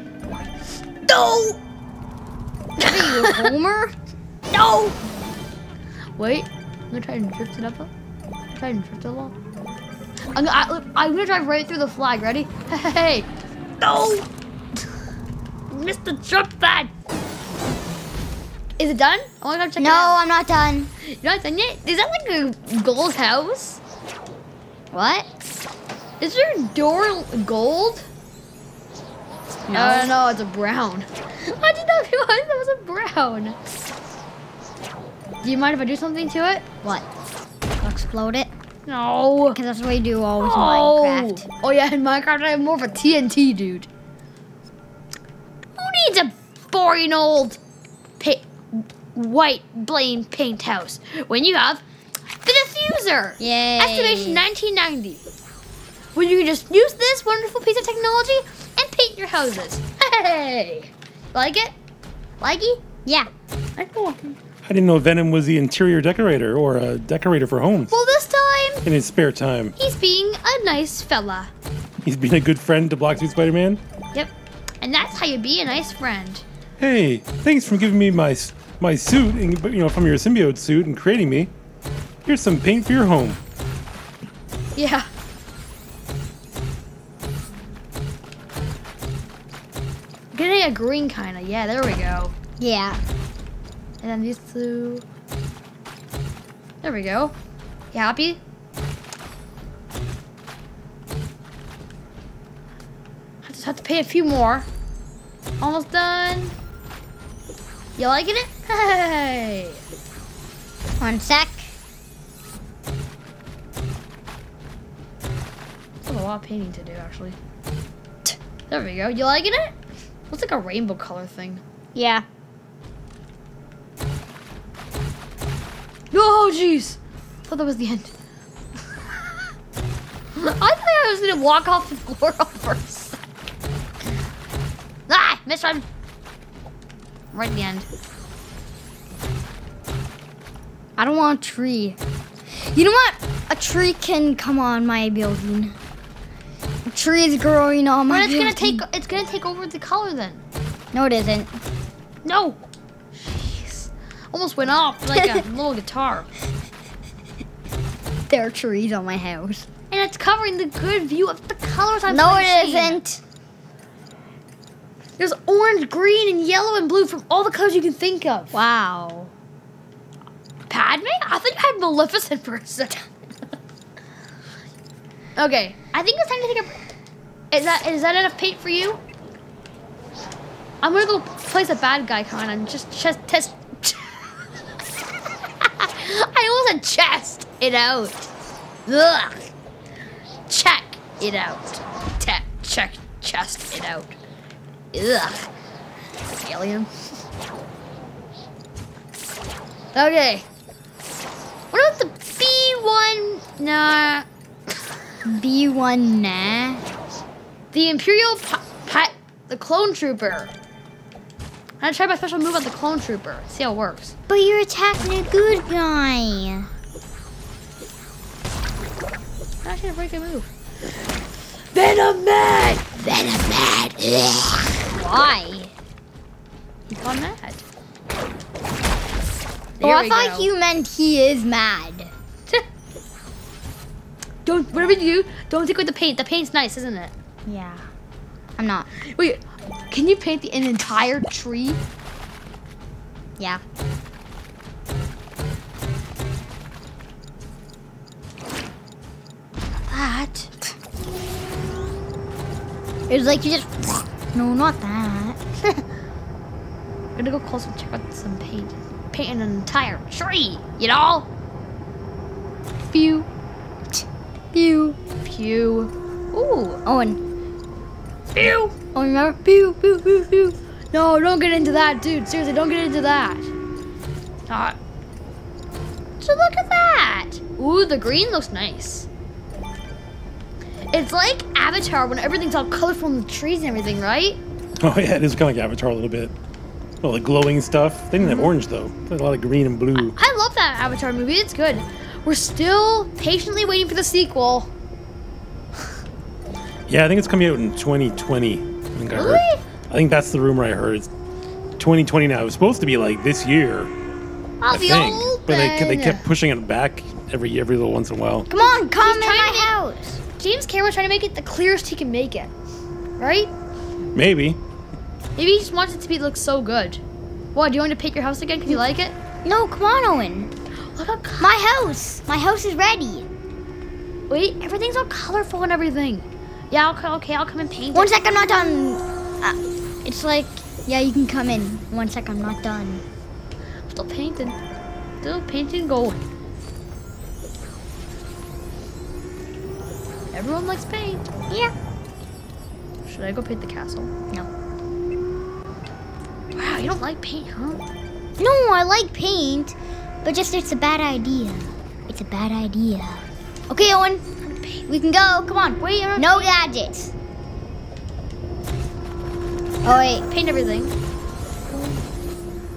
No. are you, Homer? No! Wait, I'm gonna try and drift it up. I'm Try and drift it along. I'm gonna, I, I'm gonna drive right through the flag. Ready? *laughs* Hey! No! Missed the jump pad. Is it done? I wanna go check no, it out. I'm not done. You're not done yet? Is that like a gold house? What? Is your door gold? No. No, no, it's a brown. *laughs* I did not realize that was a brown. Do you mind if I do something to it? What? I'll explode it? No. Because that's what you do always in Oh. Minecraft. oh yeah, in Minecraft I have more of a TNT dude. Who needs a boring old white plain paint house when you have the diffuser? Yay. Estimation 1990. When you can just use this wonderful piece of technology and paint your houses. *laughs* Hey, like it? Likey? Yeah. I know. I didn't know Venom was the interior decorator or a decorator for homes Well, this time in his spare time. he's being a nice fella. He's been a good friend to Black Suit Spider-Man. Yep. And that's how you be a nice friend. Hey, thanks for giving me my my suit, and, you know, from your symbiote suit and creating me. Here's some paint for your home. Yeah. Getting a green kind of. Yeah, there we go. Yeah. And then these two. There we go. You happy? I just have to pay a few more. Almost done. You liking it? *laughs* Hey! One sec. That's a lot of painting to do, actually. There we go. You liking it? Looks like a rainbow color thing. Yeah. Oh, jeez. I thought that was the end. *laughs* I thought I was gonna walk off the floor second. *laughs* Ah, missed one. Right at the end. I don't want a tree. You know what? A tree can come on my building. A tree is growing on my But it's gonna take it's gonna take over the color then. No, it isn't. No. Almost went off like a *laughs* little guitar. There are trees on my house. And it's covering the good view of the colors I'm no, it isn't. There's orange, green, and yellow and blue from all the colors you can think of. Wow. Padme? I think you had Maleficent for a second. *laughs* okay, I think it's time to take a. Is that is that enough paint for you? I'm gonna go place a bad guy con and just chest test. I almost said chest it out. Ugh. Check it out. Te- check chest it out. Ugh. Alien. Okay. What about the B1? Nah. B1 nah. The Imperial Pi- the Clone Trooper. I'm gonna try my special move on the Clone Trooper. See how it works. But you're attacking a good guy. I'm actually a pretty good move. Venom Man! Venom Man! Why? He's gone mad. Oh, There I thought go. you meant he is mad. *laughs* Don't, whatever you do, don't take away the paint. The paint's nice, isn't it? Yeah. I'm not. Wait, can you paint the, an entire tree? Yeah. That. It was like you just. No, not that. *laughs* I'm gonna go close and check out some paint. Painting an entire tree, you know? Pew. Pew. Pew. Ooh. Oh, Owen. Pew. Oh, remember? Pew, pew, pew, pew. No, don't get into that, dude. Seriously, don't get into that. Uh, so look at that. Ooh, the green looks nice. It's like Avatar when everything's all colorful in the trees and everything, right? *laughs* Oh yeah, it is kind of like Avatar a little bit. Well, the glowing stuff. They didn't have orange though. Had a lot of green and blue. I love that Avatar movie. It's good. We're still patiently waiting for the sequel. Yeah, I think it's coming out in 2020. I think I heard. Really? I think that's the rumor I heard. It's 2020 now. It was supposed to be like this year, I'll I be think, all but they they kept pushing it back every every little once in a while. Come on, come in my to- house. James Cameron's trying to make it the clearest he can make it, right? Maybe. Maybe he just wants it to be look so good. What? Do you want to paint your house again because you like it? No, come on, Owen. Look how My house. My house is ready. wait, everything's all colorful and everything. Yeah, I'll, okay, I'll come and paint One it. sec, I'm not done. Uh, it's like, yeah, you can come in. One sec, I'm not done. Still painting. Still painting going. Everyone likes paint. Yeah. Should I go paint the castle? No. Wow, you don't like paint, huh? No, I like paint, but just it's a bad idea. It's a bad idea. Okay, Owen, we can go. Come on. Wait, No gadgets. Oh wait, paint everything.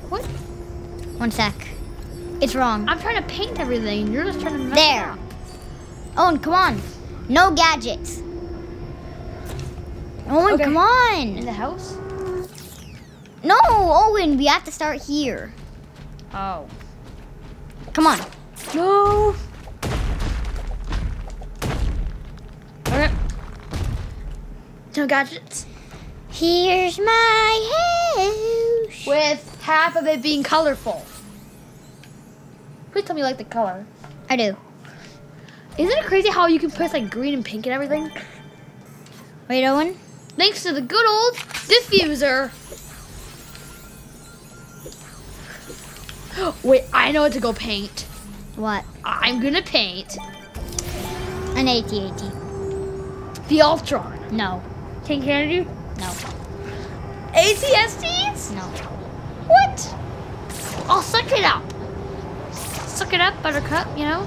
What? one sec. It's wrong. I'm trying to paint everything. You're just trying to mess There. Up. Owen, come on. No gadgets. Owen, Okay. come on. In the house? No, Owen, we have to start here. Oh. Come on. No. No gadgets. Here's my house. With half of it being colorful. Please tell me you like the color. I do. Isn't it crazy how you can press like green and pink and everything? Wait, Owen. Thanks to the good old diffuser. *gasps* Wait, I know what to go paint. What? I'm gonna paint An AT-AT. the Ultron. No. King Candy? No. AT-STs? No. What? I'll suck it up. Suck it up, Buttercup, you know?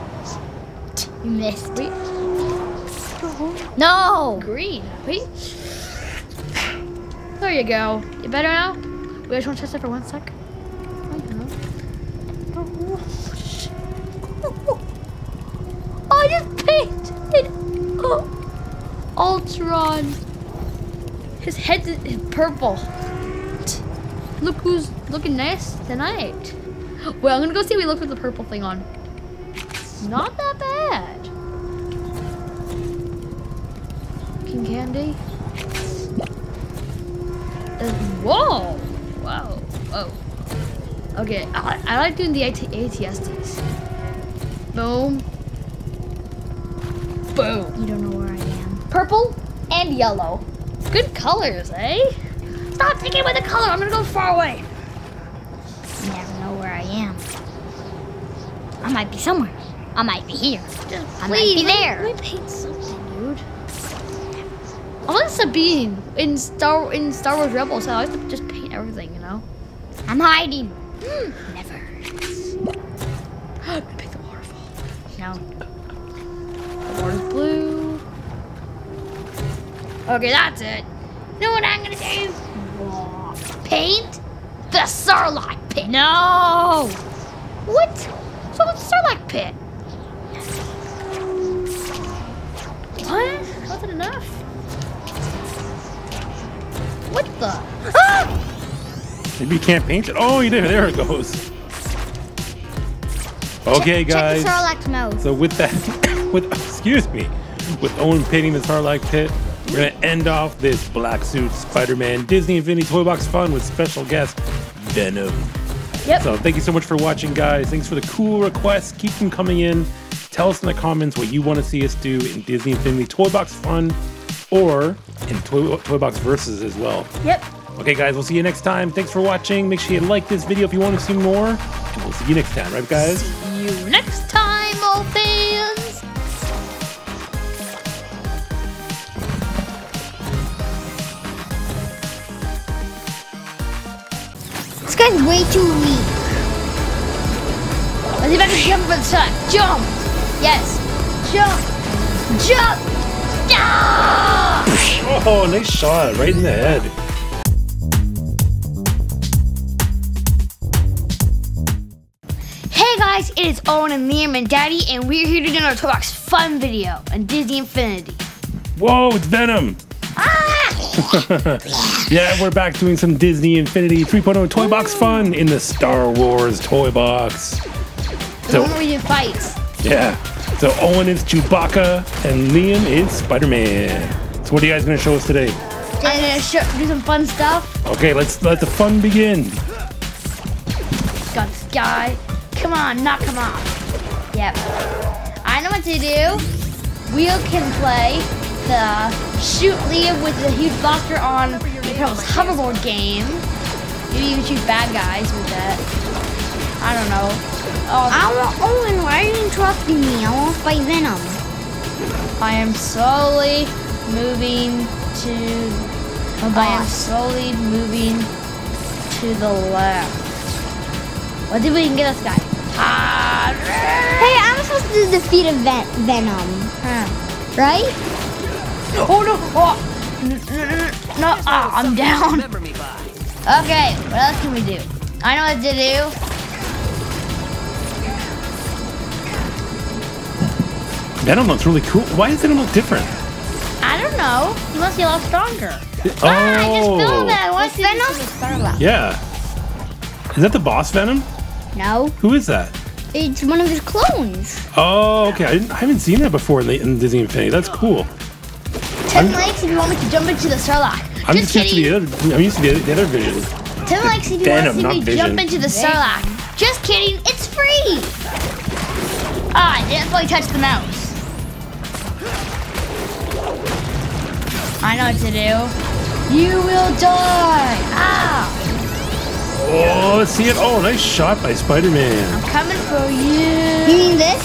You missed. Wait, No. green. Wait. There you go. You better now? We just want to test it for one sec. I oh, oh, just painted oh, Ultron. His head is purple. Look who's looking nice tonight. Well, I'm gonna go see if we look with the purple thing on. Not that bad. King Candy. Uh, whoa! Whoa! Whoa! Okay, I, I like doing the AT, AT-STs. Boom. Boom. You don't know where I am. Purple and yellow. Good colors, eh? Stop thinking about the color. I'm gonna go far away. You never know where I am. I might be somewhere. I might be here. I might Please, be let me- there. Let me paint something, dude. I like Sabine in Star in Star Wars Rebels. So I like to just paint everything, you know. I'm hiding. Never. I'm gonna paint the waterfall. No. Okay, that's it. You know what I'm gonna do? Paint the Sarlacc pit. No. What? So what's Sarlacc pit? What? Wasn't enough? What the? Ah! Maybe you can't paint it. Oh, you did. There it goes. Okay, guys. Check the Sarlacc's nose. So with that, *coughs* with excuse me, with Owen painting the Sarlacc Pit, we're gonna end off this black suit Spider-Man Disney Infinity Toy Box fun with special guest Venom. Yep. So thank you so much for watching, guys. Thanks for the cool requests. Keep them coming in. Tell us in the comments what you want to see us do in Disney Infinity Toy Box fun, or in Toy, Toy Box Versus as well. Yep. Okay, guys, we'll see you next time. Thanks for watching. Make sure you like this video if you want to see more, and we'll see you next time, right, guys? See you next time, old fans. This guy's way too weak. Let's see if I can jump for the sun. Jump. Yes. Jump. Jump. Jump. Oh, nice shot, right in the head. Hey guys, it is Owen and Liam and Daddy, and we're here to do another Toy Box fun video on Disney Infinity. Whoa, it's Venom. *laughs* yeah, we're back doing some Disney Infinity 3.0 Toy Box fun in the Star Wars Toy Box. The So, one where you fight. yeah. So Owen is Chewbacca and Liam is Spider-Man. So what are you guys gonna show us today? I'm gonna show, do some fun stuff. Okay, let's let the fun begin. Got this guy. Come on, knock him off. Yep. I know what to do. Wheel can play the shoot Liam with the huge blaster on the Pearl's hoverboard game. Maybe you can shoot bad guys with that. I don't know. Oh, I want Owen. Why are you interrupting me? I want to fight Venom. I am slowly moving to. The I am slowly moving to the left. Let's see if we can get this guy. Ah, Hey, I'm supposed to defeat a Ven- Venom, huh. right? Oh no! Oh. No, ah, I'm down. Remember me by. Okay, what else can we do? I know what to do. Venom looks really cool. Why does Venom look different? I don't know. He must be a lot stronger. Oh, Ah, I just feel that. What's Venom? yeah. Is that the boss Venom? No, Who is that? It's one of his clones. Oh, okay. I, didn't, I haven't seen that before in, the, in Disney Infinity. That's cool. Ten likes if you want me to jump into the Sarlacc. I'm Just just, used to the other. I'm used to the, the other vision. Ten likes if you Venom, want to see me Vision. jump into the Sarlacc. Just kidding. It's free. Ah, I didn't fully touch the mouse. I know what to do. You will die. Ah, Oh, let's see it. Oh, nice shot by Spider-Man. I'm coming for You you. mean this?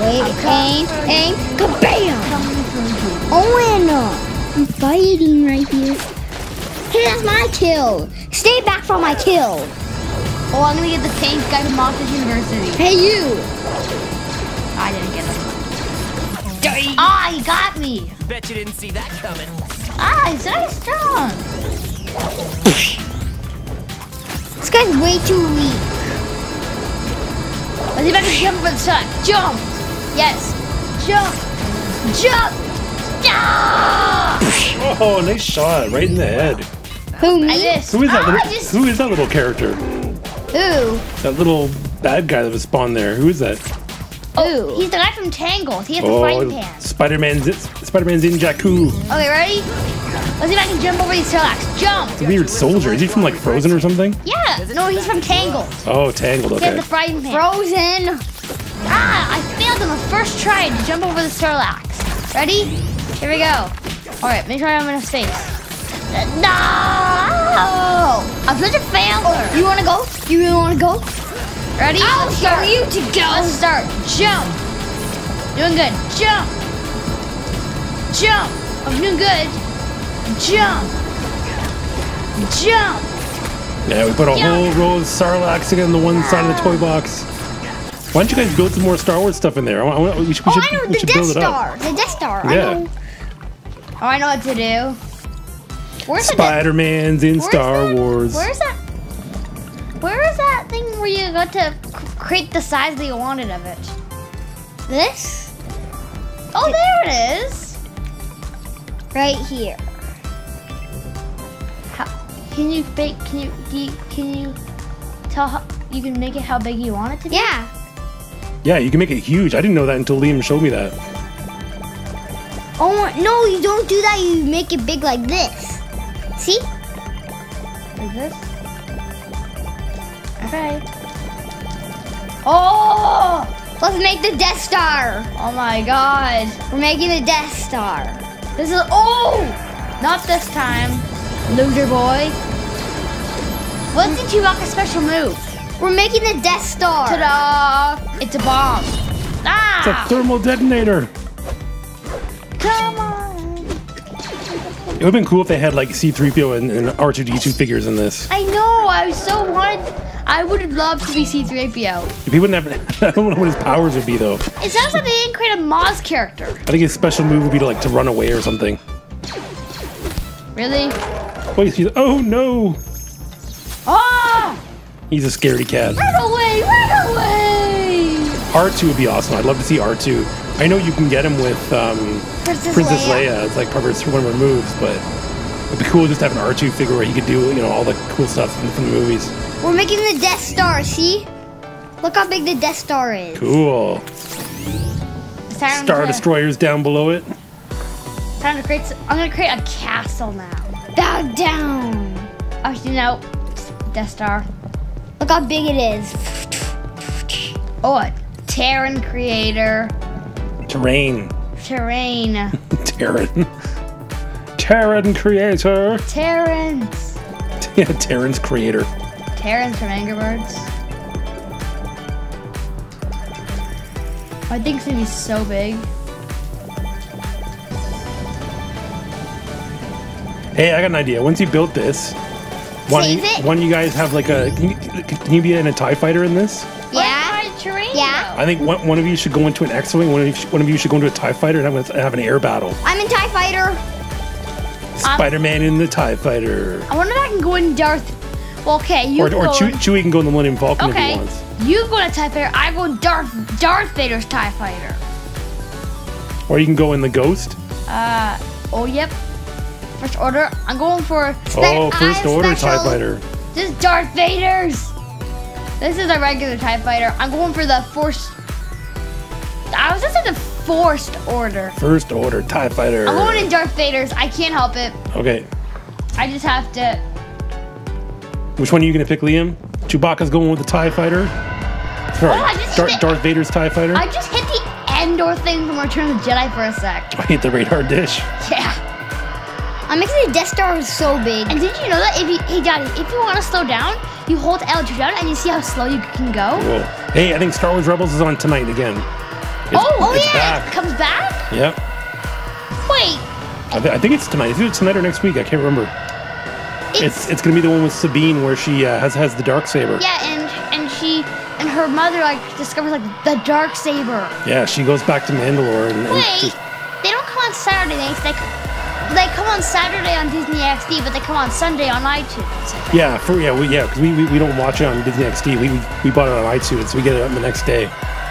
Wait, aim, aim, kabam! Owen! I'm fighting right here. Hey, that's my kill. Stay back from my kill. Oh, I'm gonna get the tank guy from Monsters University. Hey, you. I didn't get him. Ah, he got me. Bet you didn't see that coming. Ah, he's very strong. This guy's way too weak. Let's see if I can jump for the sun. Jump. Yes. Jump. Jump. Oh, nice shot. Right in the head. Who, me? Who is that? Ah, Little, just- Who is that little character? Who? That little bad guy that was spawned there. Who is that? Who? He's the guy from Tangled. He has the Oh, frying pan. Spider-Man's Spider-Man's in Jakku. Okay, ready? Let's see if I can jump over these Sarlaccs. Jump. It's a weird soldier. Is he from like Frozen or something? Yeah. No, he's from Tangled. Oh, Tangled. He has Okay. the frying pan. Frozen. Ah, I failed on the first try to jump over the Sarlaccs. Ready? Here we go. All right, make sure I'm in a space. No! I'm such a failure. Oh, you wanna go? You really wanna go? Ready? I'll Let's show start. you to go. Let's start. Jump. Doing good. Jump. Jump. I'm doing good. Jump. Jump. Yeah, we put a Yeah. whole row of Sarlaccs again on the one side of the toy box. Why don't you guys build some more Star Wars stuff in there? I want, we should, we Oh, should, I know we the Death build it. Star. The Death Star. I Yeah. Know. Oh, I know what to do. Where's Spider-Man's in where's Star that- Wars. Where's that? Where is that thing where you got to create the size that you wanted of it? This Oh, there it is. right here. How, can you make? Can can you can you tell how you can make it how big you want it to be? Yeah. Yeah, you can make it huge. I didn't know that until Liam showed me that. Oh no, you don't do that. You make it big like this. See? Like this? Okay. Oh! Let's make the Death Star. Oh my god. We're making the Death Star. This is oh! Not this time. Loser boy. What's the Chewbacca special move? We're making the Death Star. Ta-da! It's a bomb. Ah! It's a Ah! thermal detonator. Come on. It would have been cool if they had like C-3PO and, and R2-D2 figures in this. I know. I so wanted. I would love to be C3PO. If He wouldn't have. *laughs* I don't know what his powers would be though. It sounds like they didn't create a Moz character. I think his special move would be to like to run away or something. Really? Wait, he's, oh no! Oh! He's a scaredy cat. Run away! Run away! R2 would be awesome. I'd love to see R2. I know you can get him with um, Princess, Princess Leia. Leia. It's like of one of her moves, but it'd be cool just to have an R2 figure where he could do you know all the cool stuff from, from the movies. We're making the Death Star. See? Look how big the Death Star is. Cool. It's time Star to, Destroyers down below it. Time to create. I'm gonna create a castle now. Bow down. Actually, no. Death Star. Look how big it is. Oh, a Terran creator. Terrain. Terrain. *laughs* Terran. Terran creator. Terrans. *laughs* Yeah, Terran's creator. Terrans from Angry Birds. I think it's gonna be so big. Hey, I got an idea. Once you built this, why don't you, why don't you guys have like a? Can you, can you be in a Tie Fighter in this? I think one, one of you should go into an X-wing. One of you, sh- one of you should go into a Tie Fighter and have, have an air battle. I'm in TIE Fighter. Spider-Man in the Tie Fighter, I wonder if I can go in Darth. Well, okay, you or, or go Chew, in- Chewie can go in the Millennium Falcon if he Okay, wants. you go in a Tie Fighter. I go in Darth Darth Vader's Tie Fighter. Or you can go in the Ghost. Uh, oh yep. First order. I'm going for Oh, First Order Tie Fighter. this is Darth Vader's. This is a regular TIE fighter. I'm going for the force. I was just in the forced order. First order TIE fighter. I'm going in Darth Vader's. I can't help it. Okay. I just have to. Which one are you gonna pick, Liam? Chewbacca's going with the TIE fighter. Sorry, Oh, Dar- hit- Darth Vader's TIE fighter. I just hit the Endor thing from Return of the Jedi for a sec. *laughs* I hit the radar dish. Yeah. I'm making the Death Star so big. And did you know that if you, hey daddy, if you want to slow down, you hold L2 down and you see how slow you can go? Whoa. Hey, I think Star Wars Rebels is on tonight again. It's, oh, oh it's yeah, back. it comes back? Yep. Wait, I, th- I think it's tonight. Is it tonight or next week? I can't remember. It's it's gonna be the one with Sabine where she uh, has has the dark saber. yeah, and and she and her mother like discovers like the dark saber. Yeah, she goes back to Mandalore and, and Wait, just- they don't come on Saturday nights. They they come on Saturday on Disney XD, but they come on Sunday on iTunes. yeah, for yeah, we, yeah, because we, we, we don't watch it on Disney XD. We, we we bought it on iTunes, so we get it on the next day.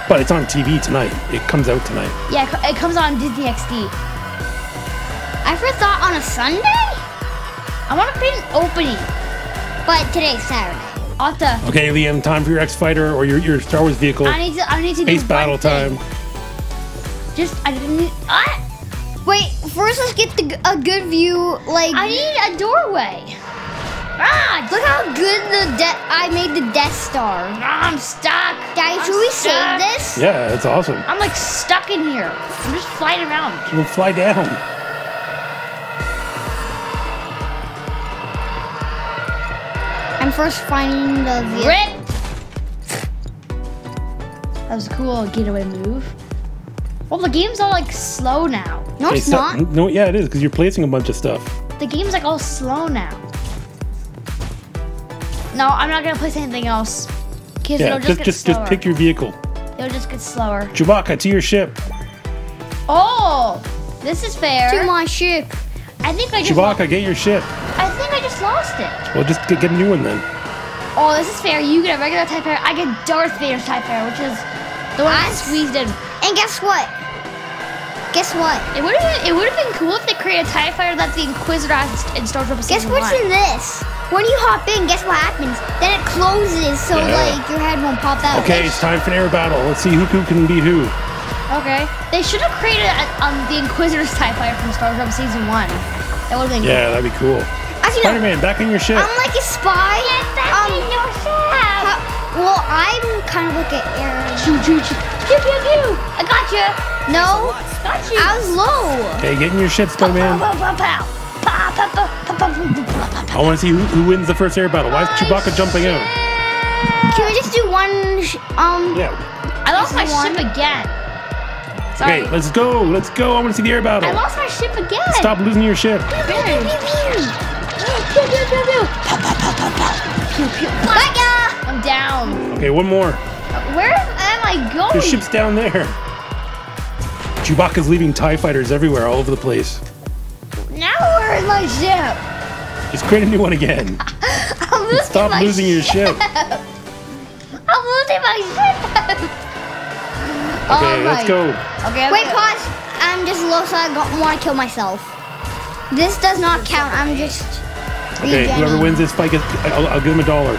But it's on TV tonight. It comes out tonight. Yeah, it comes on Disney XD. I first thought on a Sunday, I want to create an opening. but today's Saturday. I'll. Okay, Liam, time for your X Fighter or your, your Star Wars vehicle. I need to. I need to Space do battle thing. time. Just I didn't. Need, ah, Wait, first let's get the, a good view. Like, I need a doorway. Ah, look how good the de- I made the Death Star. I'm stuck. Guys, I'm should we stuck. save this? Yeah, it's awesome. I'm like stuck in here. I'm just flying around. We'll fly down. I'm first finding the vehicle. Rip. That was a cool getaway move. Well, the game's all like slow now. No, Okay, it's so- not. No, yeah, it is because you're placing a bunch of stuff. The game's like all slow now. No, I'm not gonna place anything else. Cause Yeah, it'll just, just get just just pick your vehicle. It'll just get slower. Chewbacca to your ship. Oh, this is fair. To my ship. I think I just. lo- Chewbacca, get your ship. I think I just lost it. Well, just get, get a new one then. Oh, this is fair. You get a regular TIE fighter. I get Darth Vader's TIE fighter, which is the one I squeezed in. And guess what? Guess what? It would have been, it would have been cool if they created a Tie Fighter that the Inquisitor has in Star Wars Guess what's 1. in this? When you hop in, guess what happens? Then it closes, so Yeah. like your head won't pop out. Okay, it's time for an air battle. Let's see who, who can beat who. Okay. They should have created a, um, the Inquisitor's *laughs* Tie Fighter from Star Wars Season 1. That would have been Yeah, that'd be cool. Actually, no, Spider-Man, back in your ship. I'm like a spy. Get back um, your how- well, I'm kind of like an air. Choo choo choo. Pew pew pew. I got you. No, I was low. Okay, get in your shit, Spider-Man. I want to see who, who, wins the first air battle. Why is oh, Chewbacca jumping out? Can we just do one? Um. Yeah. I lost my one. ship again. Sorry. Okay, let's go. Let's go. I want to see the air battle. I lost my ship again. Stop losing your ship. Bye, I'm down. Okay, one more. Where am I going? Your ship's down there. Chewbacca's leaving TIE fighters everywhere, all over the place. Now where is my ship? Just create a new one again. *laughs* I'm losing Stop my losing your ship. *laughs* I'm losing my ship. *laughs* Okay, let's go. Okay. Wait, pause. I'm just low, so I want to kill myself. This does not count. I'm just. Okay, regenning. whoever wins this fight, gets, I'll, I'll give him a dollar.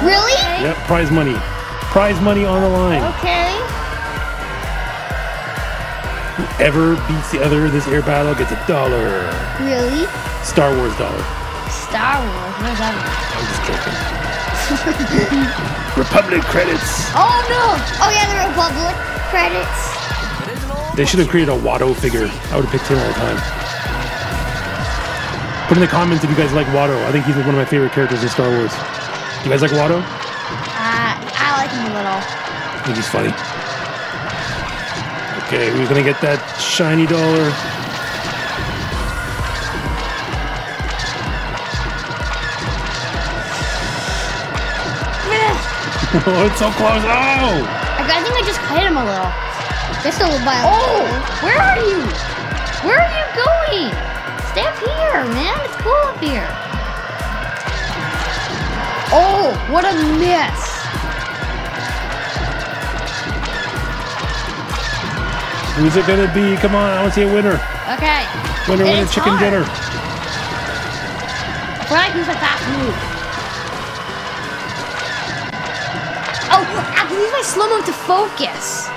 Really? Yep, prize money. Prize money on the line. Okay. Whoever beats the other in this air battle gets a dollar. Really? Star Wars dollar. Star Wars. Where's that? I'm just joking. *laughs* Republic credits. Oh no! Oh yeah, the Republic credits. They should have created a Watto figure. I would have picked him all the time. Put in the comments if you guys like Watto. I think he's one of my favorite characters in Star Wars. You guys like Watto? Uh, I like him a little. I think he's funny. Okay, we're gonna get that shiny dollar. oh, *laughs* it's so close. Oh! I, I think I just hit him a little. Just a little by a Oh, where are you? Where are you going? Stay up here, man. It's cool up here. Oh, what a mess. Who's it gonna be? Come on, I want to see a winner. Okay. Winner, winner, chicken hard. dinner. I use a fast move. Oh, I can use my slow mo to focus.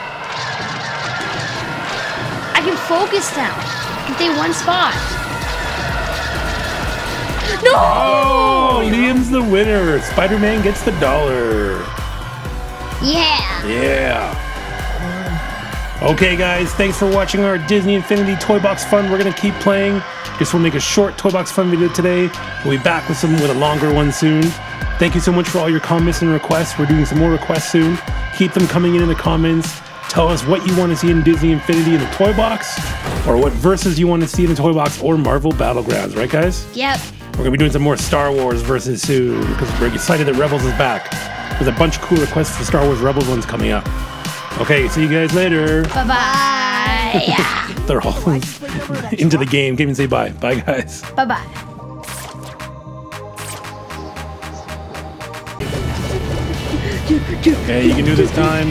I can focus now. I can stay one spot. No! Oh, Liam's the winner. Spider Man gets the dollar. Yeah. Yeah. Okay, guys, thanks for watching our Disney Infinity Toy Box Fun. We're gonna keep playing. Just will make a short Toy Box Fun video today. We'll be back with some with a longer one soon. Thank you so much for all your comments and requests. We're doing some more requests soon. Keep them coming in in the comments. Tell us what you want to see in Disney Infinity in the Toy Box, or what verses you want to see in the Toy Box, or Marvel Battlegrounds, right, guys? Yep. We're gonna be doing some more Star Wars versus soon because we're excited that Rebels is back. There's a bunch of cool requests for Star Wars Rebels ones coming up. Okay, see you guys later. Bye bye. *laughs* They're all *laughs* into the game. Can't even say bye. Bye, guys. bye bye. Okay, you can do this time.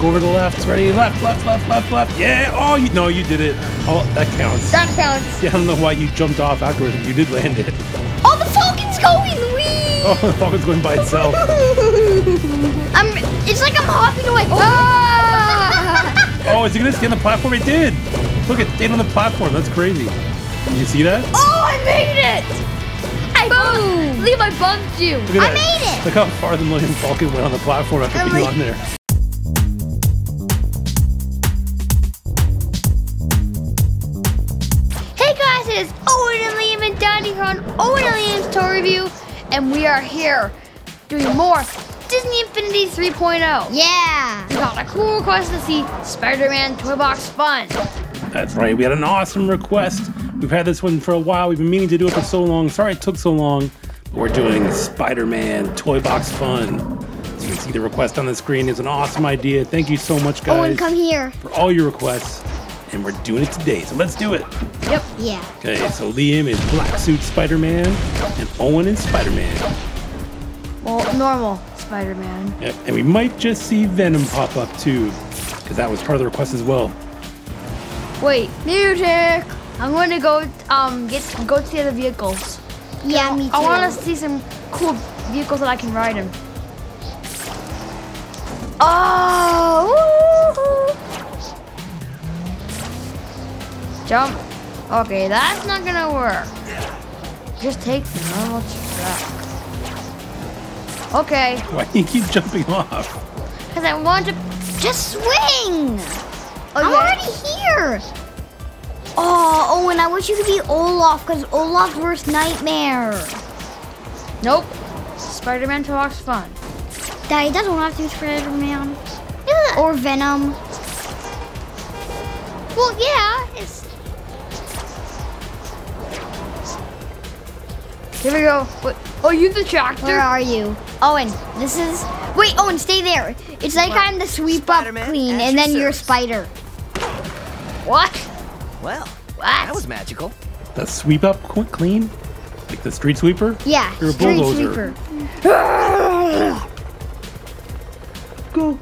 Go over to the left. Ready? Left, left, left, left, left. Yeah. Oh, you, no, you did it. Oh, that counts. That counts. Yeah, I don't know why you jumped off afterwards. but You did land it. Oh, the Falcon's going by itself. I'm, *laughs* it's like I'm hopping away. Ah! *laughs* Oh, is he gonna stay on the platform? It did. Look, it stayed on the platform. That's crazy. Did you see that? Oh, I made it! I bumped. Leave, I bumped you. I that. made it. Look how far the Millennium Falcon went on the platform after I'm being like- on there. Hey guys, it is Owen and Liam and Daddy here on Owen and Liam's Toy Review, and we are here doing more Disney Infinity 3.0. Yeah. We got a cool request to see Spider-Man Toy Box Fun. That's right. We had an awesome request. We've had this one for a while. We've been meaning to do it for so long. Sorry it took so long. But we're doing Spider-Man Toy Box Fun. As you can see the request on the screen. It's an awesome idea. Thank you so much, guys, Owen, come here. for all your requests. And we're doing it today. So let's do it. Yep. Yeah. Okay, so Liam is Black Suit Spider-Man, and Owen is Spider-Man. Well, normal Spider-Man. Yep, and we might just see Venom pop up too, because that was part of the request as well. Wait, music. I'm going to go um get go to the other vehicles. Yeah, me too. I want to see some cool vehicles that I can ride in. Oh! Jump. Okay, that's not gonna work. Just take the normal track. Okay, Why do you keep jumping off? because I want to. Just swing. I'm Okay. already here. Oh, Owen, I wish you could be Olaf because Olaf's worst nightmare. Nope. Spider-Man talks fun. Daddy, that don't have to be Spider-Man. Or Venom. Well, yeah, it's. Here we go. Wait, oh, you the tractor? Where are you? Owen, this is... Wait, Owen, stay there. It's like What? I'm the sweep Spider-Man up clean, and your then you're service. Spider. What? Well, What? that was magical. The sweep up qu- clean, like the street sweeper. Yeah, You're a street bulldozer. sweeper. *sighs* Go.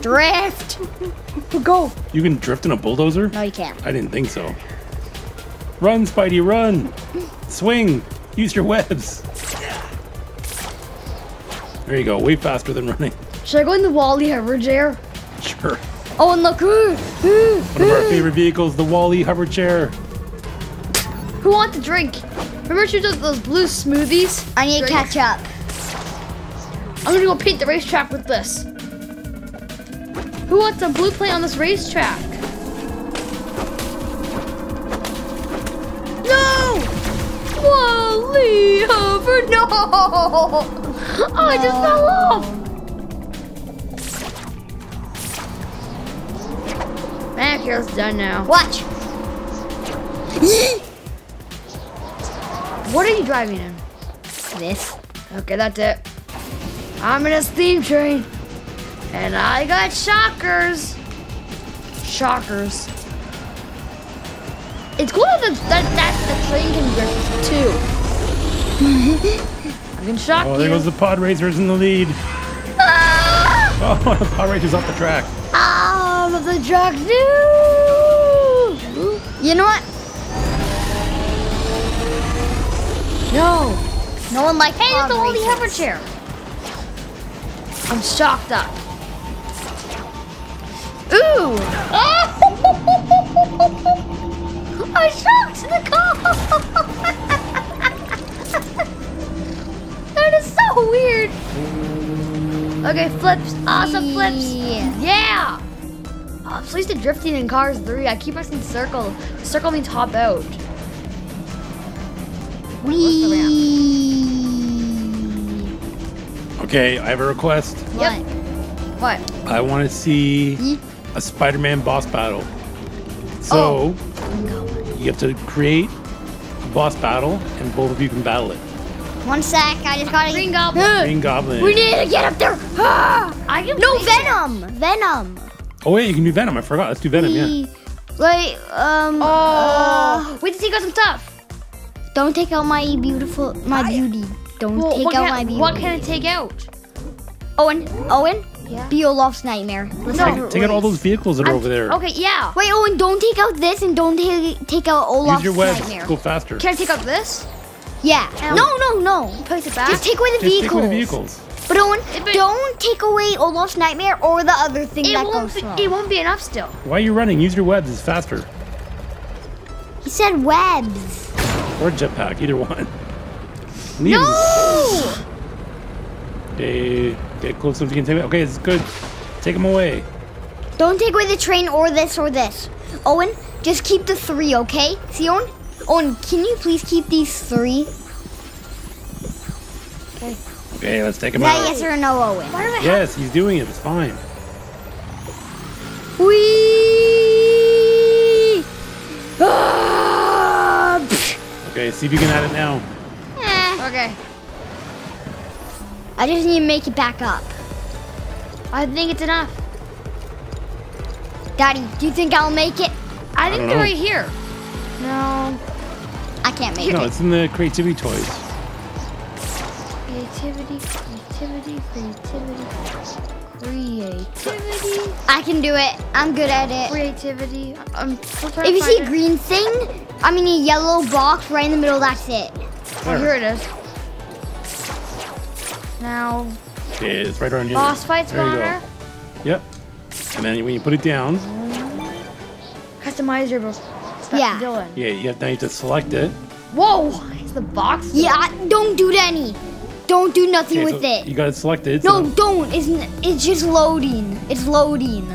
Drift. Go. You can drift in a bulldozer? No, you can't. I didn't think so. Run, Spidey, run! Swing! *laughs* Use your webs! There you go, way faster than running. Should I go in the WALL-E hover chair? Sure. Oh, and look. Ooh, ooh, One of our favorite vehicles, the WALL-E hover chair. Who wants a drink? Remember to those, those blue smoothies? I need to catch up. I'm gonna go paint the racetrack with this. Who wants a blue plate on this racetrack? Hover, no! Oh, I just fell off. Manicure's done now. Watch. *gasps* What are you driving in? This. Okay, that's it. I'm in a steam train. And I got shockers. Shockers. It's cool that, the, that, that the train can drift too. *laughs* I can shock Oh, you. there goes the pod racers in the lead. Ah! Oh, *laughs* the pod racers off the track. Out of the track, no! You know what? No. No one likes Hey, it's the WALL-E races. hover chair. I'm shocked up. Ooh! *laughs* I shocked the car! that is so weird. Okay, flips. Awesome flips. Yeah. Yeah! Oh, I'm so used to drifting in Cars 3. I keep pressing circle. Circle means hop out. Wee. Okay, I have a request. Yep. What? I want to see a Spider-Man boss battle. So oh. You have to create a boss battle, and both of you can battle it. One sec, I just gotta. Green Goblin. Green Goblin. We need to get up there. I can No, play that. Venom. Venom. Oh wait, you can do Venom. I forgot. Let's do Venom. Yeah. Wait, um. Oh. Wait to take out some stuff. Don't take out my beautiful, my beauty. Don't Well, take out can, my beauty. what can I take out? Owen, Owen, Yeah. be Olaf's nightmare. Let's No. Take, take out all those vehicles that are I'm- over there. Okay, yeah. Wait, oh, Owen, don't take out this and don't take take out Olaf's Use your webs. nightmare. Go faster. Can I take out this? Yeah. No, no, no. Place it back? Just take away the Just vehicles. take away the vehicles. But Owen, It- don't take away Olaf's nightmare or the other thing it that won't, goes be, wrong. it won't be enough still. Why are you running? Use your webs. It's faster. He said webs. Or jetpack. Either one. Need 'em. No. Okay, get close so you can take it. Okay, it's good. Take them away. Don't take away the train or this or this. Owen, just keep the three, okay? See, Owen? Owen, can you please keep these three? Okay, let's take Is them that out. yes or no, Owen? Yes, he's doing it. It's fine. Wee! Ah. Okay, see if you can add it now. Eh, Okay. I just need to make it back up. I think it's enough. Daddy, do you think I'll make it? I think don't they're know. right here. No. I can't make No, it. No, it's in the creativity toys. Creativity, creativity, creativity, creativity, *laughs* I can do it. I'm good at it. creativity. I'm still trying If you see a green thing, I mean a yellow box right in the middle, that's it. Oh, here it is. Now, it's right around here. boss fights There you go. Yep. And then when you put it down, Customize your boss. Yeah. Dylan. yeah, you have, now you have to select it. Whoa! It's the box. Yeah, don't do any. Don't do nothing Okay, with so it. You got it selected. No, so- don't. It's it's just loading. It's loading.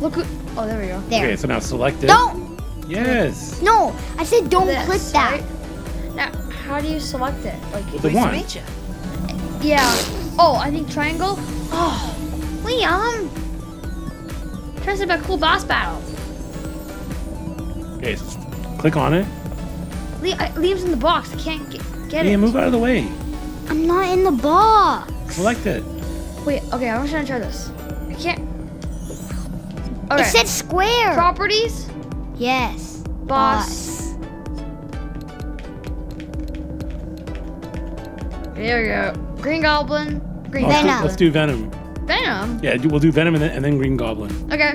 Look. Oh, there we go. There. Okay, so now select it. Don't. Yes. No, I said don't This, click that. right? Now, how do you select it? Like, The one. Yeah. Oh, I think triangle. Oh, Liam. Try to set up a cool boss battle. Okay, so click on it. Li- I- Liam's in the box. I can't get, get Yeah, it. move out of the way. I'm not in the box. Select it. Wait. Okay, I'm just gonna try this. I can't. It said square. properties. yes. Boss. There we go. Green Goblin. Green Oh, let's, do, Venom. let's do Venom. Venom. Yeah, do- we'll do Venom and then, and then Green Goblin. Okay.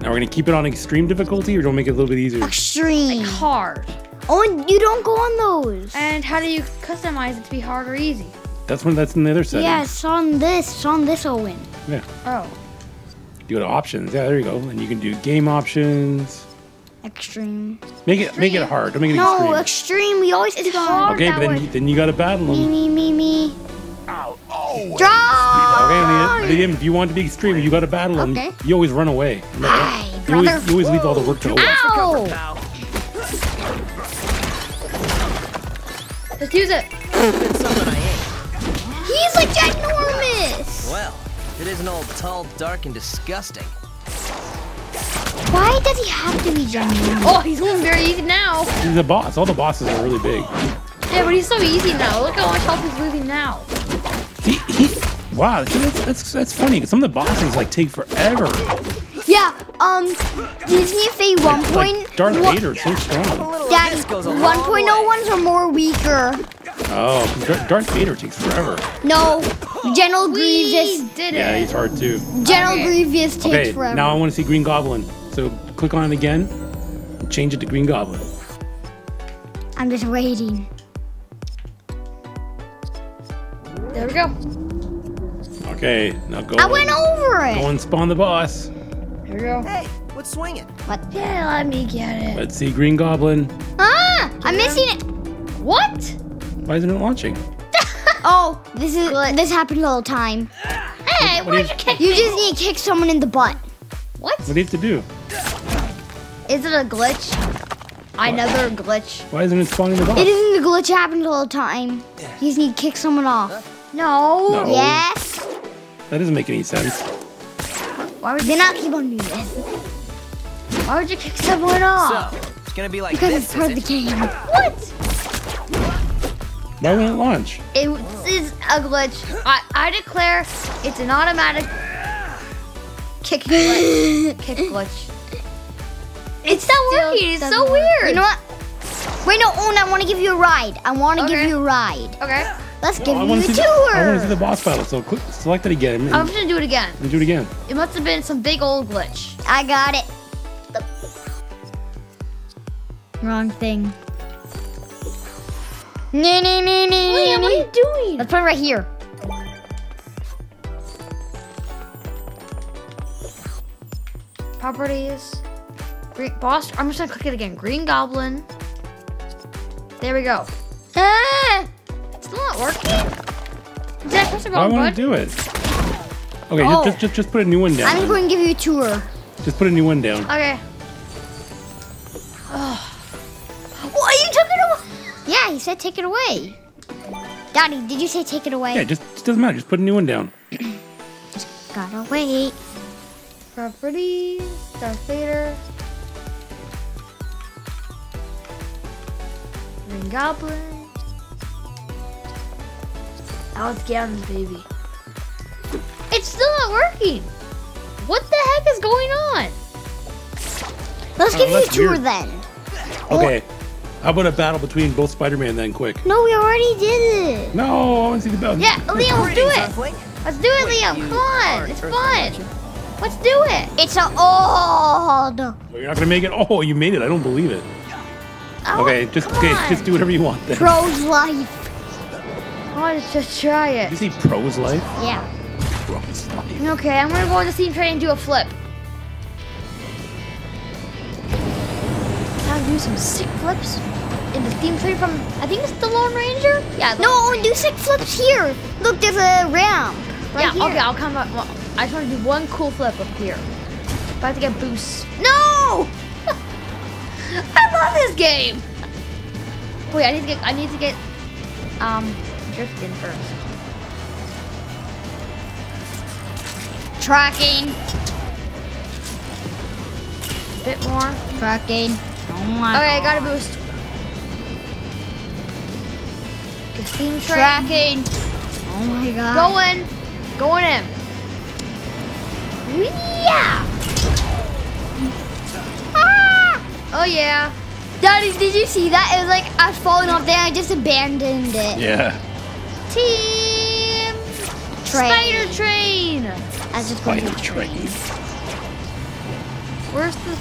Now we're gonna keep it on extreme difficulty, or do we make it a little bit easier? Extreme. Like Hard. Oh, and you don't go on those. And how do you customize it to be hard or easy? That's when that's in the other setting. Yeah, it's on this. It's on this, Owen. Yeah. Oh. You go to options. Yeah, there you go. And you can do game options. Extreme. Make it make it hard. Don't make it No, extreme. extreme. We always it's hard. okay, but then way. you, then you gotta battle Me, them. me, me, me. Ow, oh, Draw. Okay, Liam, if you want to be extreme, you gotta battle them. Okay. You always run away. Hi, You always, you always leave all the work to Owen. Ow! Let's use it. Something I ain't. He's like ginormous. Well, it isn't all tall, dark, and disgusting. Why does he have to be ginormous? Oh, he's going very easy now. He's a boss. All the bosses are really big. Yeah, but he's so easy now. Look how much health he's losing now. He, he, wow, that's, that's that's funny. 'cause Some of the bosses like take forever. Yeah. Um, Disney Fae one point. Like Darth one- Vader's so strong. Daddy, This goes a 1.0 long way. ones are more weaker. Oh, Dar- Darth Vader takes forever. No, General We Grievous. did Yeah, it. he's hard too. General Okay. Grievous takes Okay, forever. now I want to see Green Goblin. So click on it again. and Change it to Green Goblin. I'm just waiting. There we go. Okay, now go. I went over it. Go and spawn the boss. Here we go. Hey, what's swinging? Yeah, let me get it. Let's see, Green Goblin. Ah, I'm missing it. What? Why isn't it launching? *laughs* Oh, this is this happens all the time. Hey, What do why'd you- you kick You me? just need to kick someone in the butt. What? What do you have to do? Is it a glitch? Another glitch? Why isn't it spawning the boss? It isn't a glitch happens all the time. You just need to kick someone off. No. No. Yes. That doesn't make any sense. Why would, Then I'll keep on doing this why would you kick someone off? So, it's gonna be like because this, it's part of the game. *laughs* what? Why won't it launch? It is a glitch. I, I declare it's an automatic kick glitch. kick glitch. It's not working. It's so work. weird. You know what? Wait, no, Owen, I want to give you a ride. I want to give you a ride. Okay. Let's give I you a tour. see. The, I want to see the boss battle. So click, select it again I'm just gonna do it again. and do it again. It must have been some big old glitch. I got it. Wrong thing. Nee, nee, nee, nee, Liam, what are you doing? Let's put it right here. Properties. Green boss. I'm just gonna click it again. Green Goblin. There we go. Ah! It's still not working. Did I press the I want to do it. Okay, Oh. just, just just put a new one down. I'm going to give you a tour. Just put a new one down. Okay. Oh. What? You took it away? Yeah, he said take it away. Daddy, did you say take it away? Yeah, just, just doesn't matter. Just put a new one down. Just gotta wait. Properties. Darth Vader. Green Goblin. Now let's get on this baby. It's still not working. What the heck is going on? Let's Oh, give you a tour weird. then. Okay. How about a battle between both Spider-Man then, quick? No, we already did it. No, I want to see the battle. Yeah, Liam, let's do it. Let's do it, Liam. Come on. It's fun. Let's do it. It's a old. Well, you're not gonna make it. Oh, you made it. I don't believe it. Oh, Okay, just okay, on. just do whatever you want then. Pro's life. I want to just try Did it. you see pros life? Yeah. Pros life. Okay, I'm gonna go on the steam train and do a flip. Now do some sick flips in the steam train from I think it's the Lone Ranger. Yeah. the No, Lone Owen, do sick flips here. Look, there's a ramp. Right yeah. here. Okay, I'll come up. well, I just want to do one cool flip up here. But I have to get boosts. No! I love this game. Wait, I need to get. I need to get um drifting first. Tracking. A bit more. Tracking. Oh my Okay, I got a God. boost. Steam. Tracking. Oh my god. Going. Going in. Yeah. Oh yeah. Daddy, did you see that? It was like I was falling off there. I just abandoned it. Yeah. Team Train. Spider Train. I was just going Spider to train. Where's the?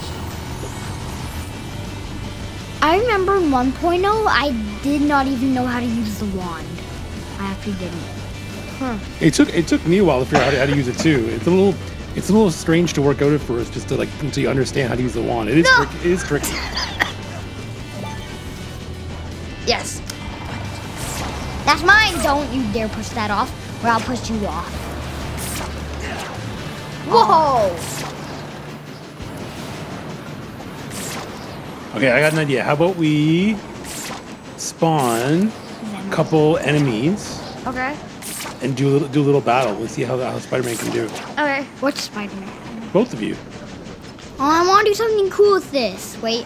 I remember in 1.0, I did not even know how to use the wand. I actually didn't. It took it took me a while to figure out how to, how to use it too. It's a little it's a little strange to work out at first, just to like until you understand how to use the wand. It is No. tricky. It is tricky. Yes. That's mine. Don't you dare push that off, or I'll push you off. Whoa. Okay, I got an idea. How about we spawn a couple enemies Okay. And do a little do a little battle. Let's see how, how Spider-Man can do. Okay. Which Spider-Man? Both of you. Oh, I want to do something cool with this. Wait.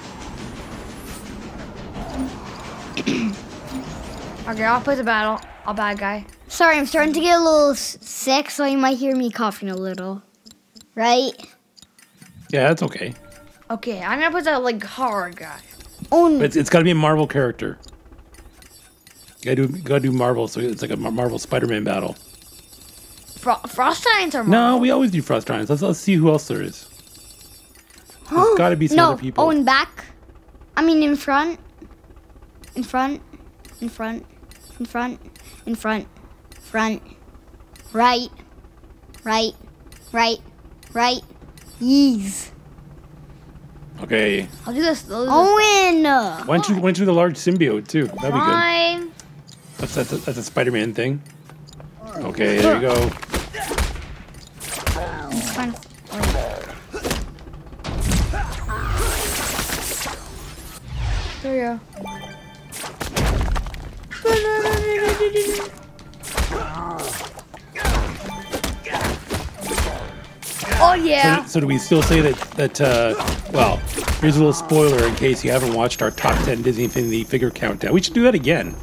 *clears throat* Okay. I'll play the battle. I'll bad guy. Sorry, I'm starting to get a little sick, so you might hear me coughing a little. Right? Yeah, that's okay. Okay. I'm gonna put the like hard guy. Oh, But it's, it's got to be a Marvel character. You gotta do gotta do Marvel, so it's like a Marvel Spider-Man battle. Fro- Frost Giants are No, we always do Frost Giants. Let's let's see who else there is. There's got to be some no. other people. Oh, in back. I mean, in front. In front. In front. In front. In front. Front. Right. right, right, right. Yeez. Okay. I'll do this. I'll do this. Owen. Why don't you why don't you do the large symbiote too? That'd be good. Fine. That's that's a, that's a Spider-Man thing. Okay, there you go. There you go. Oh yeah. So, so do we still say that that uh, well, here's a little spoiler in case you haven't watched our top 10 Disney Infinity figure countdown. We should do that again.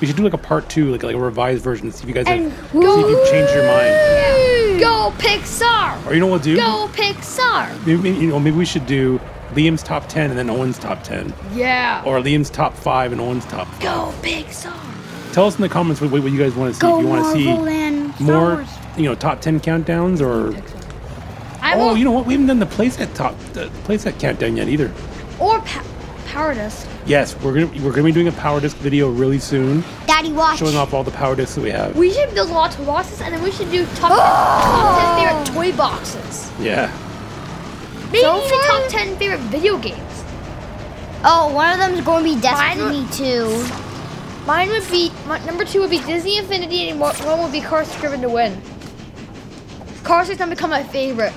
We should do like a part two, like like a revised version, see if you guys have, see if you've changed your mind. Go Pixar. Or you know what we'll do? Go Pixar. Maybe you know maybe we should do Liam's top 10 and then Owen's top 10, Yeah. or Liam's top five and Owen's top. Five. Go Pixar. Tell us in the comments what, what you guys want to see. Go if you want to see more, you know, top 10 countdowns or. I Oh, you know what? We haven't done the playset top, the playset countdown yet either. or pa- Power Disc. Yes, we're gonna we're gonna be doing a power disc video really soon, Daddy, watch. showing off all the power discs that we have. We should build a lot of boxes, and then we should do top, top 10 favorite *gasps* toy boxes. Yeah. Maybe So even top 10 favorite video games. Oh, one of them is going to be Mine Destiny 2. Mine would be, my, number two would be Disney Infinity, and one one would be Cars Driven to Win. Cars is gonna become my favorite.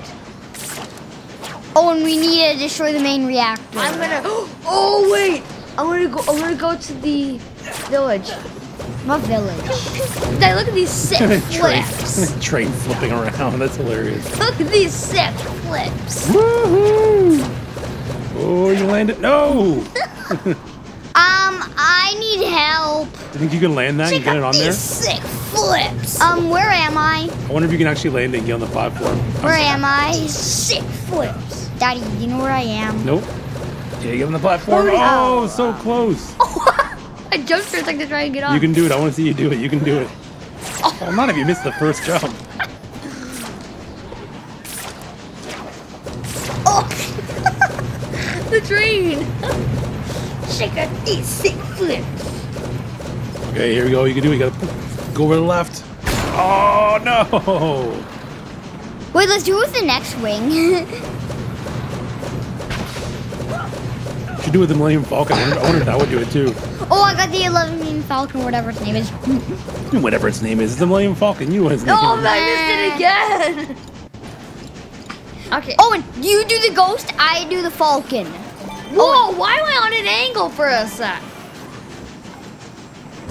Oh, and we need to destroy the main reactor. I'm gonna, *gasps* oh wait, I'm gonna go, I'm gonna go to the village. My village. Dad, look at these sick *laughs* train, flips. *laughs* train flipping around. That's hilarious. Look at these sick flips. Woohoo! Oh, you landed. No! *laughs* Um, I need help. Do you think you can land that and get it on there? These sick flips. Um, where am I? I wonder if you can actually land it and get on the platform. Where am I? Sick flips. Daddy, do you know where I am. Nope. Yeah, get on the platform. Oh, so close. I jumped for a second to try and get on. You can do it. I want to see you do it. You can do it. Oh, oh not if you missed the first jump. *laughs* Oh, *laughs* the train. *laughs* Shake out these sick flips. Okay, here we go. You can do it. You gotta go over the left. Oh no! Wait, let's do it with the next wing. Should do it with the Millennium Falcon. I wonder, I wonder if that would do it too. oh, I got the 11 Falcon, whatever its name is. *laughs* Whatever its name is, it's the Millennium Falcon. You want his name? Oh, I missed it again. Okay. Owen, you do the ghost, I do the Falcon. Whoa, why am I on an angle for a sec?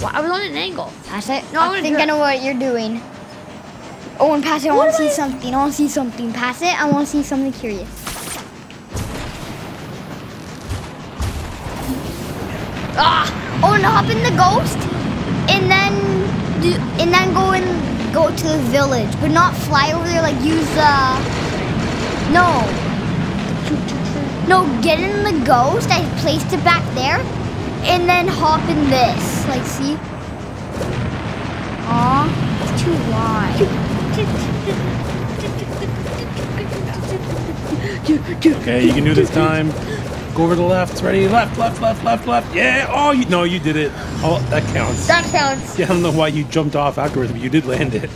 Why, I was on an angle. Pass it. No, I'm I gonna think I know what you're doing. Owen, and pass it. I want to see something. I want to see something. Pass it. I want to see something curious. Ah! Oh, and hop in the ghost, and then do, and then go and go to the village, but not fly over there. Like use uh, no, no. Get in the ghost. I placed it back there, and then hop in this. Like see. Aw, it's too wide. Okay, you can do this time. Go over to the left. Ready? Left, left, left, left, left. Yeah. Oh, you, no, you did it. Oh, that counts. That counts. Yeah, I don't know why you jumped off afterwards, but you did land it.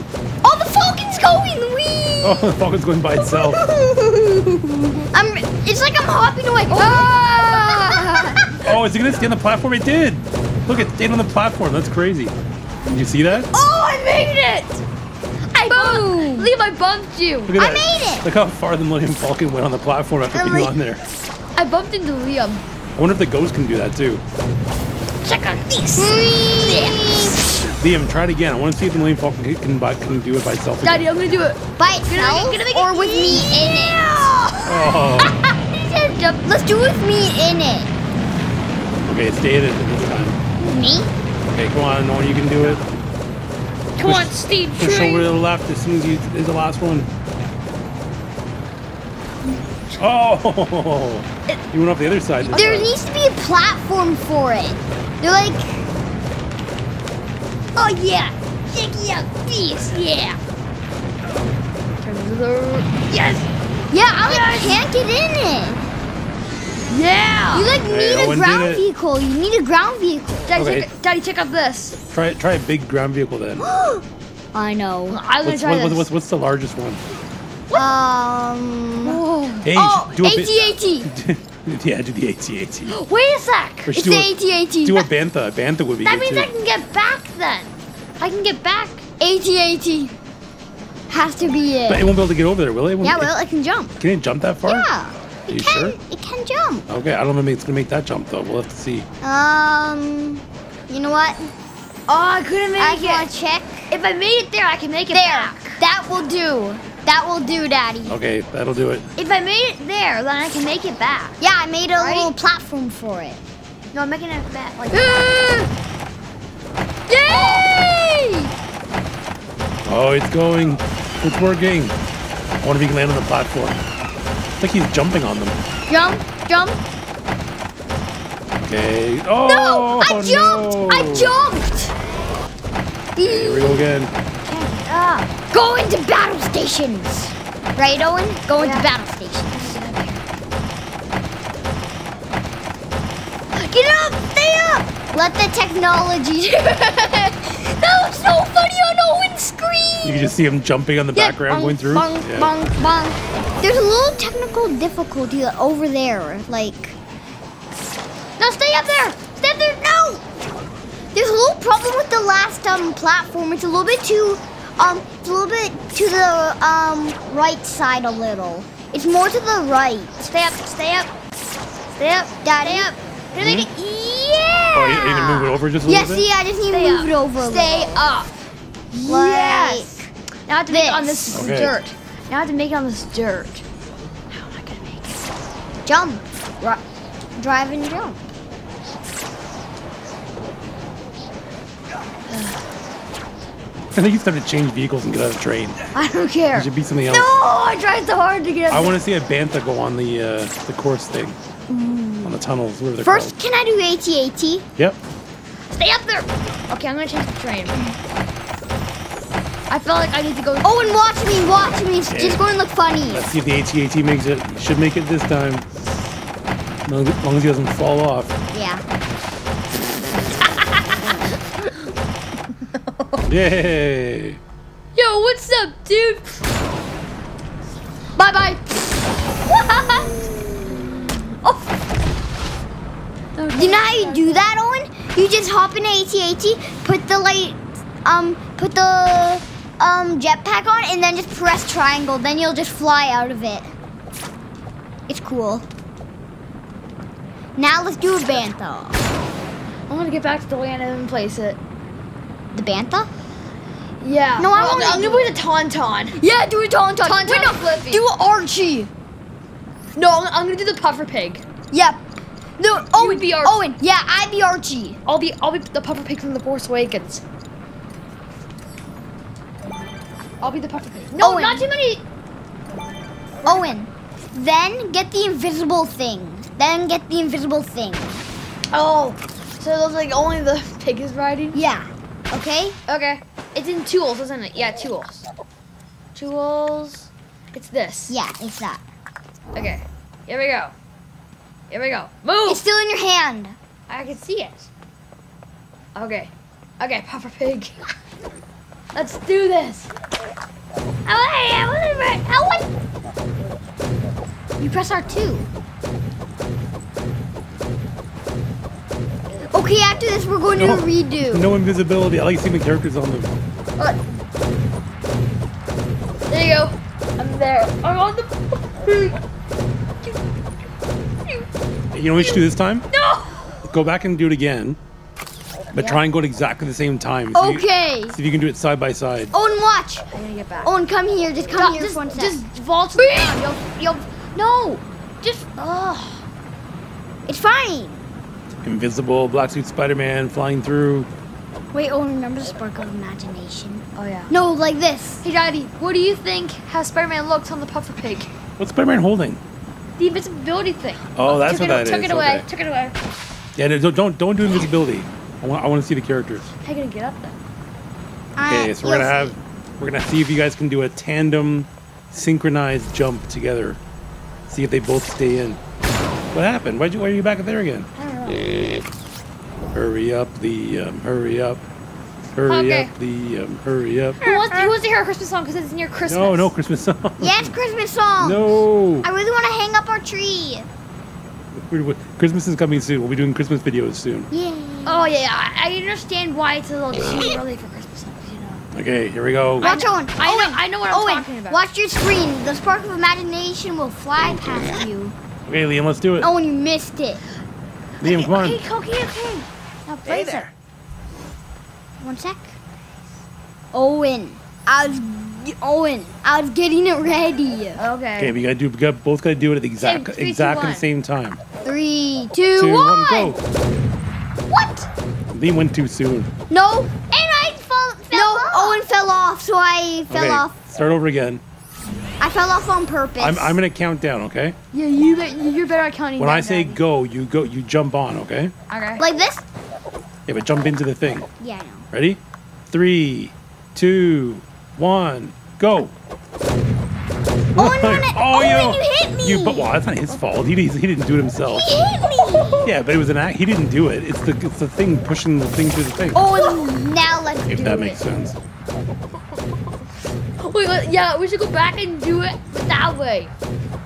Oh, the Falcon's going. Wee. Oh, the Falcon's going by itself. *laughs* I'm. It's like I'm hopping away. Ah! Oh, is it gonna stay on the platform? It did. Look, it stayed on the platform. That's crazy. Did you see that? Oh, I made it! I bumped. Liam, I bumped you. I made it. Look how far the Millennium Falcon went on the platform after I'm being like- on there. I bumped into Liam. I wonder if the ghost can do that too. Check out these. Liam, try it again. I want to see if the Millennium Falcon can, can, can do it by itself. again. Daddy, I'm gonna do it. By itself gonna make or it- with me in it? Oh. *laughs* Let's do it with me in it. Okay, stay in it this time. Me? Okay, come on, Noah, you can do it. Come Push- on, Steve. Push over to the left as soon as you is the last one. Oh, you went off the other side. There time. needs to be a platform for it. They're like, Oh yeah. Check out these. Yeah. Turn to the- Yes. yeah, I like can't get in it. Yeah. You like need Owen a did ground vehicle. You need a ground vehicle. Daddy, Okay. check, Daddy, check out this. Try try a big ground vehicle then. *gasps* I know. I'm gonna What's, try what, this. what's, what's the largest one? Um, Hey, oh, do a bit- AT-AT. *laughs* yeah, do the AT-AT. Wait a sec. Or It's do a, the AT-AT. do a bantha. Bantha would be That means too. I can get back then. I can get back. AT-AT. Has to be it. But it won't be able to get over there, will it? It yeah, well, it can jump. Can it jump that far? Yeah. Are you it can. sure? It can jump. Okay, I don't know if it's gonna make that jump though. We'll have to see. Um, you know what? Oh, I couldn't make it. I it. want to check. If I made it there, I can make it There. back. That will do. That will do, Daddy. Okay, that'll do it. If I made it there, then I can make it back. Yeah, I made a Right? little platform for it. No, I'm making it back. Like, *gasps* Yay! Oh, it's going. It's working. I wonder if he can land on the platform. It's like he's jumping on them. Jump, jump. Okay. Oh, No, I jumped. no. I jumped. Here we go again. Ah, go into battle stations. Right, Owen? Go into battle stations. Get up! Stay up! Let the technology. *laughs* that was so funny on Owen's screen. You can just see him jumping on the Yeah, background bong, going through. Bong, Yeah. bong, bong. There's a little technical difficulty over there. Like, no, stay up there. Stay up there. No. There's a little problem with the last um platform. It's a little bit too um, it's a little bit to the um right side a little. It's more to the right. Stay up. Stay up. Stay up, Daddy. Stay up. Hmm? Yeah. Oh, you, you can move it over just a Yeah, little bit? Yes, see, I just need Stay to move up. it over. a Stay little. up. Like, Yes. Now I have to make it on this Okay. dirt. Now I have to make it on this dirt. How am I gonna make it? Jump. Ri- drive and jump. I think it's time to change vehicles and get out of the train. I don't care. It should be something else. No, I tried so hard to get I want to see a bantha go on the uh, the course thing. On the tunnels, whatever First, called. can I do AT-AT? Yep. Stay up there. Okay, I'm gonna change the train. I feel like I need to go. Oh, and watch me, watch me. It's Okay. just going to look funny. Let's see if the AT-AT makes it. Should make it this time. As long as- as long as he doesn't fall off. Yeah. Yay! Yo, what's up, dude? Bye bye. *laughs* oh. You know how you do that, Owen? You just hop in AT-AT, put the light, um, put the um jetpack on, and then just press triangle. Then you'll just fly out of it. It's cool. Now let's do a bantha. I'm gonna get back to the land and place it. The bantha? Yeah. No, I I'm, wanna I'm do- gonna put a tauntaun. Yeah, do a tauntaun. Tauntaun Wait, no, flippy. do Archie. No, I'm, I'm gonna do the puffer pig. Yeah. No, Owen. be Archie. Owen. Yeah, I'd be Archie. I'll be I'll be the puffer pig from the Force Awakens. I'll be the puffer pig. No, Owen. not too many. Owen. Then get the invisible thing. Then get the invisible thing. Oh, so those like only the pig is riding. Yeah. Okay. Okay, it's in tools, isn't it? Yeah, tools. Tools. It's this. Yeah, it's that. Okay, here we go. Here we go. Move. It's still in your hand. I can see it. Okay. Okay, Puffer Pig. Let's do this. I want, I want, I want. You press R2. Okay, after this, we're going to No. do a redo. No invisibility. I like seeing the characters on them. There you go. I'm there. I'm on the pig. You know what we should do this time? No! Go back and do it again. But try and go at exactly the same time. See if you- Okay. see if you can do it side by side. Owen, watch. I'm gonna get back. Owen, come here. Just come No, here just, for one sec. just vault to the ground. You'll, you'll, no, just, ugh. It's fine. Invisible, black suit Spider-Man flying through. Wait, Owen, remember the spark of imagination? Oh yeah. No, like this. Hey Daddy, what do you think how Spider-Man looks on the Puffer Pig? What's Spider-Man holding? The invisibility thing. Oh, that's took what it, that took is, it away. okay. Took it away. Yeah, no, don't don't don't do invisibility. I want I want to see the characters. How you gonna get up there? Okay, Uh, so we're gonna you'll have we're gonna see if you guys can do a tandem synchronized jump together. See if they both stay in. What happened? Why'd you why are you back up there again? I. Hurry up the um, hurry up. Hurry Okay. up, Liam. Hurry up. Who wants, who wants to hear a Christmas song because it's near Christmas? No, no Christmas song. Yes, Christmas song. No. I really want to hang up our tree. We're- we're- Christmas is coming soon. We'll be doing Christmas videos soon. Yeah. Oh yeah, yeah, I I understand why it's a little too early for Christmas songs. You know. Okay, here we go. Watch Owen. I know- Owen. I know what I'm Owen, talking about. Watch your screen. The spark of imagination will fly past you. Okay, Liam, let's do it. Owen, you missed it. Liam, come on. Okay, okay, okay. Now Hey place there. One sec. Owen, I was. Owen, I was getting it ready. Okay. Okay, we gotta do. We got both gotta do it at the exact Same, three, two, exactly the same time. Three, two, Two, one. one, go. What? Liam went too soon. No. And I fell. fell no, Owen fell off, so I fell okay, off. start over again. I fell off on purpose. I'm, I'm gonna count down. Okay. Yeah, you bet- you're better at counting. When than I say Daddy. go, you go. You jump on. Okay. Okay. like this. Yeah, but jump into the thing. Yeah, I know. Ready? Three, two, one, go. Owen, Owen, oh, Owen, *laughs* oh, oh, yo. you hit me. You, but well, that's not his fault. He, didn't- he didn't do it himself. He hit me. *laughs* Yeah, but it was an act. He didn't do it. It's the it's the thing pushing the thing through the thing. Oh, now let's if do that it. makes sense. Wait, wait, yeah, we should go back and do it that way.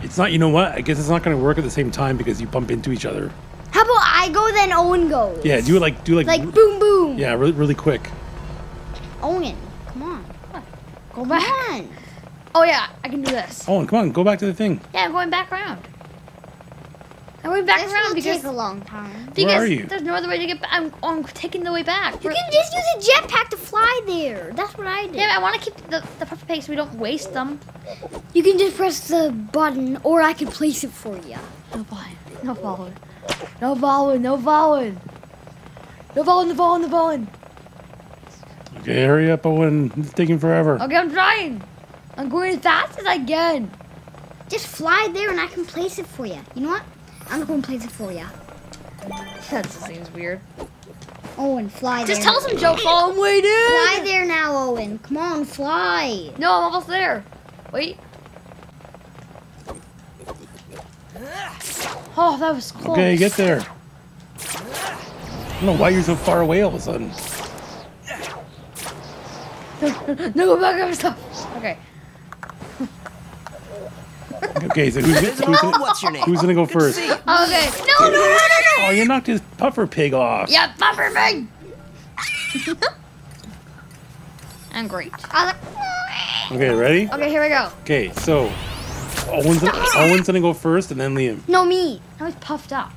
It's not. You know what? I guess it's not going to work at the same time because you bump into each other. How about I go then Owen goes? Yeah, do it like do like. Like boom boom. yeah, really, really quick. Owen, come on. Go Come back. on. Oh yeah, I can do this. Owen, come on, go back to the thing. Yeah, I'm going back around. I'm going back This around will because take a long time. because are you? there's no other way to get back. I'm, I'm taking the way back. You can just use a jetpack to fly there. That's what I did. Yeah, I want to keep the, the perfect pace so we don't waste them. You can just press the button, or I can place it for you. No falling. No falling. No falling. No falling. No falling. No falling. No falling. Okay, hurry up, Owen. It's taking forever. Okay, I'm trying. I'm going as fast as I can. Just fly there, and I can place it for you. You know what? I'm going to place it for you. That just seems weird. Owen, fly Just there. tell some jokes while I'm waiting. Fly there now, Owen. Come on, fly. No, I'm almost there. Wait. Oh, that was close. Okay, get there. I don't know why you're so far away all of a sudden. *laughs* no, go back up stuff. Okay. Okay, so who's, who's, Visible, gonna, what's your name? who's gonna go Good first? see. Okay. No, no, no, no, no. Oh, you knocked his puffer pig off. Yeah, bumper big. *laughs* I'm great. Okay, ready? Okay, here we go. Okay, so Owen's gonna, Owen's gonna go first, and then Liam. No, me. Now he's puffed up.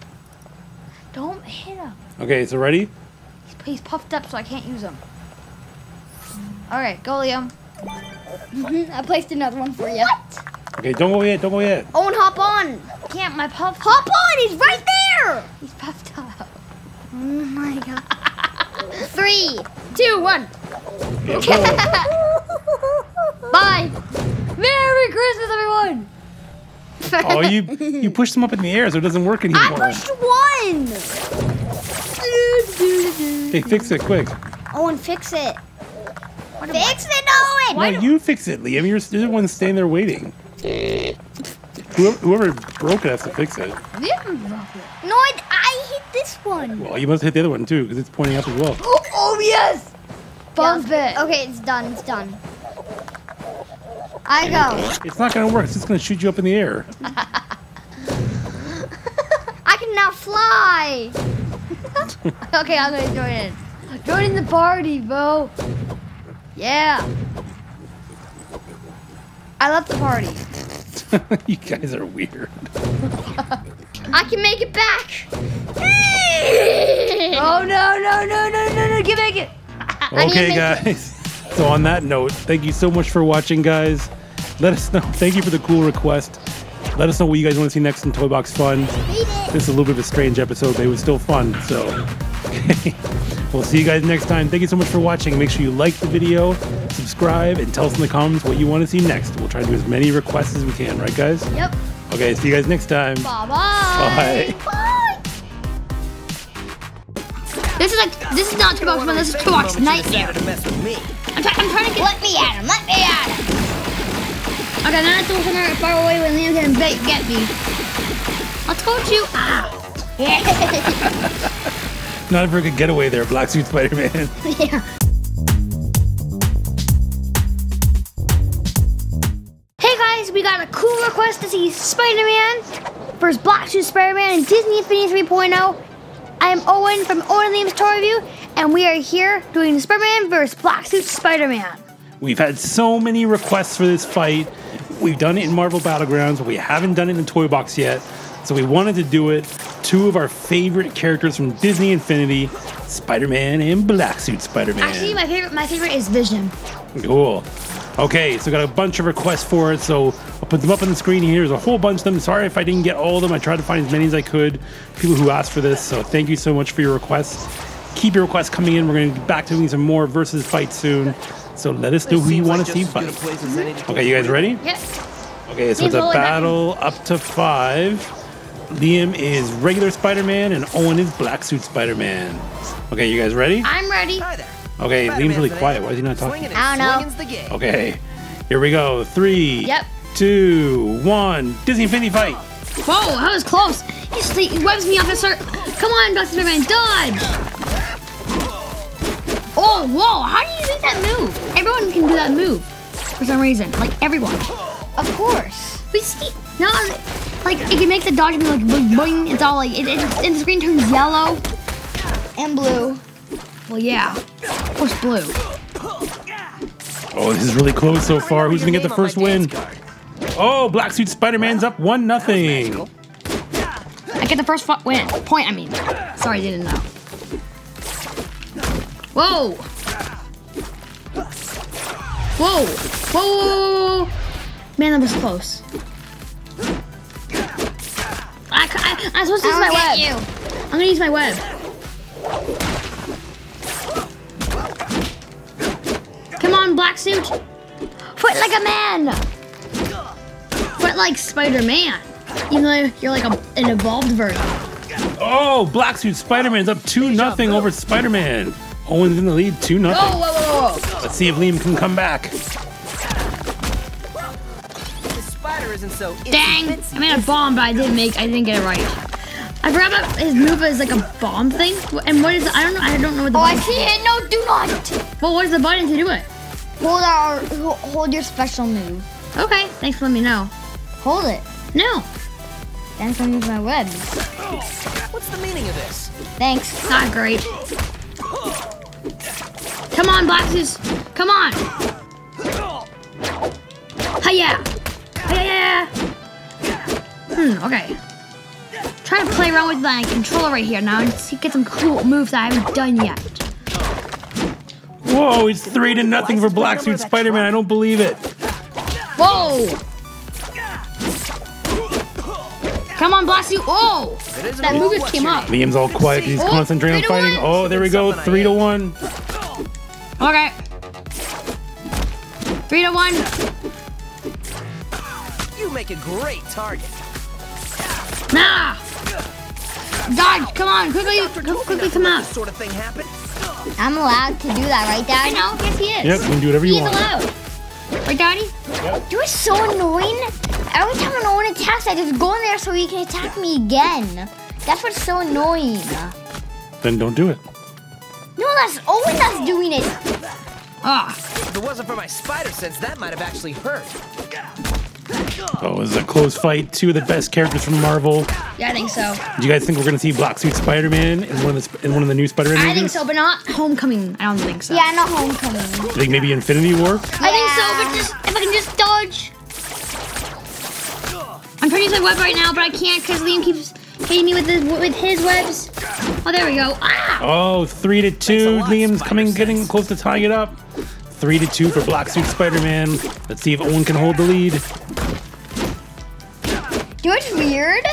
Don't hit him. Okay, so ready? He's, he's puffed up, so I can't use him. Okay, go, Liam. *laughs* I placed another one for you. Okay, don't go yet. Don't go yet. Oh, Owen, hop on. Can't. My puff. Hop on. He's right there. He's puffed up. Oh my god. *laughs* Three, two, one. Okay, *laughs* go. Bye. Merry Christmas, everyone. oh, you *laughs* you pushed him up in the air, so it doesn't work anymore. I anymore. pushed one. Okay, fix it quick. Oh, Owen, fix it. Fix it, Owen. Why no, you fix it, Liam. You're, you're the one standing there waiting. Whoever, whoever broke it has to fix it. Liam dropped it. No, I, I hit this one. Well, you must hit the other one too, because it's pointing up as well. Oh, oh yes. Bump it. Okay, it's done. It's done. I go. It's not gonna work. It's just gonna shoot you up in the air. *laughs* I can now fly. *laughs* Okay, I'm gonna join in. Join in the party, bro. Yeah. I love the party. *laughs* you guys are weird. I can make it back. *laughs* Oh no no no no no no! Get back it. I Okay, make guys. So on that note, thank you so much for watching, guys. Let us know. Thank you for the cool request. Let us know what you guys want to see next in Toy Box Fun. This is a little bit of a strange episode, but it was still fun. So, okay. *laughs* We'll see you guys next time. Thank you so much for watching. Make sure you like the video, subscribe, and tell us in the comments what you want to see next. We'll try to do as many requests as we can, right, guys? Yep. Okay, see you guys next time. Bye bye. Bye. This is like this is not Toy Box fun. This is Toy Box nightmare. to mess with me. I'm, try- I'm trying to get. Let me at him. Let me at him. I now nine tools there far away when Liam can bait get me. I told you. Ah. *laughs* Not a very good getaway there, Black Suit Spider-Man. *laughs* yeah. Hey guys, we got a cool request to see Spider-Man. versus Black Suit Spider-Man and Disney Infinity 3.0. I am Owen from Owen Liam's Toy Review, and we are here doing Spider-Man versus Black Suit Spider-Man. We've had so many requests for this fight. We've done it in Marvel Battlegrounds, but we haven't done it in the Toy Box yet. So we wanted to do it. Two of our favorite characters from Disney Infinity, Spider-Man and Black Suit Spider-Man. Actually, my favorite my favorite is Vision. Cool. Okay, so got a bunch of requests for it, so I'll put them up on the screen here. There's a whole bunch of them. Sorry if I didn't get all of them. I tried to find as many as I could. People who asked for this, so thank you so much for your requests. Keep your requests coming in. We're going to get back to doing some more versus fights soon. So let us know who you want to see fight. Okay, you guys ready? Yes. Okay, so it's a battle up to five. Liam is regular Spider-Man and Owen is Black Suit Spider-Man. Okay, you guys ready? I'm ready. Okay, Liam's Spider-Man really quiet. Why is he not talking? Swinging and I don't know. swinging's the game. Okay, here we go. Three, Yep. two, one. Disney Infinity Fight. Whoa, that was close. He, sle- he webs me off the start. Come on, Black Spider-Man, dodge. Oh, whoa, how do you make that move? Everyone can do that move for some reason. Like, everyone. Of course. But see, now, like, it can make the dodge move like boing, boing. It's all like, it, it, and the screen turns yellow. And blue. Well, yeah. Of course, blue. Oh, this is really close so far. Who's gonna get the first win? Oh, Black Suit Spider-Man's up one nothing. I get the first win. Point, I mean. Sorry, I didn't know. Whoa! Whoa! Whoa! Man, that was close. I, I, I'm supposed to use I my web. you. I'm gonna use my web. Come on, black suit. Fight like a man. Fight like Spider-Man. Even though you're like a, an evolved version. Oh, Black Suit Spider-Man's up two nothing over Spider-Man. Owen's in the lead, two Whoa, nothing. whoa, whoa, whoa. Let's see if Liam can come back. The spider isn't so Dang! I made a bomb, but I didn't make. I didn't get it right. I forgot about his move is like a bomb thing. And what is? I don't know. I don't know what the. Oh, I button- see it. No, do not. Well, what is the button to do it? Hold our, ho- hold your special move. Okay, thanks for letting me know. Hold it. No, Then I'm use my webs. Oh. What's the meaning of this? Thanks. not great. Come on, Zeus. Come on. Hiya! Hiya! Hmm. Okay. Trying to play around with my controller right here now and see, get some cool moves that I haven't done yet. Whoa, it's three to nothing for Black Suit Spider-Man. I don't believe it. Whoa! Come on, Black Suit. Oh! That all move just came you're up. Liam's all quiet 'cause he's Oh, concentrating on fighting. one. Oh, there we go, three to one. Okay. Three to one. You make a great target. Nah! Dodge, come on, quickly, quickly come out. This sort of thing happen. I'm allowed to do that, right, Dad? I Dad? know, yes he is. Yep, you can do whatever you He's want. allowed. Right, Daddy? You are so annoying. Every time an Owen attacks, I just go in there so he can attack me again. That's what's so annoying. Then don't do it. No, that's Owen that's doing it. Ah, If it wasn't for my spider sense, that might have actually hurt. Oh, this is a close fight. Two of the best characters from Marvel. yeah, I think so. Do you guys think we're gonna see Black Suit Spider-Man in one of the in one of the new Spider-Man I movies? think so, but not Homecoming. I don't think so. Yeah, not Homecoming. You think maybe Infinity War? I think so, but just if I can just dodge. I'm trying to use my web right now, but I can't because Liam keeps hitting me with his with his webs. Oh, there we go. Ah! Oh, three to two. lot, Liam's coming, Sense. getting close to tying it up. Three to two for Black Suit Spider-Man. Let's see if Owen can hold the lead. You know what's weird?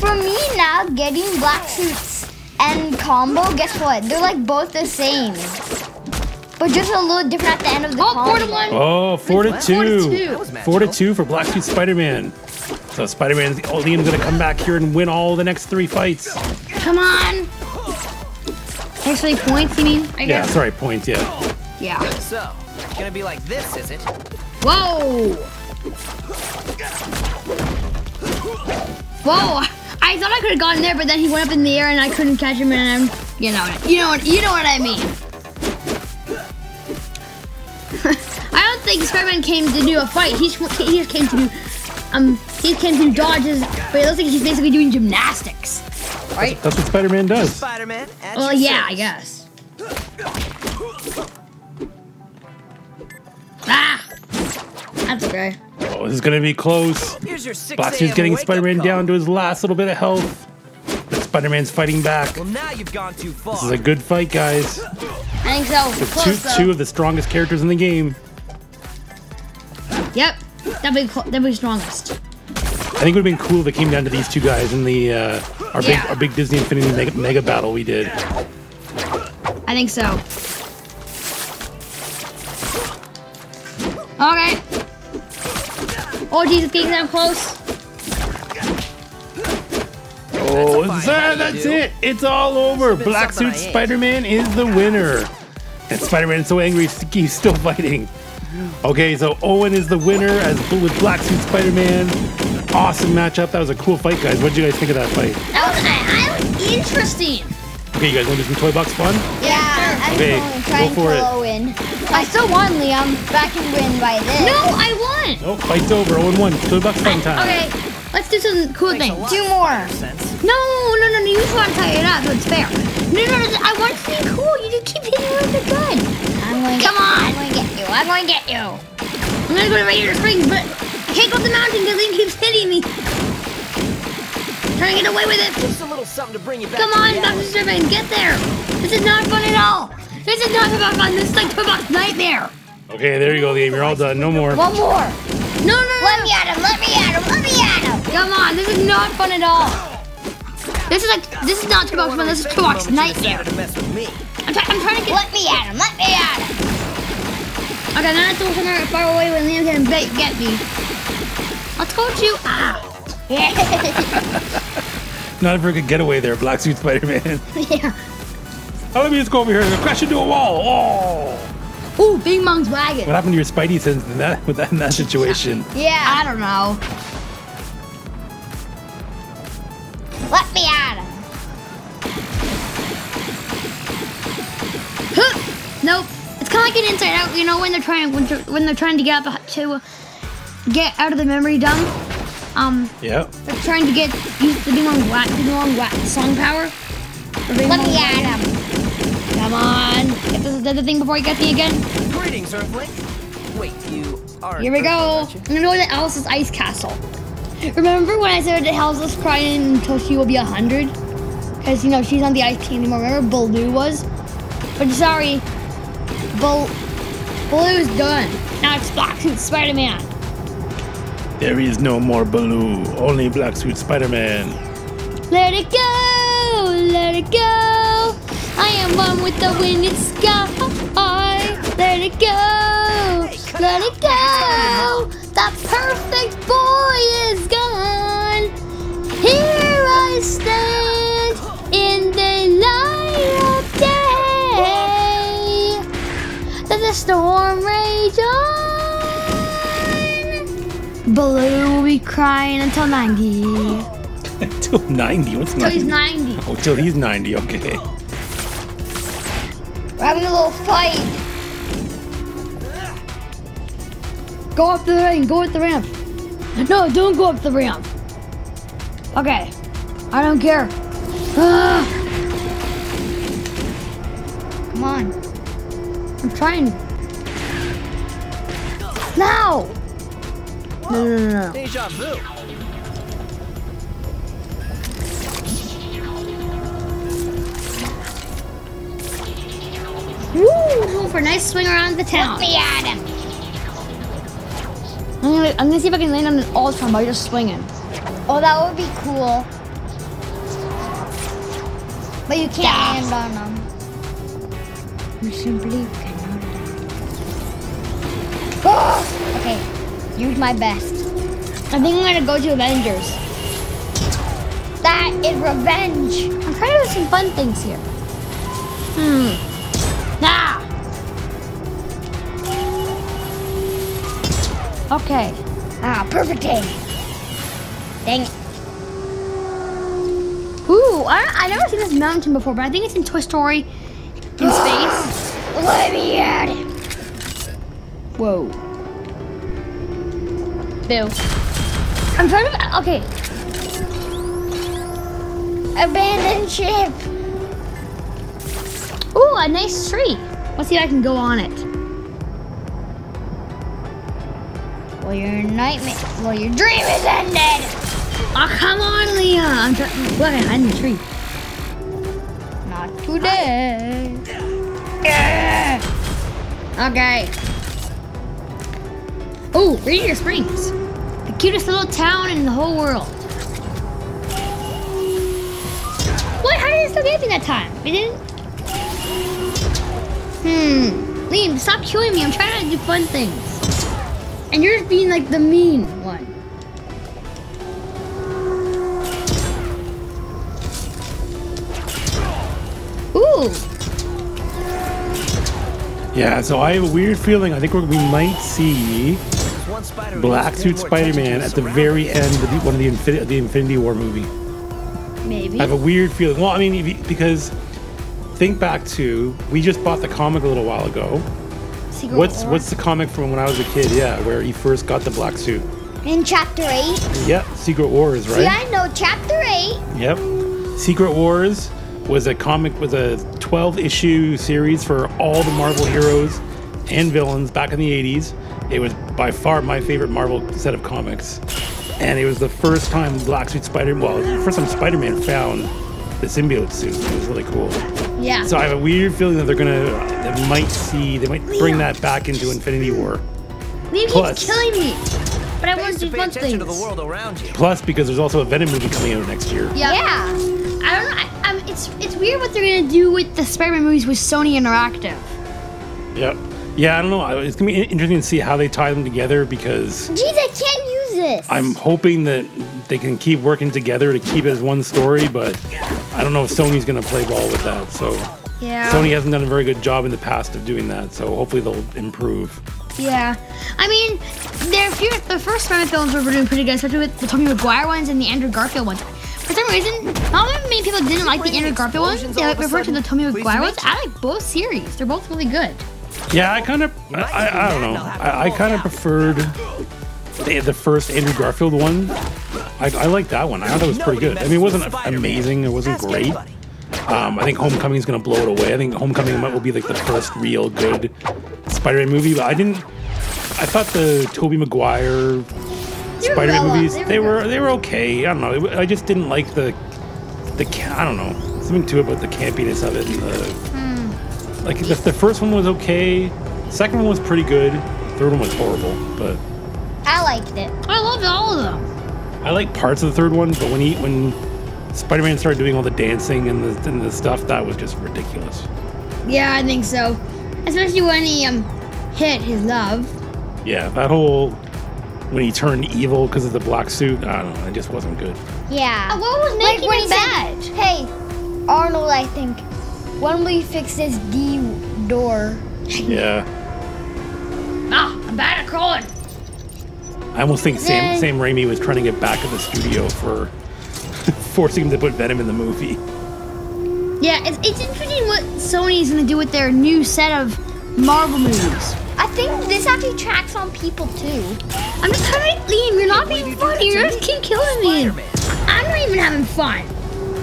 For me now, getting black suits and combo, guess what? They're like both the same. But just a little different at the end of the Oh, combo. four to one. Oh, four to Four to two. two. That was Four to two for Black Suit Spider-Man. So Spider-Man, oh, Liam's gonna come back here and win all the next three fights. Come on. Actually, points, you mean? I guess. Yeah, guess. sorry, points. Yeah. Yeah. So, it's gonna be like this, is it? Whoa! Whoa! I thought I could have gotten there, but then he went up in the air and I couldn't catch him, and I'm, you know, you know what, you know what I mean. *laughs* I don't think think Spider-Man came to do a fight. He's he just came to do um he came to do dodges, but it looks like he's basically doing gymnastics. Right? That's what Spider-Man does. Spider-Man, Well, your yeah, I guess. Ah, that's okay. Oh, this is gonna be close. Here's your 6 Black Suit's a.m. getting Spider-Man down to his last little bit of health. But Spider-Man's fighting back. Well, now you've gone too far. This is a good fight, guys. I think so. With Close two, though. two of the strongest characters in the game. Yep, that'd be cl- that'd be strongest. I think it would have been cool if it came down to these two guys in the uh, our big our big Disney Infinity mega, mega battle we did. I think so. Okay. Oh Jesus, getting that close. Oh, fine sir, how you that's it. It's all over. Black Suit Spider-Man is the winner. And Spider-Man is so angry he's still *laughs* fighting. Okay, so Owen is the winner as with Black Suit Spider-Man. Awesome matchup. That was a cool fight, guys. What did you guys think of that fight? That was, I, I was interesting. Okay, you guys want to do some Toy Box fun? Yeah, I'm Okay, going to go try and for it. kill Owen. I still won, Liam. Back and win by this. No, I won. Oh, fight's over. Oh Owen won. Toy Box fun time. Okay, let's do some cool Makes things. Two more. sense. No, no, no, no, you just want to tie it up, so it's fair. No, no, no, I want to be cool. You just keep hitting me with the gun. I'm going to Come get, on. I'm going to get you. I'm going to get you. I'm gonna go to Radiator Springs, but I can't go up the mountain because he keeps hitting me. Trying to get away with it. Just a little something to bring you back Come on, reality. Dr. Superman, get there. This is not fun at all. This is not about fun. This is like Toybox Nightmare. Okay, there you go, Liam. You're all done. No more. One more. No, no, no. Let me at him. Let me at him. Let me at him. Come on, this is not fun at all. This is like, this is not Toybox fun. This is Toybox Nightmare. To mess with me. I'm, try- I'm trying to get. Let me at him. Let me at him. Okay, now let's go somewhere far away when Liam can ba- get me. I told you. Ah. *laughs* Not a very good getaway there, Black Suit Spider-Man. *laughs* yeah. Oh, let me just go over here and crash into a wall. Oh! Ooh, Bing Bong's wagon. What happened to your Spidey sense in that, with that, in that situation? yeah. I don't know. Let me at him. Huh. Nope. It's kind of like an Inside Out. You know when they're trying when they're, when they're trying to get out the, to get out of the memory dump. Um, Yeah. they're trying to get use the Bing Bong Wax, Bing Bong Wax song power. Let me Wax. at him. Come on, get this other thing before he gets me again. Greetings, Earthling. Wait, you are. Here we go. I'm gonna go to Elsa's ice castle. Remember when I said that Elsa was crying until she will be a hundred? Because you know she's on the ice anymore Remember Baloo was? But sorry, Bal Baloo's done. Now it's Black Suit Spider-Man. There is no more Baloo, only Black Suit Spider-Man. Let it go, let it go. I am one with the wind and sky. Let it go, let it go. The perfect boy is gone. Here I stand in the light of day. Let the storm rage on. Baloo will be crying until 90. until 90. What's Till 90? he's 90. Oh, till he's 90. Okay. We're having a little fight. Go up the ramp. Go up the ramp. No, don't go up the ramp. Okay. I don't care. Ah, *sighs* Come on. I'm trying. Now. No, no, no, no. Deja vu. Woo! For a nice swing around the town. Me at him. I'm gonna, I'm gonna see if I can land on an Ultron by just swinging. Oh, that would be cool. But you can't land on them. You simply cannot land. okay, use my best. I think I'm gonna go to Avengers. That is revenge. I'm trying to do some fun things here. Hmm. Ah. Okay. Ah, perfect aim. Dang it. Ooh, I, I never seen this mountain before, but I think it's in Toy Story in *gasps* space. Let me at him. Whoa. Boo. I'm trying to. Okay. Abandoned ship. Ooh, a nice tree. Let's see if I can go on it. Well, your nightmare. Well, your dream is ended. Oh, come on, Leah. I'm trying. Look, I hide in the tree. Not today. Okay. Oh, Radiator Springs. The cutest little town in the whole world. What? How did it stop me that time? It didn't? Hmm. Liam, stop killing me. I'm trying to do fun things. And you're just being like the mean one. Ooh. Yeah, so I have a weird feeling. I think we might see Black Suit Spider-Man at the very end of the, one of the, Infin- the Infinity War movie. Maybe. I have a weird feeling. Well, I mean, you- because think back to we just bought the comic a little while ago. Secret What's War. what's the comic from when I was a kid? Yeah, where he first got the black suit. In chapter 8. Yep, Secret Wars, right? See, I know chapter 8. Yep. Secret Wars was a comic was a 12 issue series for all the Marvel heroes and villains back in the 80s. It was by far my favorite Marvel set of comics. And it was the first time Black Suit Spider well, the first time Spider-Man found the symbiote suit. It was really cool. Yeah. So I have a weird feeling that they're gonna they might see they might bring that back into Infinity War. Liam Plus- keeps killing me. But I want to to do pay fun things. to the world around you. Plus because there's also a Venom movie coming out next year. Yeah. Yeah. I don't know. I, um, it's it's weird what they're gonna do with the Spider-Man movies with Sony Interactive. Yep. Yeah, I don't know. It's gonna be interesting to see how they tie them together because Geez, I can't use this. I'm hoping that they can keep working together to keep it as one story, but I don't know if Sony's going to play ball with that. So Yeah. Sony hasn't done a very good job in the past of doing that. So hopefully they'll improve. Yeah. I mean, their few, the first Spider-Man films were doing pretty good, especially with the Tobey Maguire ones and the Andrew Garfield ones. For some reason, not many people didn't like the Andrew Garfield ones. They like referred to the. Tobey Maguire ones. I like both series. They're both really good. Yeah, I kind of, I, I, don't know. I'll have to I, I kind of preferred the, the first Andrew Garfield one. I, I like that one. I thought it was pretty good. I mean, it wasn't amazing. It wasn't great. Um, I think Homecoming is going to blow it away. I think Homecoming might will be like the first real good Spider-Man movie. But I didn't. I thought the Tobey Maguire Spider-Man movies they were they were okay. I don't know. I just didn't like the the I don't know something to it about the campiness of it. And the. Like the, the first one was okay. Second one was pretty good. Third one was horrible. But I liked it. I loved all of them. I like parts of the third one. But when he when Spider-Man started doing all the dancing and the and the stuff, that was just ridiculous. Yeah, I think so. Especially when he um hit his love. Yeah, that whole when he turned evil because of the black suit, I don't know, it just wasn't good. Yeah. Uh, what was like making when it he bad? said, "Hey, Arnold, I think when will we fix this D door." *laughs* Yeah, Ah, I'm bad at crawling. I almost think Sam Then- Sam Raimi was trying to get back at the studio for *laughs* forcing him to put Venom in the movie. Yeah, it's, it's interesting what Sony's gonna do with their new set of Marvel movies. I think this actually tracks on people too. I'm just trying to Liam, you're not being funny. You're just keep killing me. I'm not even having fun.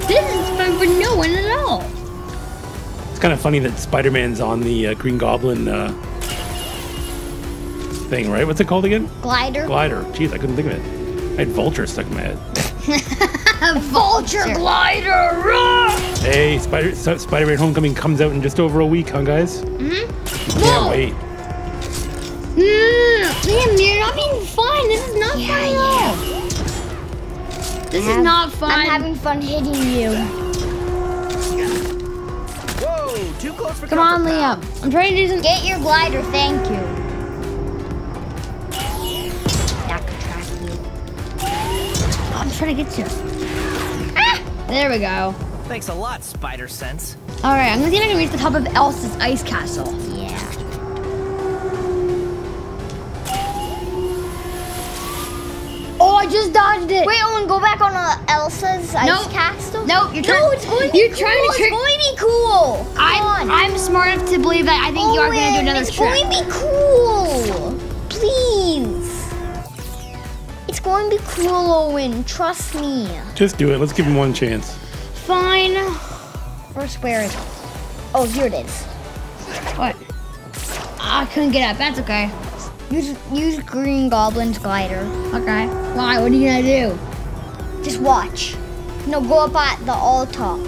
This is fun for no one at all. It's kind of funny that Spider-Man's on the uh, Green Goblin uh, thing, right? What's it called again? Glider. Glider. Jeez, I couldn't think of it. I had Vulture stuck in my head. A *laughs* vulture glider. Roar! Hey, Spider so Spider-Man: Homecoming comes out in just over a week, huh, guys? Mm-hmm. Can't Whoa. wait. No. Liam, you're not being fun. This is not fun at all. This is not fun. I'm having fun hitting you. Whoa, too close for Come on, comfort, pal. Liam. I'm trying to do some. Get your glider, thank you. That could track you. I'm trying to get you. Ah, there we go. Thanks a lot, Spider Sense. All right, I'm gonna see if I can reach the top of Elsa's ice castle. Just dodged it. Wait, Owen, go back on uh, Elsa's ice Nope. castle. Nope, you're no, it's going to you're be trying cool. to trick- It's going to be cool. Come I'm, on. I'm smart enough to believe that I think you are gonna do Owen, another it's trick. going to be cool. Please. It's going to be cool, Owen. Trust me. Just do it. Let's give him one chance. Fine. First, where is it? Oh, here it is. What? I couldn't get up. That's okay. Use, use Green Goblin's glider. Okay. Why? What are you gonna do? Just watch. No, go up at the all top.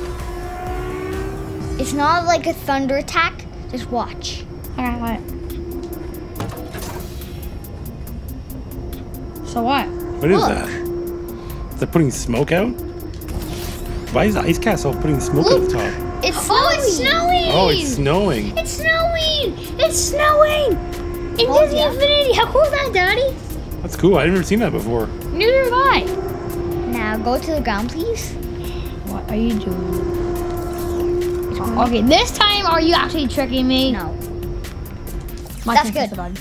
It's not like a thunder attack. Just watch. Okay, what? So what? What is Look. that? Is that putting smoke out? Why is the ice castle putting smoke at the top? It's Oh, it's snowing! Oh, it's snowing. It's snowing! It's snowing! In Oh, Disney yeah. Infinity! How cool is that, Daddy? That's cool. I've never seen that before. Neither have I. Now go to the ground, please. What are you doing? Okay, this time are you actually tricking me? No. My That's turn good. the button.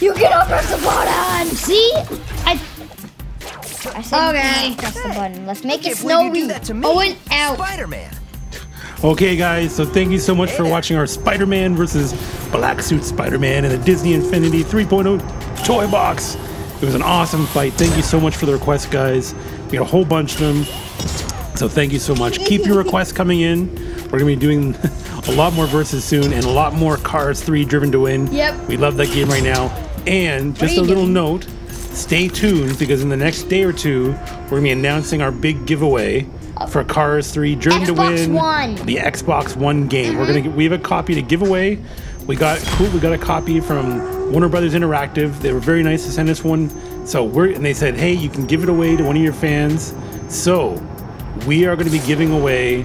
You cannot press the button. See? I I said Okay. you cannot press the button. Let's make it Can't snowy. do that to. Owen out. Spider-Man. Okay, guys, so thank you so much for watching our Spider Man versus Black Suit Spider Man in the Disney Infinity 3.0 toy box. It was an awesome fight. Thank you so much for the requests, guys. We got a whole bunch of them. So thank you so much. Keep your requests coming in. We're going to be doing *laughs* a lot more verses soon and a lot more Cars 3 Driven to Win. Yep. We love that game right now. And just a little doing? note stay tuned because in the next day or two, we're going to be announcing our big giveaway for Cars 3 Driven to Win One. the Xbox One game. We're gonna mm-hmm. get, we have a copy to give away. We got cool. We got a copy from Warner Brothers Interactive. They were very nice to send us one. So we're and they said, hey, you can give it away to one of your fans. So we are going to be giving away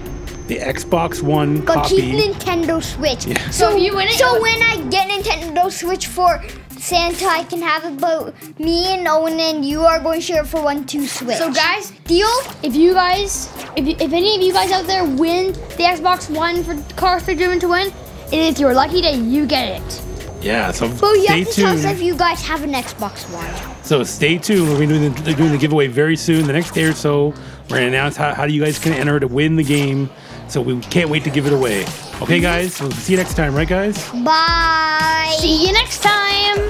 the Xbox One But copy. keep Nintendo Switch. Yeah. So, So you win it, so when I get Nintendo Switch for Santa, I can have it. But me and Owen and you are going to share it for one two Switch. So guys, deal. if you guys, if, you, if any of you guys out there win the Xbox One for Cars 3 Driven to Win, it is your lucky day. You get it. yeah. So But you have to tell us if you guys have an Xbox One. So stay tuned. We're doing the, they're doing the giveaway very soon. The next day or so, we're gonna announce how, how you guys can enter to win the game. So we can't wait to give it away. Okay, guys. We'll see you next time, right, guys? Bye. See you next time.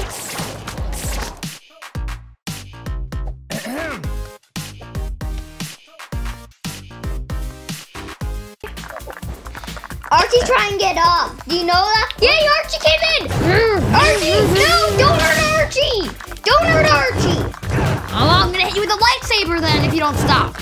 Archie, try and get up. Do you know that? Yay, Archie came in! Archie, no! Don't hurt Archie! Don't hurt Archie! Oh, I'm gonna hit you with a lightsaber then if you don't stop.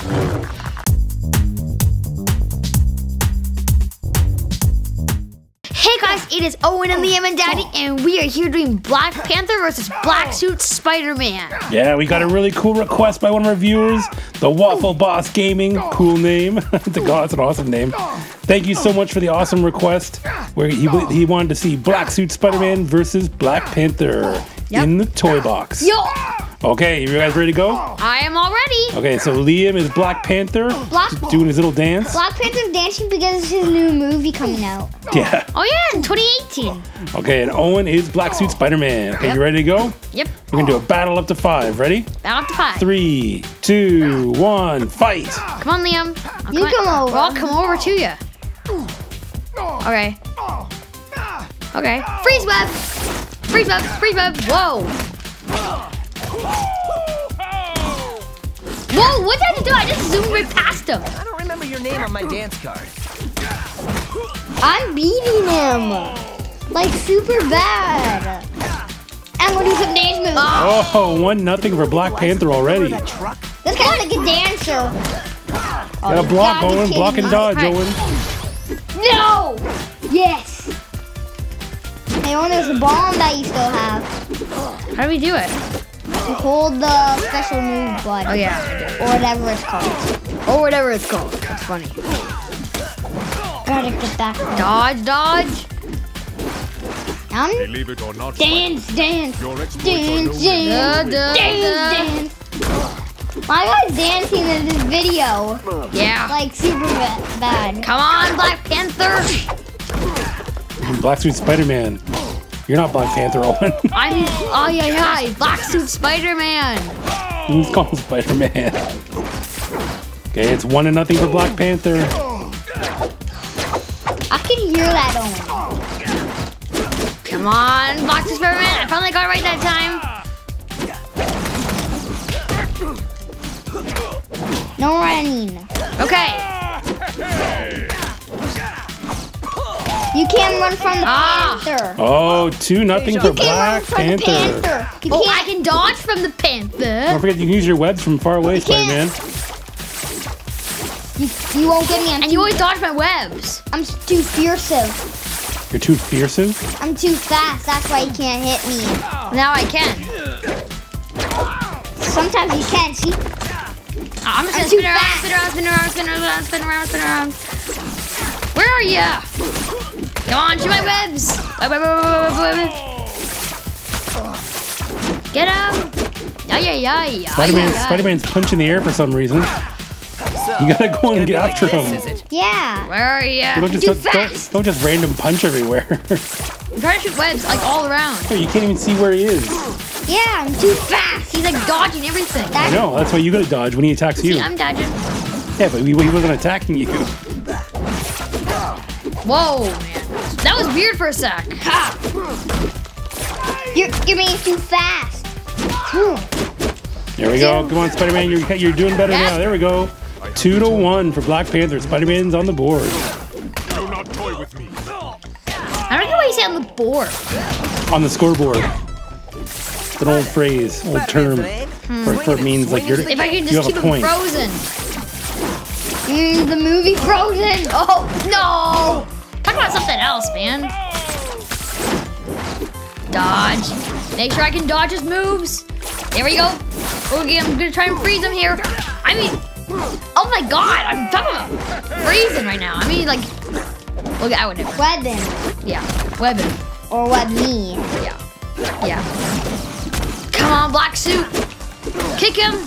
Hey guys, it is Owen and Liam and Daddy, and we are here doing Black Panther versus Black Suit Spider-Man. Yeah, we got a really cool request by one of our viewers, the Waffle Boss Gaming. Cool name. it's a god, it's an awesome name. Thank you so much for the awesome request. Where he he wanted to see Black Suit Spider-Man versus Black Panther in the toy box. Yo, Okay, you guys ready to go? I am all ready. Okay, so Liam is Black Panther, Black- doing his little dance. Black Panther's dancing because it's his new movie coming out. Yeah. Oh yeah, in 2018. Okay, and Owen is Black Suit Spider-Man. Okay, you ready to go? Yep, We're gonna do a battle up to five. Ready? battle up to five. Three, two, one, fight! Come on, Liam. I'll You come over. Well, I'll come over to you. Okay. Okay. Freeze web. Freeze web. Freeze web. Whoa. Whoa, what did I do? I just zoomed right past him. I don't remember your name on my dance card. I'm beating him. Like super bad. I'm gonna do some dance moves. Oh, one nothing for Black Panther already. That truck? This guy's like a dancer. Got a block, gotta Owen. Block and dodge, me. Owen. No. Yes. Hey, Owen, there's a bomb that you still have. How do we do it? You hold the special move button. Oh yeah. Or whatever it's called. Or whatever it's called. That's funny. Gotta get that. Dodge, dodge. Um, Believe it or not, Dance, dance. your dance, no dance, Da, da, dance, da. dance. My guy's dancing in this video. Yeah. Like super bad. Come on, Black Panther. Black Suit Spider-Man. You're not Black Panther, Owen. *laughs* I'm. Oh yeah, yeah. Black Suit Spider-Man. He's called Spider-Man? Okay, it's one to nothing for Black Panther. I can hear that, Owen. Come on, Black Suit Spider-Man. I finally got it right that time. No running. Okay. You can't run from the Ah. panther. Oh, two nothing for You can't run Black from Panther. the panther. You Oh, I can't. can dodge from the panther. Don't forget you can use your webs from far away, can't. Spider-Man. You, you won't get me. I'm And you always dodge my webs. I'm too fierce. You're too fierce. I'm too fast. That's why you can't hit me. Now I can. Sometimes you can. See? I'm just gonna too spin around, fast. spin around, spin around, spin around, spin around, spin around. Where are ya? Come on, shoot my webs. Web, web, web, web, web, web. Get him. Ay, ay, Spider-Man, ay, ay. Spider-Man's punching the air for some reason. You gotta go and get after him. Yeah. Where are ya? You don't just Too don't, don't, fast. don't just random punch everywhere. *laughs* I'm trying to shoot webs like all around. you can't even see where he is. Yeah, I'm too fast. He's like dodging everything. I know. That's why you gotta dodge when he attacks you. See, I'm dodging. Yeah, but he, he wasn't attacking you. Whoa, man. That was weird for a sec. Ha! You're, you're being too fast. There we go. Come on, Spider-Man. You're, you're doing better Yes. now. There we go. Two to one for Black Panther. Spider-Man's on the board. Do not toy with me. I don't know why you say on the board. On the scoreboard. It's an old phrase, old term. For, for it means like you're, If I can you just have keep a him point. frozen. Mm, the movie Frozen. Oh, no! Talk about something else, man. Dodge. Make sure I can dodge his moves. There we go. Okay, I'm gonna try and freeze him here. I mean, oh my god, I'm talking about freezing right now. I mean, like, look, I would never. Webbing. Yeah, webbing. Or web me. Yeah, yeah. Come on, black suit. Kick him.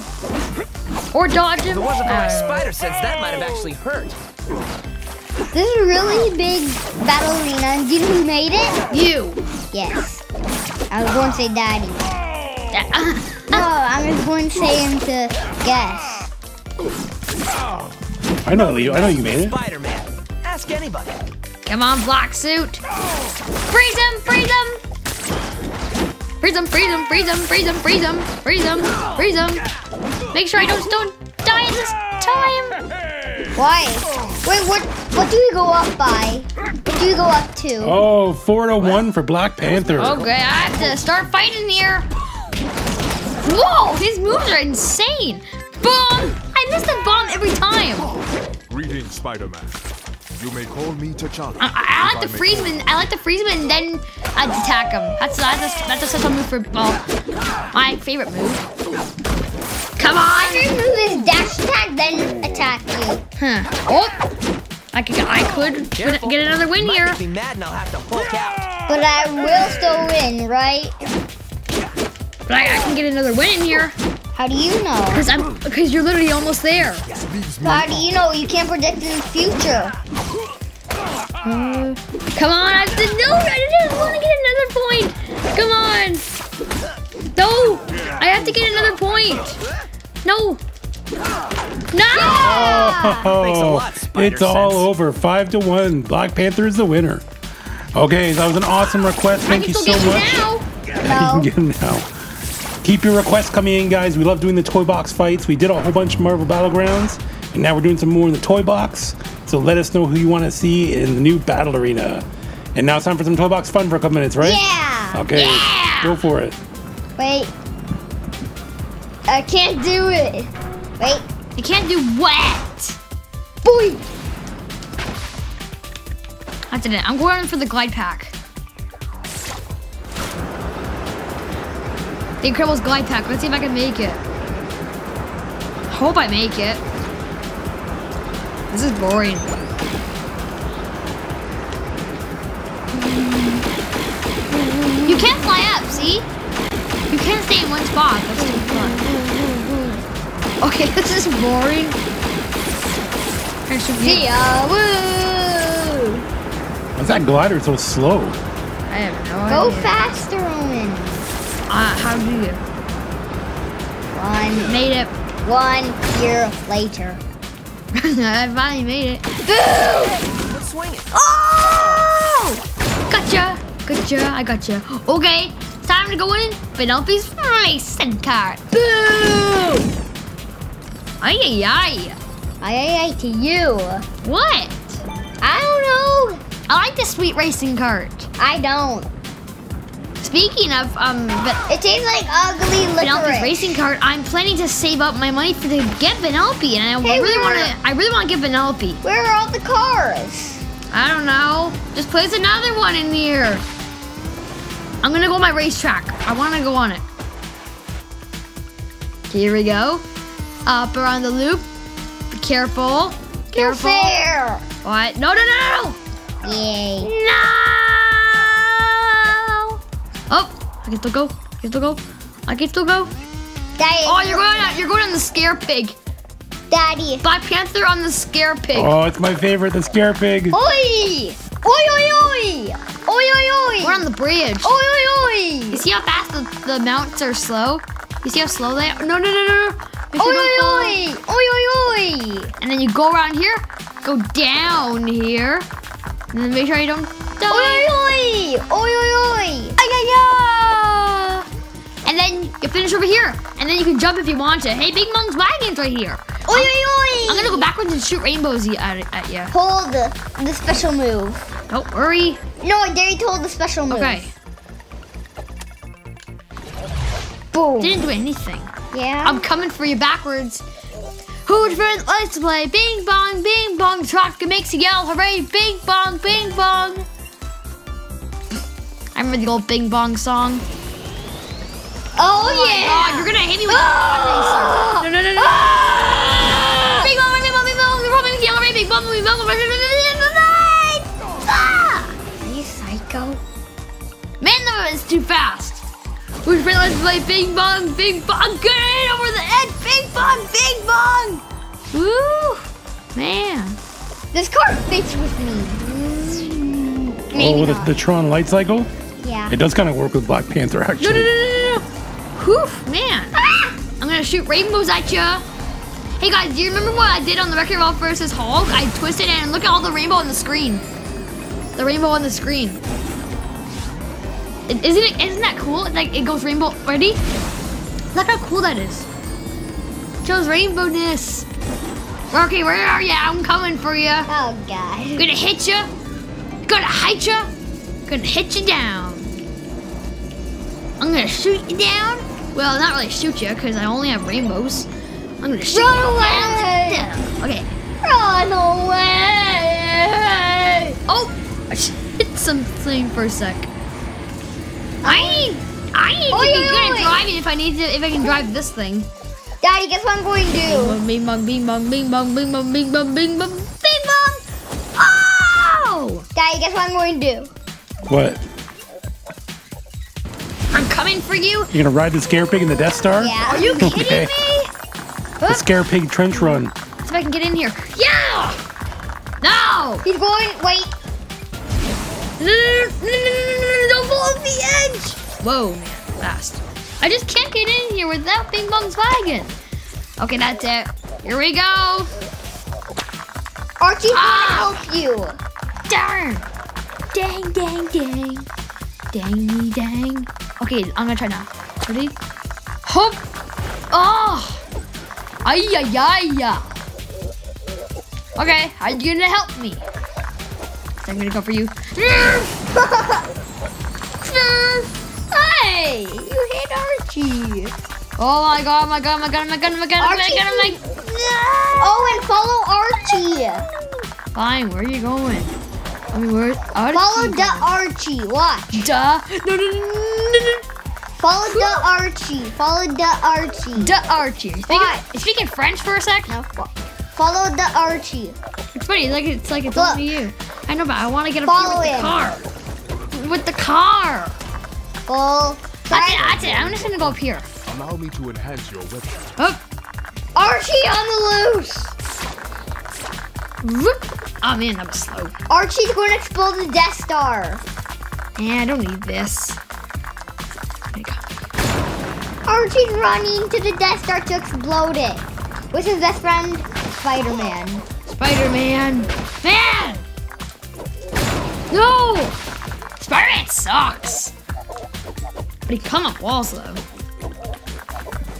Or dodge him. If it wasn't for my Uh, spider sense, that might have actually hurt. This is a really big battle arena. Do you know who made it? You. Yes. I was going to say daddy. *laughs* No, I was going to say him to guess. I know Leo. I know you made it. Spider-Man. Ask anybody. Come on, black suit. Freeze him, freeze him. Freeze him, freeze him, freeze him, freeze him, freeze him, freeze him, freeze him. Make sure I don't don't die this time. Why? Wait, what? What do we go up by? What do we go up to? Oh, four to one for Black Panther. Okay, I have to start fighting here. Whoa, his moves are insane. Boom! I miss the bomb every time. Greetings, Spider-Man. You may call me T'Challa. I, I, I like to may freeze call him. I like to freeze him and then I attack him. That's that's a, that's a special move for well, my favorite move. Come on! First move is dash attack, then attack you. Huh. Oh! I could, I could get, get another win Might here. make me mad and I'll have to Hulk out. But I will still win, right? But I, I can get another win in here. How do you know? Cause I'm, cause you're literally almost there. How do you know? You can't predict in the future. Uh, come on, I did, no, I just want to get another point. Come on. No, I have to get another point. No. No. Oh, lot, Spider it's all over. Five to one. Black Panther is the winner. Okay, that was an awesome request. I Thank can you still so get much. you now. *laughs* you can get 'em now. Keep your requests coming in, guys. We love doing the toy box fights. We did a whole bunch of Marvel Battlegrounds, and now we're doing some more in the toy box. So let us know who you want to see in the new battle arena. And now it's time for some toy box fun for a couple minutes, right? Yeah. Okay, Yeah. go for it. Wait. I can't do it. Wait. You can't do what? Boy. I did it. I'm going for the glide pack. The Incredibles glide pack. Let's see if I can make it. Hope I make it. This is boring. You can't fly up, see? You can't stay in one spot. That's too fun. Okay, *laughs* this is boring. See ya. Woo. Why's that glider so slow? I have no Go idea. faster, Owen. Uh, how do you? One, Made it. one year later. *laughs* I finally made it. Let's swing it. Oh! Gotcha. Gotcha. I gotcha. Okay. Time to go in Vanellope's racing car. Boo! Ay ay ay. Ay ay ay to you. What? I don't know. I like the sweet racing cart. I don't. Speaking of um, but It tastes like ugly Vanellope's licorice. racing cart, I'm planning to save up my money for to get Vanellope, and I Hey, really want to. I really want to get Vanellope. Where are all the cars? I don't know. Just place another one in here. I'm gonna go on my racetrack. I want to go on it. Here we go. Up around the loop. Be careful. Careful. fair. What? No, no, no, no. Yay. No! Can still go. I can still go. I can still go. Daddy. Oh, you're going on. You're going on the scare pig. Daddy. Black Panther on the scare pig. Oh, it's my favorite, the scare pig. Oi! Oi oi oi! Oi oi oi! We're on the bridge. Oi oi You see how fast the, the mounts are slow? You see how slow they are? No, no, no, no, no. Oi sure you don't oi oi! Oi oi oi! And then you go around here, go down here, and then make sure you don't Oi die. oi oi! Oi oi oi! Ay, ay, ay. And then you finish over here, and then you can jump if you want to. Hey, Bing Bong's wagon's right here. Oi oi oi! I'm gonna go backwards and shoot rainbows at, at you. Hold the, special move. Don't worry. No, I dare you to hold the special move. Okay. Boom. Didn't do anything. Yeah. I'm coming for you backwards. Who's friend likes to play bing bong, bing bong, truck? It makes you yell, hooray, bing bong, bing bong. *laughs* I remember the old bing bong song. Oh, my yeah. God, you're gonna hit me with Ah! a No, no, no, no. Bing bong, bing bong, bing bong, bing bong, bing bong, hooray, bing bong, bing bong, bing bong, bing bong, Ah! Are you psycho? Man, that was too fast. Who's friend likes to play bing bong, bing bong, get it over the edge, bing bong, bing bong. Woo, man. This car fits with me. Oh, Maybe the, not. the Tron light cycle? yeah. It does kind of work with Black Panther, No, no, actually. no, no, no, no. Whew, man. I'm gonna shoot rainbows at ya. Hey guys, do you remember what I did on the Wreck-It Ralph versus Hulk? I twisted it and look at all the rainbow on the screen. The rainbow on the screen. I- Isn't it? Isn't that cool? It's like it goes rainbow. Ready? Look how cool that is. Shows rainbowness. Okay, where are you? I'm coming for you. Oh, God. I'm Gonna hit ya. Gonna hit ya. Gonna hit you down. I'm gonna shoot you down. Well, not really shoot you because I only have rainbows. I'm gonna shoot Run you away! down. Okay. Run away! Oh, I hit something for a sec. I need, I need Oi, to be good at driving if I need to, if I can drive this thing. Daddy, guess what I'm going to do? Bing bong, bing bong, bing bong, bing bong, bing bong, bing bong, bing bong. Oh! Daddy, guess what I'm going to do? What? I'm coming for you. You're gonna ride the scare pig in the Death Star? Yeah. Are you *laughs* kidding Okay. me? The scare pig trench run. See if I can get in here. Yeah! No! He's going, wait. No, no, no, no, no, no, no, no, don't fall off the edge! Whoa, man, fast. I just can't get in here without Bing Bong's wagon. Okay, that's it. Here we go. Archie's Ah! going to help you. Darn! Dang, dang, dang. Dangy, dang. Okay, I'm gonna try now. Ready? Hop! Oh! Ay, ay, ay. Okay, how you gonna help me? So I'm gonna go for you. *laughs* Hey, you hit Archie. Oh my god, my god, my god, my god, my god, my god, my god. Oh, and follow Archie. Fine, where are you going? I mean, where? Archie Follow the Archie. Watch. Duh. No, no, no, no, no. Follow the Archie. Follow the Archie. Duh, Archie. You speaking, speaking French for a sec? No, follow the Archie. It's funny, like it's like it's Look. only you. I know, but I want to get up Follow here with him. the car. With the car. Full. That's it. That's it. I'm just gonna go up here. Allow me to enhance your weapon. Oh. Archie on the loose. Oh man, that was slow. Archie's going to explode the Death Star. Yeah, I don't need this. There you go. Archie's running to the Death Star to explode it. With his best friend, Spider-Man. *gasps* Spider-Man. Man! No! Spider-Man sucks. But he come up walls though.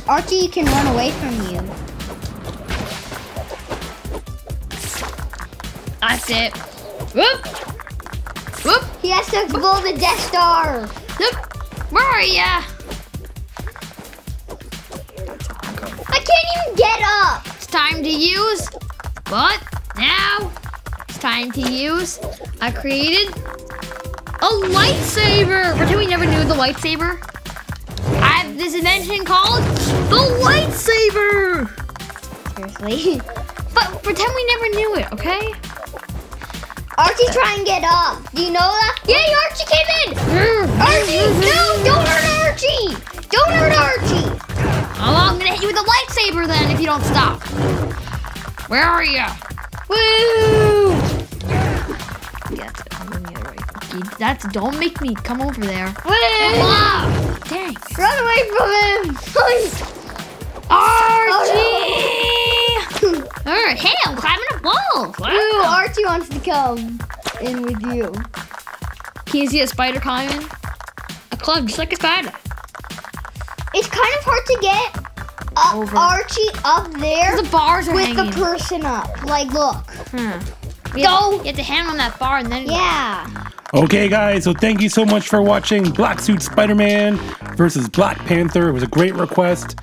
Archie can run away from you. That's it. Whoop. Whoop. He has to explode the Death Star. Whoop. Where are ya? I can't even get up. It's time to use. What? Now? It's time to use. I created a lightsaber. Pretend we never knew the lightsaber. I have this invention called the lightsaber. Seriously. *laughs* But pretend we never knew it, okay? Archie, try and get up. Do you know that? Yay, Archie came in! Mm-hmm. Archie, no! Don't hurt Archie! Don't hurt Archie! Oh, I'm gonna hit you with a lightsaber then if you don't stop. Where are you? Woo! Yes, I'm gonna get it That's don't make me come over there. Come on! Dang. Run away from him! *laughs* Ooh, Archie wants to come in with you. Can you see a spider climbing? A club just like a spider. It's kind of hard to get up Over. Archie up there The bars are with hanging. the person up. Like, look. Hmm. You have, you have to hand on that bar and then Yeah. Okay, guys, so thank you so much for watching Black Suit Spider Man versus Black Panther. It was a great request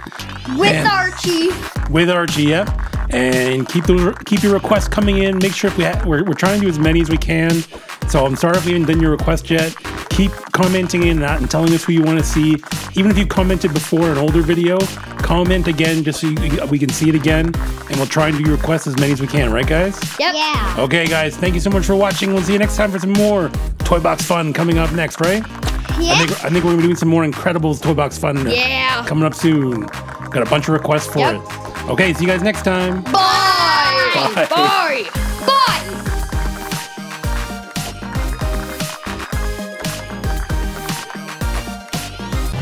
With And- Archie. with Archie, yep. And keep those keep your requests coming in. Make sure if we ha- we're, we're trying to do as many as we can. So I'm sorry if we haven't done your request yet. Keep commenting in that and telling us who you want to see. Even if you commented before an older video, comment again just so you, we can see it again. And we'll try and do your requests as many as we can, right, guys? Yep. Yeah. Okay, guys, thank you so much for watching. We'll see you next time for some more Toy Box Fun coming up next, right? Yeah. I think I think we're gonna be doing some more Incredibles Toy Box Fun Yeah. coming up soon. Got a bunch of requests for Yep. it. Okay, see you guys next time. Bye. Bye. Bye. Bye.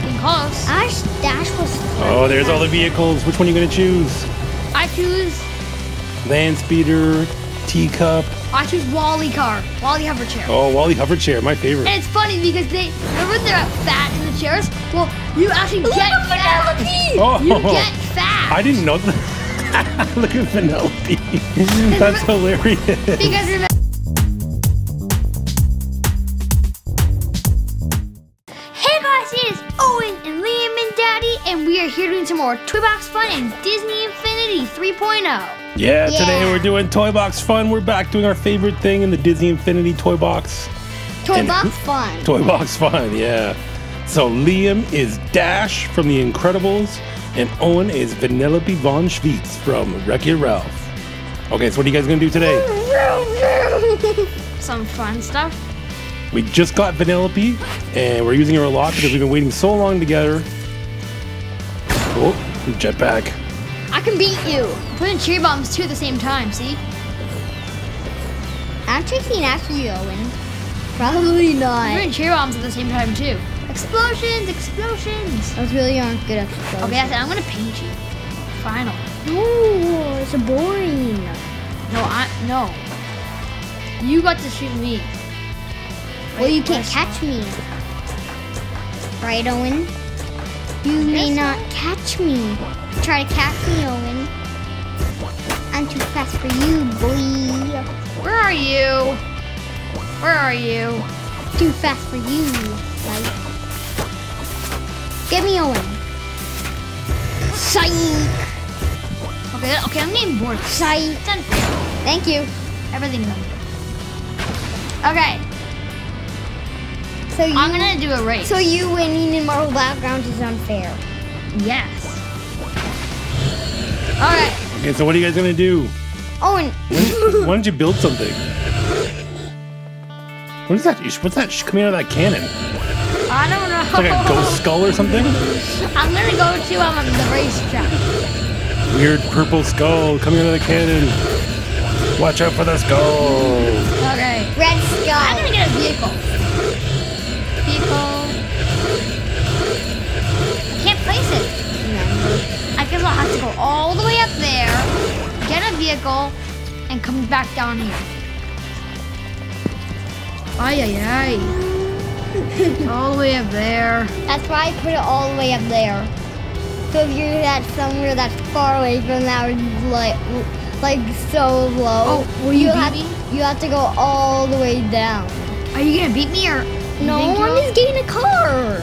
Getting close. Ash was. Oh, there's all the vehicles. Which one are you gonna choose? I choose. Land Speeder, Teacup. I choose WALL-E car. WALL-E hover chair. Oh, WALL-E Hover Chair, my favorite. And it's funny because they remember they're fat in the chairs. Well, you actually get fat. Oh, You get fat. I didn't know that. *laughs* Look at Vanellope. That's hilarious. Because remember. Hey guys, it is Owen and Liam and Daddy, and we are here doing some more Toy Box Fun and Disney Infinity oh. 3.0. Yeah, today we're doing Toy Box Fun. We're back doing our favorite thing in the Disney Infinity Toy Box. Toy And- Box *laughs* Fun. Toy Box Fun, yeah. So Liam is Dash from The Incredibles, and Owen is Vanellope Von Schweetz from Wreck-It Ralph. Okay, so what are you guys gonna do today? Some fun stuff. We just got Vanellope, and we're using her a lot because we've been waiting so long together. Oh, jetpack. I can beat you. I'm putting cherry bombs two at the same time, see? I'm chasing after you, Owen. Probably not. I'm putting cherry bombs at the same time too. Explosions, explosions. Those really aren't good at those. Okay, that's it. I'm gonna paint you. Final. Ooh, it's boring. No, I no. You got to shoot me. Well, you can't catch me. Right, Owen? You may not catch me. Try to catch me, Owen. I'm too fast for you, boy. Where are you? Where are you? Too fast for you. Right? Get me, Owen. Psych. Okay, okay, I'm getting bored. Psych. Thank you. Everything's unfair. Okay, So you, I'm gonna do a race. So you winning in Marvel Battlegrounds is unfair. yes. All right. Okay, so what are you guys gonna do? Owen, Why don't you build something? What is that? What's that coming out of that cannon? I don't know. It's like a ghost skull or something? I'm gonna go to um the racetrack. Weird purple skull coming out of the cannon. Watch out for the skull. Okay. Red skull. I'm gonna get a vehicle. Vehicle. I'll have to go all the way up there, get a vehicle, and come back down here. Ay ay ay. *laughs* all the way up there. That's why I put it all the way up there. So if you're at somewhere that's far away from that, like like so low. Oh, will you beat have, me? You have to go all the way down. Are you gonna beat me or? No, I'm just getting a car.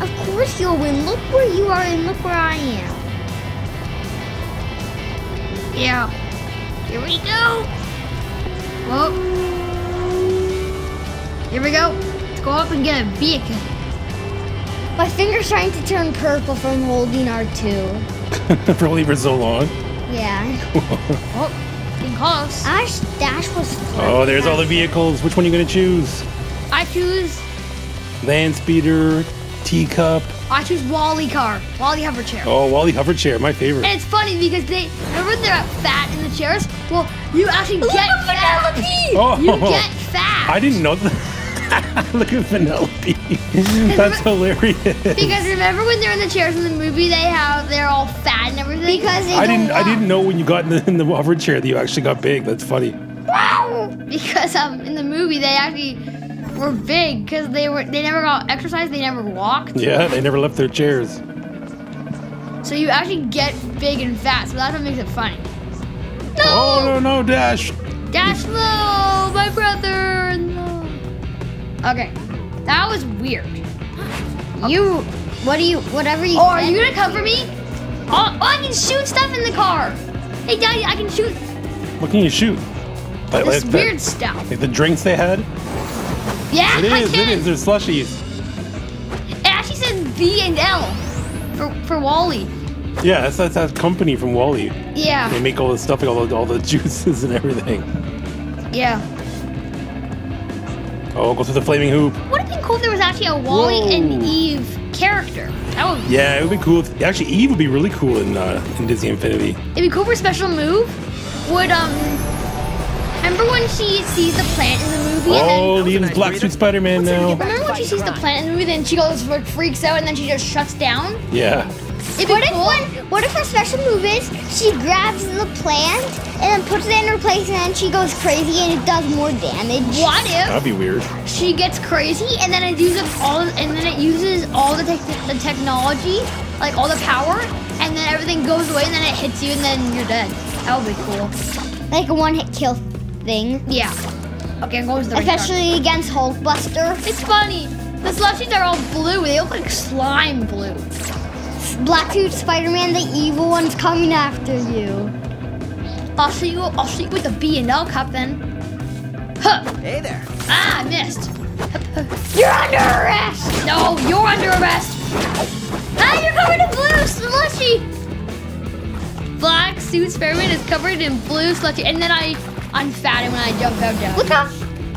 Of course you'll win. Look where you are and look where I am. Yeah. Here we go. Whoa. Here we go. Let's go up and get a vehicle. My finger's trying to turn purple from holding R2. Probably *laughs* for so long. Yeah. *laughs* Oh, getting close. Ash Dash was. Oh, there's all the vehicles. Which one are you gonna choose? I choose. Land speeder, teacup. I choose WALL-E car. WALL-E hover chair. Oh, WALL-E hover chair, my favorite. And it's funny because they remember they're fat in the chairs. Well, you actually get fat. Oh, You get fat. I didn't know that. *laughs* Look at Vanellope. That's hilarious. Because remember when they're in the chairs in the movie, they have they're all fat and everything. Because they I don't didn't. I didn't know when you got in the, in the hover chair that you actually got big. That's funny. Wow. *laughs* because um in the movie they actually were big because they were they never got exercise. They never walked. Yeah, they never left their chairs. So you actually get big and fat. So that's what makes it funny. No! Oh no no dash! Dash low, my brother. No. Okay, that was weird. You. What do you? Whatever you. Oh, are you gonna cover me? Oh, oh, I can shoot stuff in the car. Hey, Daddy, I can shoot What can you shoot? Like, this like the- weird stuff. like the drinks they had. Yeah, It I is. It is. There's slushies. It actually says B and L for for WALL-E. Yeah, that's that's that company from WALL-E. Yeah, They make all the stuff, like all the all the *laughs* juices and everything. yeah. Oh, go through the flaming hoop. Would it be cool if there was actually a WALL-E and Eve character? That would Yeah, it would be cool. If, actually, Eve would be really cool in uh, in Disney Infinity. it'd be cool for a special move. Would um remember when she sees the plant in the movie and then Oh, Eve's Black Suit Spider-Man now. remember when she sees the plant in the movie then she goes like freaks out and then she just shuts down? Yeah. It'd be What if cool. when, what if her special move is she grabs the plant and then puts it in her place and then she goes crazy and it does more damage? What if That'd be weird. she gets crazy and then it uses all and then it uses all the tech the technology, like all the power, and then everything goes away and then it hits you and then you're dead. That would be cool. Like a one-hit kill thing, Yeah. Okay, I'm going to the right especially against Hulkbuster. It's funny. The slushies are all blue. They look like slime blue. Black Suit Spider-Man, the evil one's coming after you. I'll shoot you. I'll shoot you with the B and L cup then. Huh. Hey there. Ah, I missed. You're under arrest. No, you're under arrest. Ah, you're covered in blue slushy. Black suit Spider-Man is covered in blue slushy, and then I unfatted when I jump out down. Look how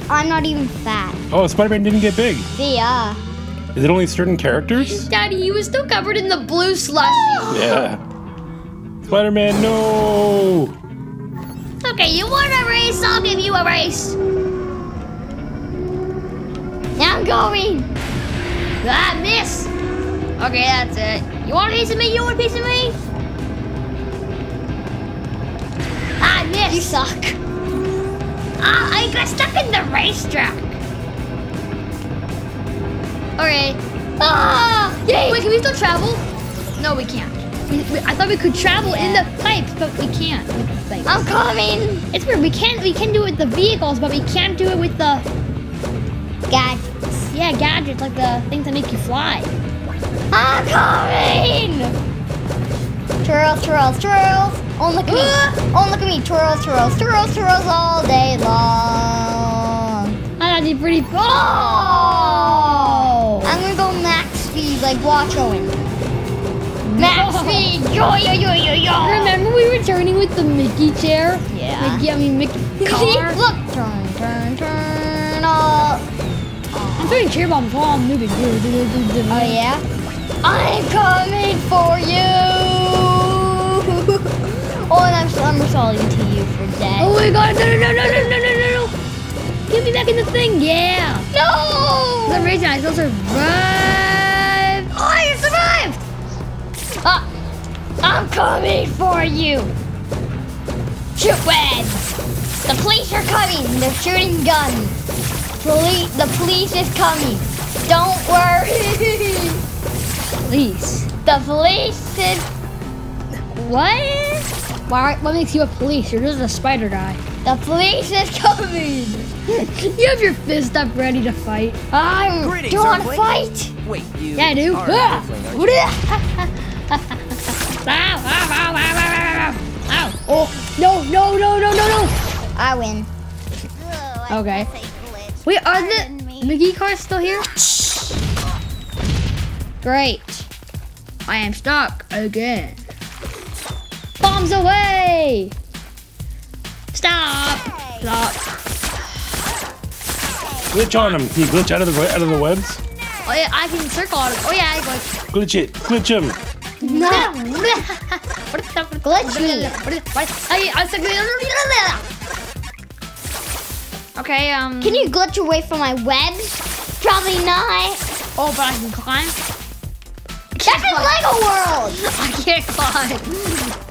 I'm not even fat. Oh, Spider-Man didn't get big. Yeah. Is it only certain characters? Daddy, he was still covered in the blue slushy. *gasps* Yeah. Spider-Man, no. Okay, you want a race? I'll give you a race. Now I'm going. Ah, miss. Okay, that's it. You want a piece of me? You want a piece of me? Ah, miss. You suck. Ah, I got stuck in the racetrack. Okay. Ah! Yay! Wait, can we still travel? No, we can't. We, we, I thought we could travel in the pipes, but we can't. pipes. I'm coming. It's weird. We can't. We can do it with the vehicles, but we can't do it with the Gadgets. yeah gadgets like the things that make you fly. I'm coming. Twirls, twirls, twirls. Oh, look at me. *gasps* Oh, look at me. Twirls, twirls, twirls, twirls all day long. That's actually pretty. Oh! I'm gonna go max speed like Watch Owen. Max *laughs* speed. Yo, yo, yo, yo, yo. Remember we were turning with the Mickey chair? Yeah. Mickey, I mean Mickey *laughs* See? car. Look. Turn, turn, turn. All. I'm turning chair bomb while I'm moving. Oh yeah? I'm coming for you! Oh, and I'm somersaulting to you for death. Oh my god! No! No! No! No! No! No! No! No! no. Get me back in the thing! Yeah! no! For some reason I still survived. Oh, I survived! Ah, I'm coming for you! Shoot webs! The police are coming! They're shooting guns! Police, the police is coming! Don't worry! Please. The police is... What? Why, what makes you a police? You're just a spider guy. The police is coming. *laughs* You have your fist up ready to fight. I Greetings, do you want to fight. Wait, you Yeah, I do. are an Ah! Earthling, aren't you? *laughs* Ow, ow, ow, ow, ow, ow, ow. Ow. Oh, no, no, no, no, no, no. I win. *laughs* Okay. Wait, are the Mickey cars still here? Great. I am stuck again. Bombs away! Stop! Stop. Glitch on him. Can you glitch out of the out of the webs? Oh yeah, I can circle on it. Oh yeah, I go. Glitch it. Glitch him. No. *laughs* Glitch me. I, I, okay, um. Can you glitch away from my webs? Probably not. Oh, but I can climb? That's in Lego World. *laughs* I can't climb.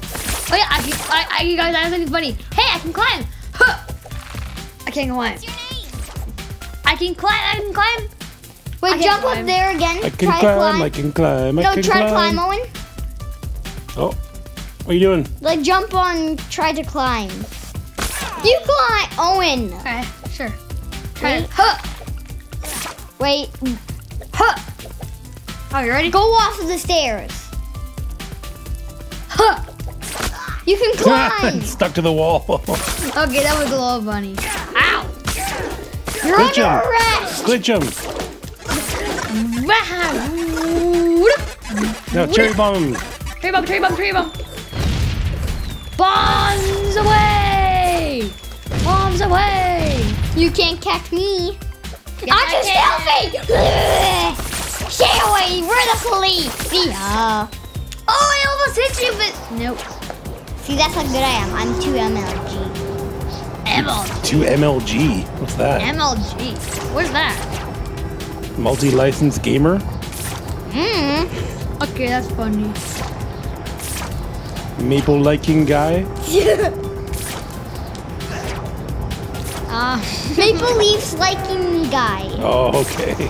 Oh yeah, I can. I, I, you guys, I have something funny. Hey, I can climb. Huh. I can't climb. I can climb. I can climb. Wait, I can't jump climb. up there again. I can try climb, climb. I can climb. I no, can try climb. to climb, Owen. Oh, what are you doing? Like jump on, try to climb. You climb, Owen. Okay, sure. Try Wait. it. Huh. Wait, Huh. Are you ready? go off of the stairs. Huh. You can *laughs* climb. Stuck to the wall. Okay, that was a little funny. Ow. You're Glitch under him. arrest. Glitch him. Wow. No, cherry bomb him. Tree bomb, tree bomb, tree bomb. Bombs away! Bombs away! You can't catch me. Yes, I'm I too can. stealthy. Stay away. We're the police. See ya. Oh, I almost hit you, but nope. See, that's how good I am. I'm 2 MLG. MLG. Two MLG. What's that? MLG. What's that? Multi-licensed gamer. Mm. Okay, that's funny. Maple liking guy. Uh, *laughs* Maple *laughs* Leafs liking guy. Oh, okay.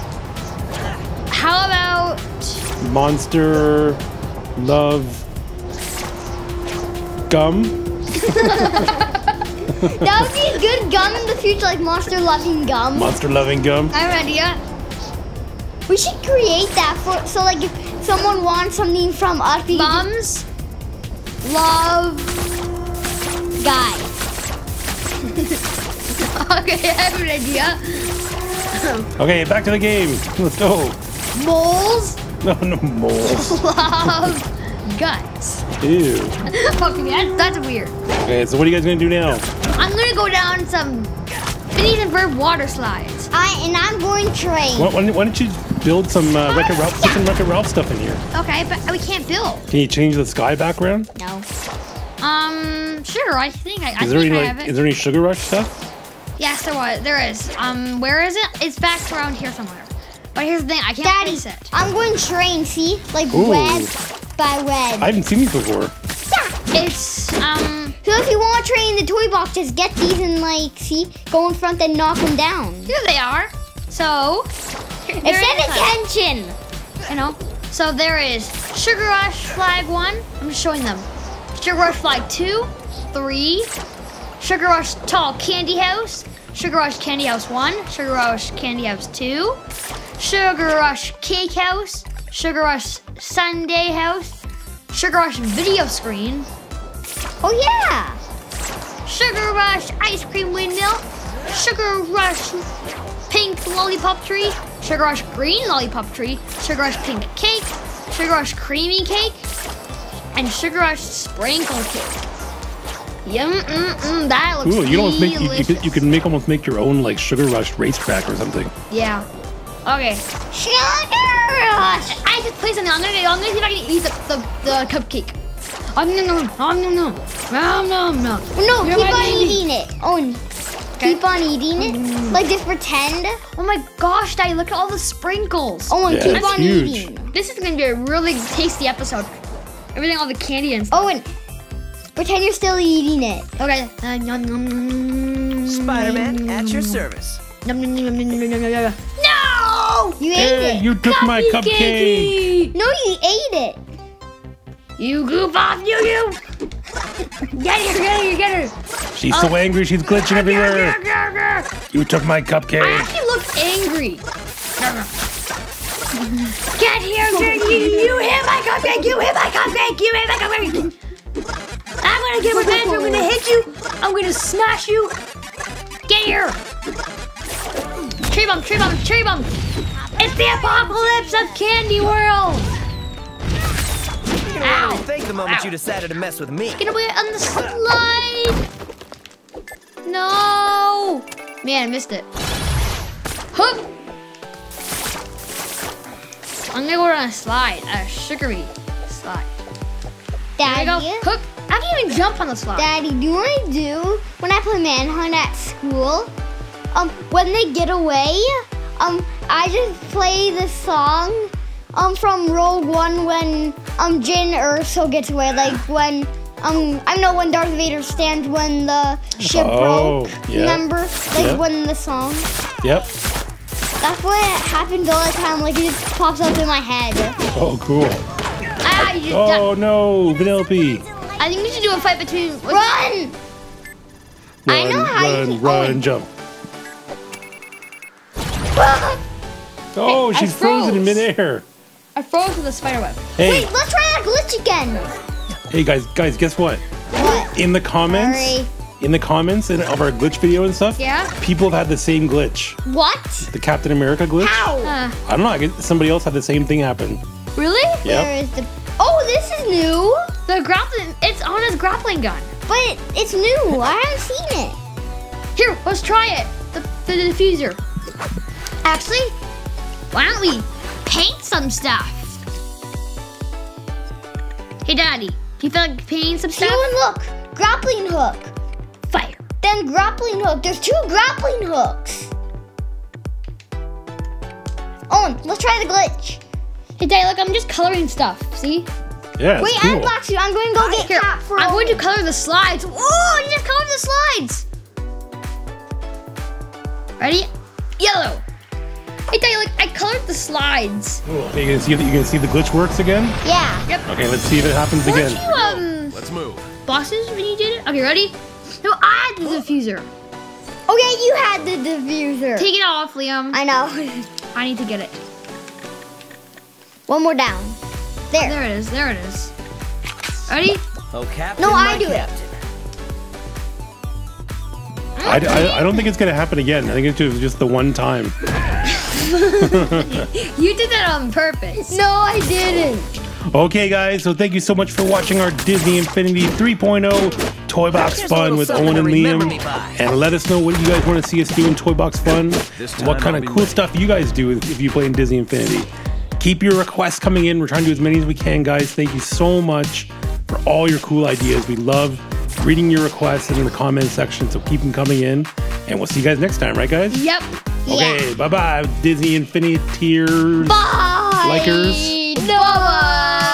how about Monster love gum. *laughs* That would be a good gum in the future, like monster loving gum. Monster loving gum. I'm ready yet? We should create that for so like if someone wants something from us, we can love guy. *laughs* okay, I have an idea. Okay, back to the game. Let's go. Moles *laughs* No, no moles. love guts. Ew. *laughs* okay, that's, that's weird. Okay, so what are you guys gonna do now? I'm gonna go down some Phineas and Ferb water slides. I and I'm going train. Why, why, why don't you build some uh, Wreck-It Ralph, put some Wreck-It Ralph stuff in here? Okay, but we can't build. Can you change the sky background? No. Um, sure. I think I, I Is there think any I like, have it. is there any Sugar Rush stuff? yes, there was. There is. Um, where is it? It's back around here somewhere. But here's the thing. I can't Daddy, place it. I'm going train. See, like Ooh. web by web. I haven't seen these before. Yeah. It's um. So if you want to train the toy box, just get these and like see, go in front and knock them down. Here they are. So. here- It said attention. You know. So there is Sugar Rush Flag One. I'm just showing them. Sugar Rush Flag Two, Three, Sugar Rush Tall Candy House, Sugar Rush Candy House One, Sugar Rush Candy House Two, Sugar Rush Cake House, Sugar Rush Sundae House, Sugar Rush Video Screen, Oh yeah. Sugar Rush Ice Cream Windmill, Sugar Rush Pink Lollipop Tree, Sugar Rush Green Lollipop Tree, Sugar Rush Pink Cake, Sugar Rush Creamy Cake, and Sugar Rush Sprinkle Cake. Yum, mm, mm, that looks Ooh, you can almost make you, you, could, you can make almost make your own like Sugar Rush racetrack or something. Yeah. Okay. Sugar rush. I have to play something. I'm gonna, I'm gonna see if I can eat the, the, the cupcake. Um, no, no, um, no, no, no, no, no. No, You're keep on baby. eating it. Oh, keep on eating it. Like just pretend. Oh my gosh, Daddy, look at all the sprinkles. Oh, and Yeah, keep on huge. eating. This is gonna be a really tasty episode. Everything, all the candy and stuff. Oh, and pretend you're still eating it. Okay. Uh, nom, nom, nom, Spider-Man at your service. No! You ate Hey, it. you took my cupcake. No, you ate it. You goof off, you you! Get her, get her, get her. She's so oh. angry, she's glitching everywhere. You took my I cupcake. actually look angry. Get here, get you, you hit my cupcake, you hit my cupcake, you hit my cupcake. I'm gonna get revenge, I'm gonna hit you, I'm gonna smash you. Get here. Tree bomb, tree bomb, tree bomb. It's the apocalypse of Candy World. You're gonna Ow. really think the moment you decided to mess with me. Get away on the slide. No. Man, I missed it. Hook. I'm gonna go on a slide, a sugary slide. There go. Daddy, Hook. I can even jump on the slide. Daddy, do you know what I do when I play Manhunt at school? Um, when they get away, um, I just play the song, um, from Rogue One when um Jyn Erso gets away, like when um I know when Darth Vader stands when the ship Oh, broke. yeah. Remember, like Yeah. when the song. Yep. That's what happens all the time. Like it just pops up in my head. Oh, cool. Ah, you just Oh no, Vanellope. I think we should do a fight between. Run! I know how you run, can- run, jump. Oh, Hey, she's frozen in midair. I froze with a spider web. Hey, Wait, let's try that glitch again. hey guys, guys, guess what? What? In the comments, Sorry. in the comments in- of our glitch video and stuff, Yeah. people have had the same glitch. What? The Captain America glitch. How? Uh, I don't know. I guess somebody else had the same thing happen. really? Yeah. The? Oh, this is new. The grappling. It's on his grappling gun. But it's new. I haven't seen it. Here, let's try it. The, the diffuser. Actually, why don't we paint some stuff? Hey, Daddy, do you feel like painting some See stuff? one look. Grappling hook. Fire. Then grappling hook. There's two grappling hooks. Owen, let's try the glitch. Hey, Daddy, look, I'm just coloring stuff. See? Yeah, it's Wait, cool. I'm black suit. I'm going to go get Here, Cap for I'm Owen. going to color the slides. Oh, you just colored the slides. Ready? Yellow. Hey, Daddy, look, I colored the slides. Cool. You can see that you can see the glitch works again. Yeah. Yep. Okay, let's see if it happens Weren't again. you, um, Let's move. bosses when you did it? Okay, ready? No, I had the *gasps* diffuser. Okay, you had the diffuser. Take it off, Liam. I know. *laughs* I need to get it. One more down. There. There it is. There it is. Ready? Oh, Captain. No, I my do it. Captain. I, I, I don't think it's gonna happen again. I think it's just, just the one time. *laughs* You did that on purpose. No, I didn't. Okay, guys. So thank you so much for watching our Disney Infinity 3.0 Toy Box Here's Fun with Owen and Liam. And let us know what you guys want to see us do in Toy Box Fun. What kind I'll of cool ready. stuff you guys do if you play in Disney Infinity. Keep your requests coming in. We're trying to do as many as we can, guys. Thank you so much for all your cool ideas. We love reading your requests in the comment section. So keep them coming in. And we'll see you guys next time, right, guys? Yep. Okay, bye bye, Disney Infinity Tears. Bye. Likers. Bye.